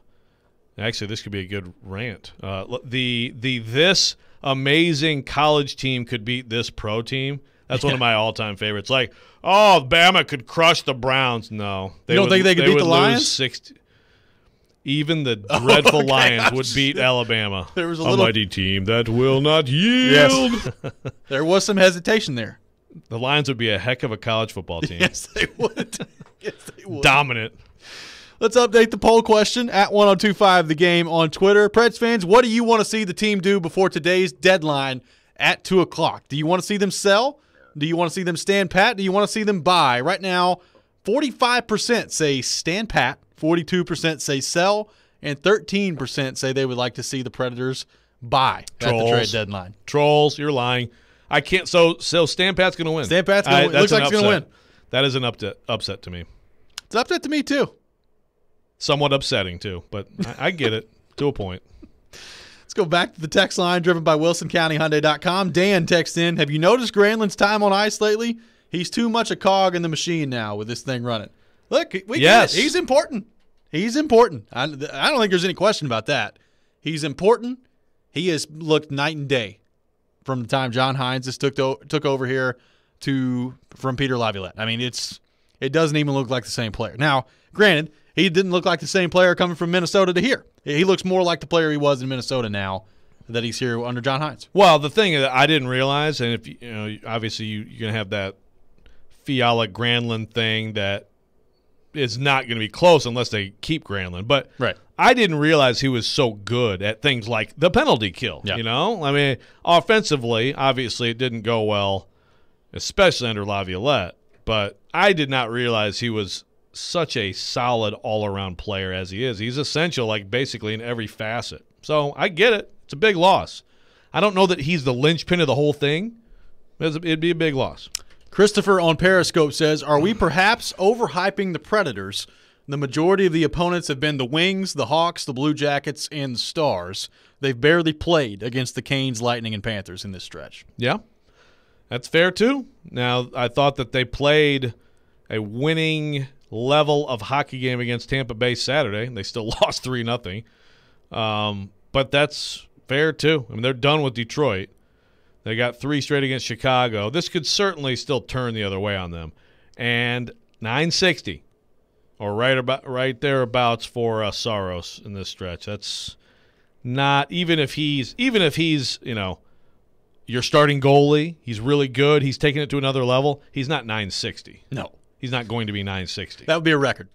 Speaker 2: Actually, this could be a good rant. Uh, the the this amazing college team could beat this pro team. That's one of my all time favorites. Like, oh, Bama could crush the Browns. No,
Speaker 1: You don't think they could beat
Speaker 2: would
Speaker 1: the
Speaker 2: lose
Speaker 1: Lions?
Speaker 2: 60 even the oh, dreadful
Speaker 1: okay,
Speaker 2: Lions would beat Alabama.
Speaker 1: There was a little-
Speaker 2: mighty team that will not yield.
Speaker 1: There was some hesitation there.
Speaker 2: the Lions would be a heck of a college football team.
Speaker 1: Yes, they would. yes, they would.
Speaker 2: Dominant.
Speaker 1: Let's update the poll question at 1025 the game on Twitter. Preds fans, what do you want to see the team do before today's deadline at 2 o'clock? Do you want to see them sell? Do you want to see them stand pat? Do you want to see them buy? Right now, 45% say stand pat, 42% say sell, and 13% say they would like to see the Predators buy at the trade deadline.
Speaker 2: Trolls, you're lying. I can't. So, so stand Stampat's going to win.
Speaker 1: Stampat's gonna win.
Speaker 2: that's
Speaker 1: Looks like he's gonna
Speaker 2: upset. That is an upset, upset to me.
Speaker 1: It's upset to me, too.
Speaker 2: Somewhat upsetting too, but I, I get it to a point.
Speaker 1: Let's go back to the text line driven by WilsonCountyHyundai.com. Dan texts in, have you noticed Granlund's time on ice lately? He's too much a cog in the machine now with this thing running. Look, we
Speaker 2: Yes.
Speaker 1: He's important. He's important. I, I don't think there's any question about that. He's important. He has looked night and day from the time John Hynes has took o- took over here to from Peter Laviolette. I mean, it's it doesn't even look like the same player. Now, granted, he didn't look like the same player coming from Minnesota to here. He looks more like the player he was in Minnesota now that he's here under John Hynes.
Speaker 2: Well, the thing that I didn't realize, and if you, know, obviously you, you're gonna have that Fiala Granlund thing that is not going to be close unless they keep Granlund. But
Speaker 1: Right.
Speaker 2: I didn't realize he was so good at things like the penalty kill.
Speaker 1: Yeah.
Speaker 2: You know, I mean, offensively, obviously it didn't go well, especially under Laviolette. But I did not realize he was such a solid all-around player as he is. He's essential, like basically in every facet. So I get it. It's a big loss. I don't know that he's the linchpin of the whole thing. It'd be a big loss.
Speaker 1: Christopher on Periscope says, "Are we perhaps overhyping the Predators? The majority of the opponents have been the Wings, the Hawks, the Blue Jackets, and the Stars. They've barely played against the Canes, Lightning, and Panthers in this stretch."
Speaker 2: Yeah, that's fair too. Now, I thought that they played a winning level of hockey game against Tampa Bay Saturday. and They still lost three nothing, um, but that's fair too. I mean, they're done with Detroit. They got three straight against Chicago. This could certainly still turn the other way on them, and 960 or right about right thereabouts for uh, Saros in this stretch. That's not even if he's even if he's you know your starting goalie. He's really good. He's taking it to another level. He's not 960.
Speaker 1: No,
Speaker 2: he's not going to be 960.
Speaker 1: That would be a record.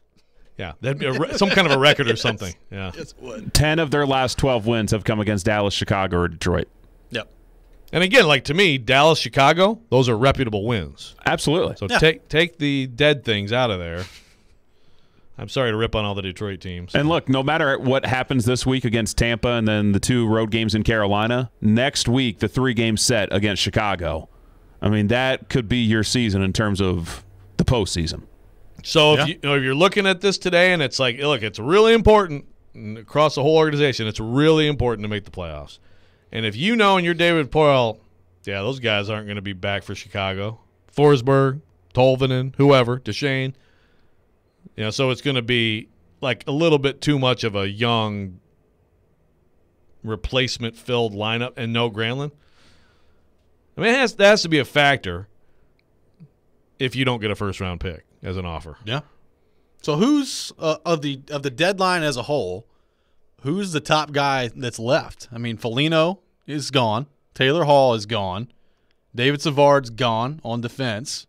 Speaker 2: Yeah, that'd be a re- some kind of a record or something. Yeah.
Speaker 1: Yes, it would.
Speaker 3: 10 of their last 12 wins have come against Dallas, Chicago, or Detroit.
Speaker 1: Yep.
Speaker 2: And again, like to me, Dallas, Chicago, those are reputable wins.
Speaker 3: Absolutely.
Speaker 2: So
Speaker 1: Yeah.
Speaker 2: take take the dead things out of there. I'm sorry to rip on all the Detroit teams.
Speaker 3: And look, no matter what happens this week against Tampa and then the two road games in Carolina, next week, the three game set against Chicago. I mean, that could be your season in terms of the postseason.
Speaker 2: So if
Speaker 1: Yeah.
Speaker 2: you, you know, if you're looking at this today and it's like, look, it's really important across the whole organization. It's really important to make the playoffs. And if you know and you're David Poile, yeah, those guys aren't going to be back for Chicago. Forsberg, Tolvanen, whoever, Duchene. You know, so it's going to be like a little bit too much of a young replacement filled lineup and no Granlund. I mean, it has, that has to be a factor if you don't get a first round pick as an offer.
Speaker 1: Yeah. So who's uh, of the of the deadline as a whole? Who's the top guy that's left? I mean, Foligno is gone. Taylor Hall is gone. David Savard's gone on defense.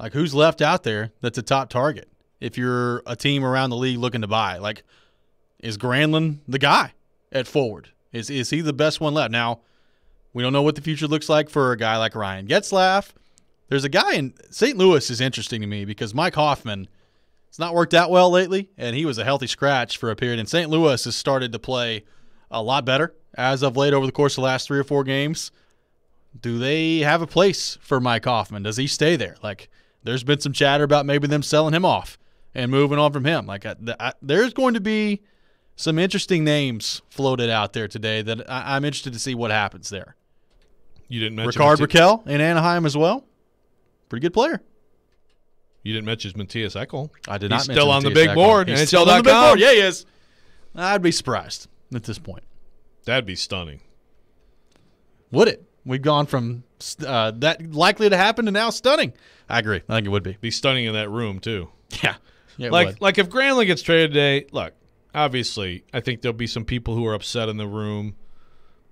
Speaker 1: Like, who's left out there that's a top target? If you're a team around the league looking to buy, like, is Granlund the guy at forward? Is is he the best one left? Now, we don't know what the future looks like for a guy like Ryan Getzlaf. There's a guy in St. Louis is interesting to me because Mike Hoffman It's not worked out well lately, and he was a healthy scratch for a period. And St. Louis has started to play a lot better as of late over the course of the last three or four games. Do they have a place for Mike Hoffman? Does he stay there? Like, there's been some chatter about maybe them selling him off and moving on from him. Like, I, I, there's going to be some interesting names floated out there today that I, am interested to see what happens there.
Speaker 2: You didn't mention
Speaker 1: Rickard Rakell in Anaheim as well. Pretty good player.
Speaker 2: You didn't mention Mattias Ekholm.
Speaker 1: I did
Speaker 2: He's
Speaker 1: not.
Speaker 2: still on the big board.
Speaker 1: He's still on the big board. Yeah, he is. I'd be surprised at this point.
Speaker 2: That'd be stunning.
Speaker 1: Would it? We've gone from uh, that likely to happen to now stunning. I agree. I think it would be.
Speaker 2: Be stunning in that room too.
Speaker 1: Yeah. yeah
Speaker 2: like
Speaker 1: would.
Speaker 2: like if Granlund gets traded today, look, obviously, I think there'll be some people who are upset in the room,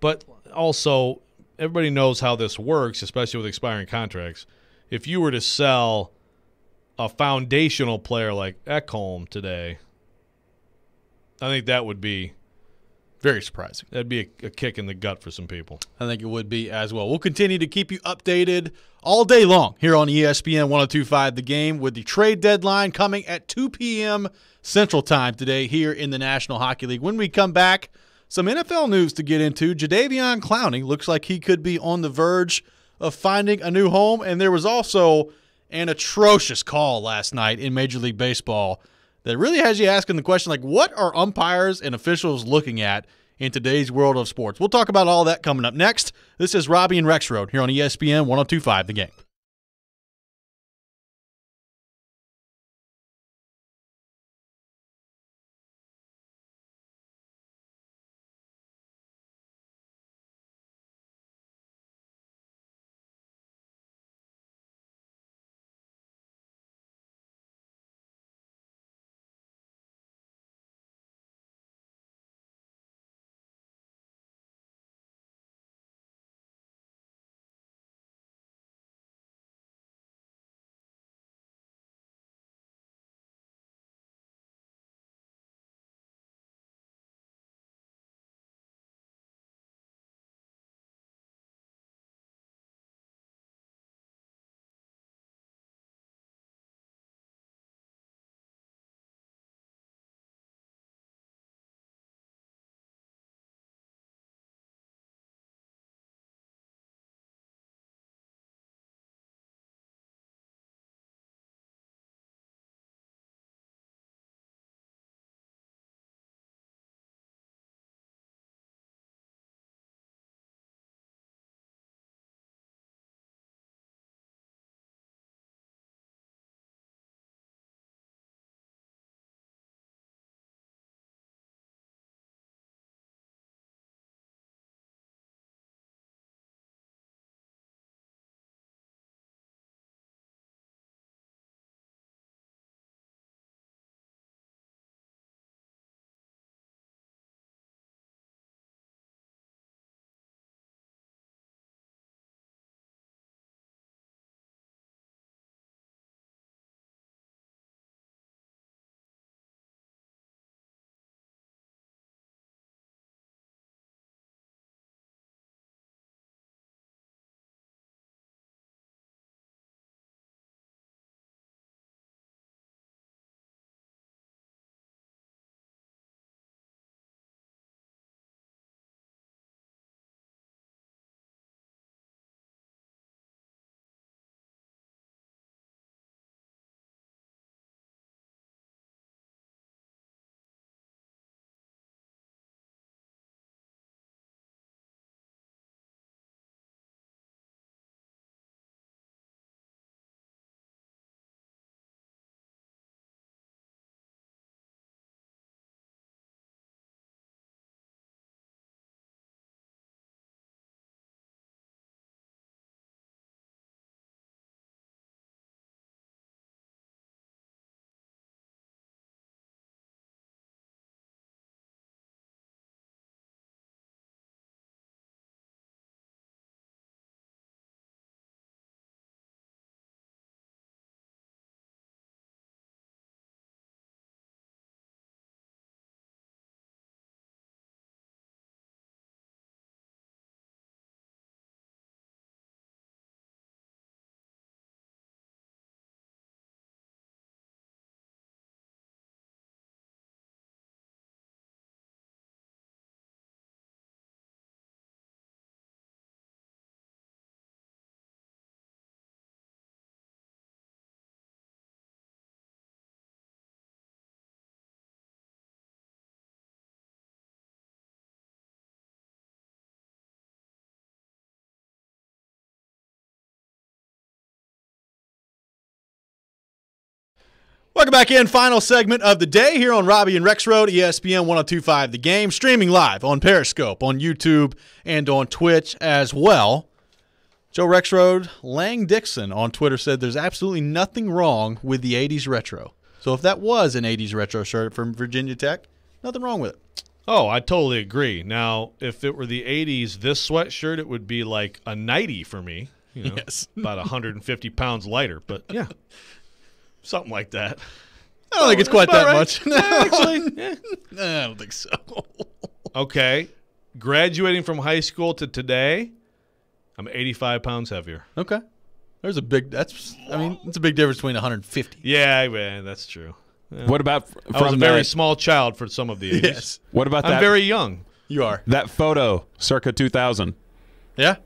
Speaker 2: but also everybody knows how this works, especially with expiring contracts. If you were to sell a foundational player like Ekholm today, I think that would be
Speaker 1: very surprising.
Speaker 2: That'd be a, a, kick in the gut for some people.
Speaker 1: I think it would be as well. We'll continue to keep you updated all day long here on ESPN 1025 The Game with the trade deadline coming at 2 p.m. Central Time today here in the National Hockey League. When we come back, some NFL news to get into. Jadeveon Clowney looks like he could be on the verge of finding a new home, and there was also an atrocious call last night in Major League Baseball that really has you asking the question like, what are umpires and officials looking at in today's world of sports? We'll talk about all that coming up next. This is Robby and Rexrode here on ESPN 1025 The Game. Welcome back in. Final segment of the day here on Robby and Rexrode, ESPN 1025 The Game, streaming live on Periscope, on YouTube, and on Twitch as well. Joe Rexrode, Lang Dixon on Twitter said there's absolutely nothing wrong with the 80s retro. So if that was an 80s retro shirt from Virginia Tech, nothing wrong with it.
Speaker 2: Oh, I totally agree. Now, if it were the 80s, this sweatshirt, it would be like a 90 for me. You know,
Speaker 1: Yes.
Speaker 2: about 150 pounds lighter. But yeah, something like that.
Speaker 1: I don't think it's oh,
Speaker 2: quite
Speaker 1: that
Speaker 2: right.
Speaker 1: much.
Speaker 2: Yeah, actually, yeah.
Speaker 1: I don't think so.
Speaker 2: Okay. Graduating from high school to today, I'm 85 pounds heavier.
Speaker 1: Okay. There's a big, that's, I mean, it's a big difference between 150.
Speaker 2: Yeah, man, that's true. Yeah.
Speaker 3: What about f-
Speaker 2: I was a
Speaker 3: from
Speaker 2: very
Speaker 3: that-
Speaker 2: small child for some of the 80s.
Speaker 1: Yes.
Speaker 3: What about
Speaker 2: I'm
Speaker 3: that?
Speaker 2: very young.
Speaker 1: You are.
Speaker 3: that photo, circa 2000,
Speaker 1: Yeah.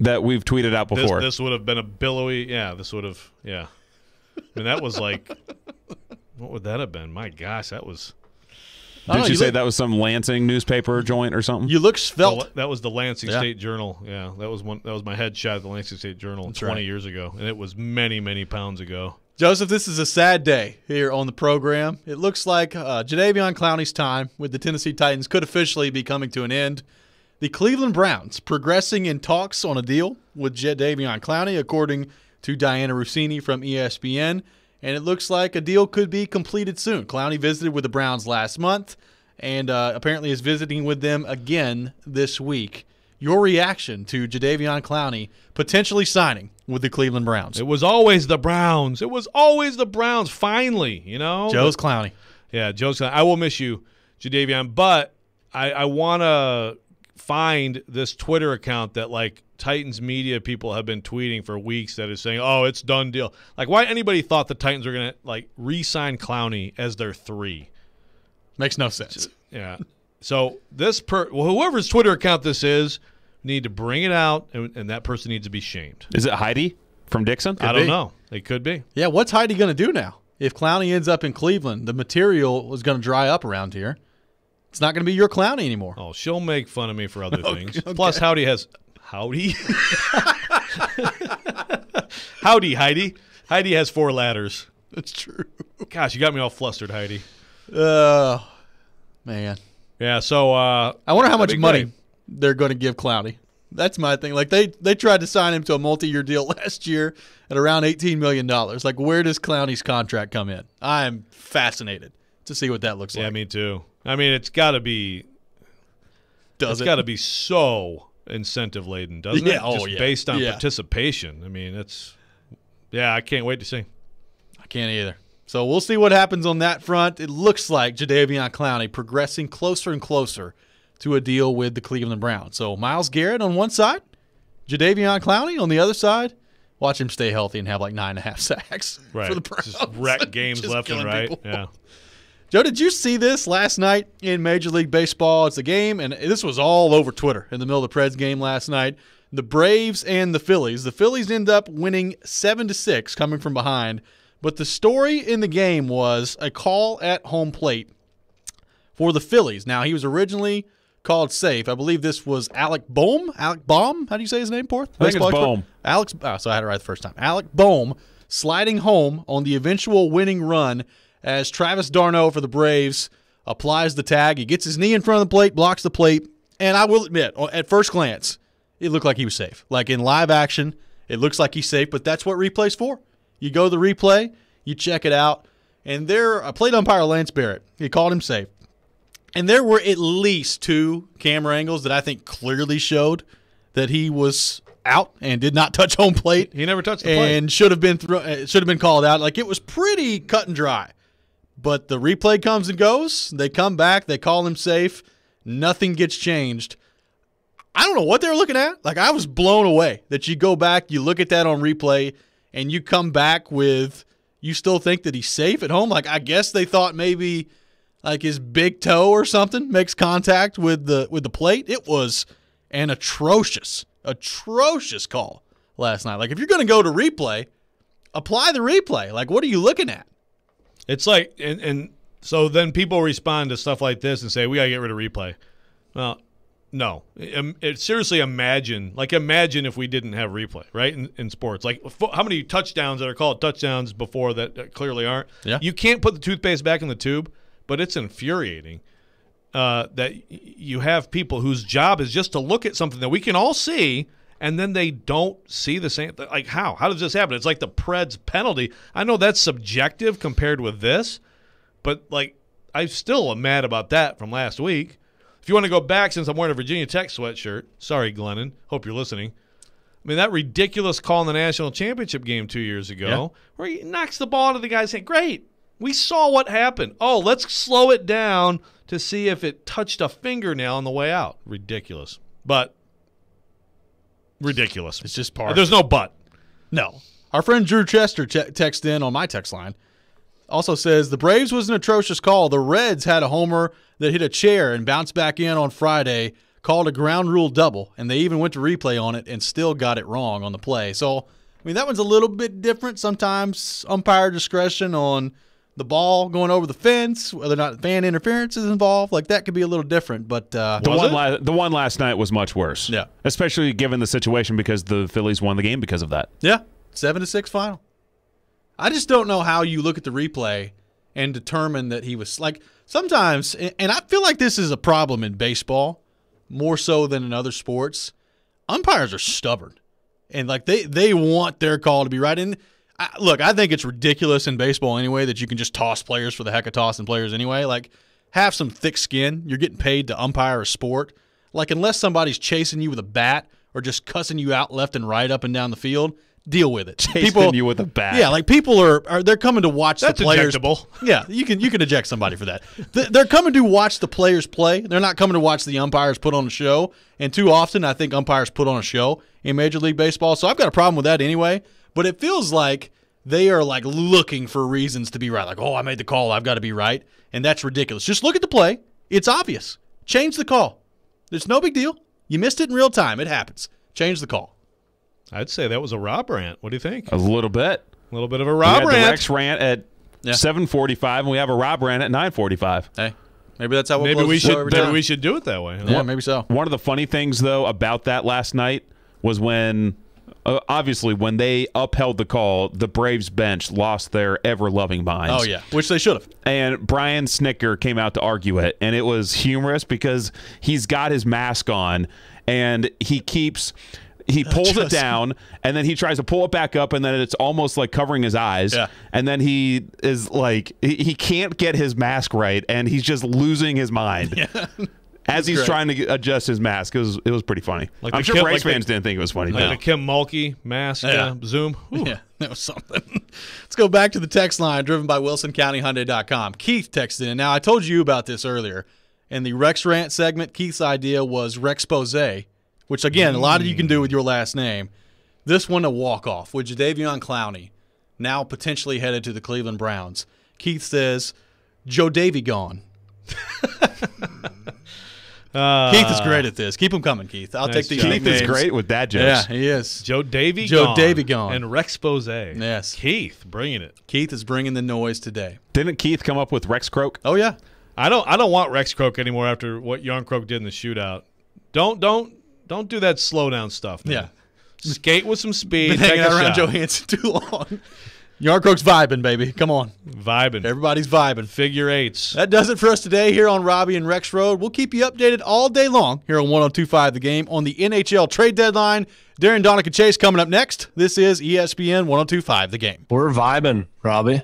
Speaker 3: that we've tweeted out
Speaker 2: This,
Speaker 3: before.
Speaker 2: this would have been a billowy. Yeah, this would have. Yeah. I mean, that was like. What would that have been? My gosh, that was.
Speaker 1: I don't
Speaker 3: Did
Speaker 1: know,
Speaker 3: you,
Speaker 1: you
Speaker 3: say
Speaker 1: look-
Speaker 3: that was some Lansing newspaper joint or something?
Speaker 1: You look svelte.
Speaker 2: Well, that was the Lansing
Speaker 1: Yeah.
Speaker 2: State Journal. Yeah, that was one. That was my headshot at the Lansing State Journal
Speaker 1: That's
Speaker 2: 20
Speaker 1: right.
Speaker 2: years ago, and it was many, many pounds ago.
Speaker 1: Joseph, this is a sad day here on the program. It looks like uh, Jadeveon Clowney's time with the Tennessee Titans could officially be coming to an end. The Cleveland Browns progressing in talks on a deal with Jadeveon Clowney, according to Dianna Russini from ESPN, and it looks like a deal could be completed soon. Clowney visited with the Browns last month, and uh, apparently is visiting with them again this week. Your reaction to Jadeveon Clowney potentially signing with the Cleveland Browns?
Speaker 2: It was always the Browns. It was always the Browns. Finally, you know.
Speaker 1: Joe's Clowney.
Speaker 2: Yeah, Joe's. Clowney. I will miss you, Jadeveon, but I, I want to find this Twitter account that like Titans media people have been tweeting for weeks that is saying, "Oh, it's done deal." Like, why anybody thought the Titans were gonna like re-sign Clowney as their three?
Speaker 1: Makes no sense.
Speaker 2: Yeah. So this per well, whoever's Twitter account this is need to bring it out, and, and that person needs to be shamed.
Speaker 3: Is it Heidi from Dixon?
Speaker 2: I don't
Speaker 1: be.
Speaker 2: know. It could be.
Speaker 1: Yeah, what's Heidi going to do now? If Clowney ends up in Cleveland, the material is going to dry up around here. It's not going to be your Clowney anymore.
Speaker 2: Oh, she'll make fun of me for other things. Plus, Howdy has Howdy. Howdy, Heidi. Heidi has four ladders.
Speaker 1: That's true.
Speaker 2: Gosh, you got me all flustered, Heidi.
Speaker 1: Oh, man.
Speaker 2: Yeah. So uh,
Speaker 1: I wonder how much money
Speaker 2: great.
Speaker 1: they're going to give Clowney. That's my thing. Like they they tried to sign him to a multi-year deal last year at around 18 million dollars. Like where does Clowney's contract come in? I'm fascinated to see what that looks
Speaker 2: Yeah,
Speaker 1: like.
Speaker 2: Yeah, me too. I mean, it's got to be.
Speaker 1: Does
Speaker 2: it's
Speaker 1: it?
Speaker 2: got to be so incentive laden, doesn't
Speaker 1: Yeah,
Speaker 2: it?
Speaker 1: oh,
Speaker 2: Just
Speaker 1: yeah.
Speaker 2: based on
Speaker 1: Yeah.
Speaker 2: participation. I mean, it's. Yeah, I can't wait to see.
Speaker 1: I can't either. So we'll see what happens on that front. It looks like Jadeveon Clowney progressing closer and closer to a deal with the Cleveland Browns. So Myles Garrett on one side, Jadeveon Clowney on the other side. Watch him stay healthy and have like nine and a half sacks
Speaker 2: Right.
Speaker 1: for the Browns.
Speaker 2: Just wreck games
Speaker 1: Just
Speaker 2: left and right.
Speaker 1: people.
Speaker 2: Yeah.
Speaker 1: Joe, did you see this last night in Major League Baseball? It's a game, and this was all over Twitter in the middle of the Preds game last night. The Braves and the Phillies. The Phillies end up winning seven to six, coming from behind. But the story in the game was a call at home plate for the Phillies. Now he was originally called safe. I believe this was Alec Bohm. Alec Baum. How do you say his name, Porth?
Speaker 3: I think
Speaker 1: Baseball expert?
Speaker 3: Bohm.
Speaker 1: Alex. Oh, so I had it right the first time. Alec Bohm sliding home on the eventual winning run as Travis d'Arnaud for the Braves applies the tag. He gets his knee in front of the plate, blocks the plate, and I will admit, at first glance, it looked like he was safe. Like in live action, it looks like he's safe, but that's what replay's for. You go to the replay, you check it out, and there, a plate umpire Lance Barrett, he called him safe. And there were at least two camera angles that I think clearly showed that he was out and did not touch home plate.
Speaker 2: He never touched the plate.
Speaker 1: and should have been thro- uh, should have been called out. Like it was pretty cut and dry. But the replay comes and goes. They come back. They call him safe. Nothing gets changed. I don't know what they were looking at. Like I was blown away that you go back, you look at that on replay, and you come back with you still think that he's safe at home. Like I guess they thought maybe like his big toe or something makes contact with the with the plate. It was an atrocious, atrocious call last night. Like if you're to go to replay, apply the replay. Like what are you looking at?
Speaker 2: It's like, and, and so then people respond to stuff like this and say, we got to get rid of replay. Well, No, Im- it, seriously, imagine like imagine if we didn't have replay, right? In, in sports, like fo- how many touchdowns that are called touchdowns before that uh, clearly aren't.
Speaker 1: Yeah.
Speaker 2: you can't put the toothpaste back in the tube, but it's infuriating uh, that y- you have people whose job is just to look at something that we can all see, and then they don't see the same. Like how? How does this happen? It's like the Preds penalty. I know that's subjective compared with this, but like I still am mad about that from last week. If you want to go back, since I'm wearing a Virginia Tech sweatshirt, sorry, Glennon. Hope you're listening. I mean, that ridiculous call in the national championship game two years ago,
Speaker 1: Yeah.
Speaker 2: where he knocks the ball into the guy's hand. Great. We saw what happened. Oh, let's slow it down to see if it touched a fingernail on the way out. Ridiculous. But ridiculous.
Speaker 1: It's just part.
Speaker 2: There's no but.
Speaker 1: No. Our friend Drew Chester che- texted in on my text line. Also says the Braves was an atrocious call. The Reds had a homer that hit a chair and bounced back in on Friday, called a ground rule double, and they even went to replay on it and still got it wrong on the play. So, I mean, that one's a little bit different. Sometimes umpire discretion on the ball going over the fence, whether or not fan interference is involved, like that could be a little different. But uh,
Speaker 3: The one, la- the one last night was much worse.
Speaker 1: Yeah.
Speaker 3: Especially given the situation because the Phillies won the game because of that.
Speaker 1: Yeah, seven to six final. I just don't know how you look at the replay and determine that he was like sometimes, and and I feel like this is a problem in baseball more so than in other sports. Umpires are stubborn, and like they they want their call to be right. And I, look, I think it's ridiculous in baseball anyway that you can just toss players for the heck of tossing players anyway. Like have some thick skin. You're getting paid to umpire a sport. Like unless somebody's chasing you with a bat or just cussing you out left and right up and down the field, deal with it.
Speaker 3: Chasing you with a bat.
Speaker 1: Yeah, like people are, are they're coming to watch
Speaker 2: That's
Speaker 1: the players.
Speaker 2: ejectable.
Speaker 1: Yeah, you can you can eject somebody for that. They're coming to watch the players play. They're not coming to watch the umpires put on a show. And too often, I think umpires put on a show in Major League Baseball. So I've got a problem with that anyway. But it feels like they are like looking for reasons to be right. Like, oh, I made the call. I've got to be right, and that's ridiculous. Just look at the play. It's obvious. Change the call. It's no big deal. You missed it in real time. It happens. Change the call.
Speaker 2: I'd say that was a Rob rant. What do you think?
Speaker 3: A little bit.
Speaker 2: A little bit of a
Speaker 3: we
Speaker 2: Rob
Speaker 3: had the
Speaker 2: rant.
Speaker 3: Rex rant at
Speaker 1: Yeah.
Speaker 3: 7:45, and we have a Rob rant at 9:45.
Speaker 1: Hey, maybe that's how we'll
Speaker 2: Maybe we should.
Speaker 1: every
Speaker 2: Maybe
Speaker 1: time.
Speaker 2: we should do it that way. huh?
Speaker 1: Yeah, maybe so.
Speaker 3: One of the funny things, though, about that last night was when, uh, obviously, when they upheld the call, the Braves bench lost their ever loving minds.
Speaker 1: Oh yeah, which they should have.
Speaker 3: And Brian Snitker came out to argue it, and it was humorous because he's got his mask on and he keeps. He pulls it down and then he tries to pull it back up and then it's almost like covering his eyes.
Speaker 1: Yeah.
Speaker 3: And then he is like he, he can't get his mask right and he's just losing his mind. As he's
Speaker 1: great.
Speaker 3: trying to adjust his mask, it was it was pretty funny.
Speaker 2: Like
Speaker 3: I'm sure
Speaker 2: Kim-
Speaker 3: Braves
Speaker 2: like the-
Speaker 3: fans didn't think it was funny.
Speaker 2: Like
Speaker 3: but-
Speaker 2: the Kim Mulkey mask
Speaker 1: Yeah.
Speaker 2: uh, Zoom. Ooh.
Speaker 1: Yeah, that was something. Let's go back to the text line driven by WilsonCountyHyundai.com. Keith texted in. Now, I told you about this earlier. In the Rex Rant segment, Keith's idea was Rex Pose, which, again, a lot of you can do with your last name. This one, a walk-off with Jadeveon Clowney, now potentially headed to the Cleveland Browns. Keith says, Joe Davy gone.
Speaker 2: Uh,
Speaker 1: Keith is great at this. Keep him coming, Keith. I'll
Speaker 2: Nice
Speaker 1: take the
Speaker 2: job.
Speaker 3: Keith is great with dad
Speaker 1: Yeah, he is.
Speaker 2: Joe Davy
Speaker 1: Joe
Speaker 2: gone.
Speaker 1: Davy gone.
Speaker 2: and Rex Pose.
Speaker 1: Yes.
Speaker 2: Keith bringing it.
Speaker 1: Keith is bringing the noise today.
Speaker 3: Didn't Keith come up with Rex Croak?
Speaker 1: Oh, yeah.
Speaker 2: I don't. I don't want Rex Croak anymore after what Jarnkrok did in the shootout. Don't don't don't do that slow down stuff. Man.
Speaker 1: Yeah.
Speaker 2: Skate with some speed.
Speaker 1: Been
Speaker 2: take
Speaker 1: hanging out around
Speaker 2: shot.
Speaker 1: Johansen too long. Jarnkrok's vibing, baby. Come on.
Speaker 2: Vibing.
Speaker 1: Everybody's vibing.
Speaker 2: Figure eights.
Speaker 1: That does it for us today here on Robby and Rexrode. We'll keep you updated all day long here on 1025 The Game on the NHL trade deadline. Darren Donica Chase coming up next. This is ESPN 1025 The Game.
Speaker 6: We're vibing, Robby.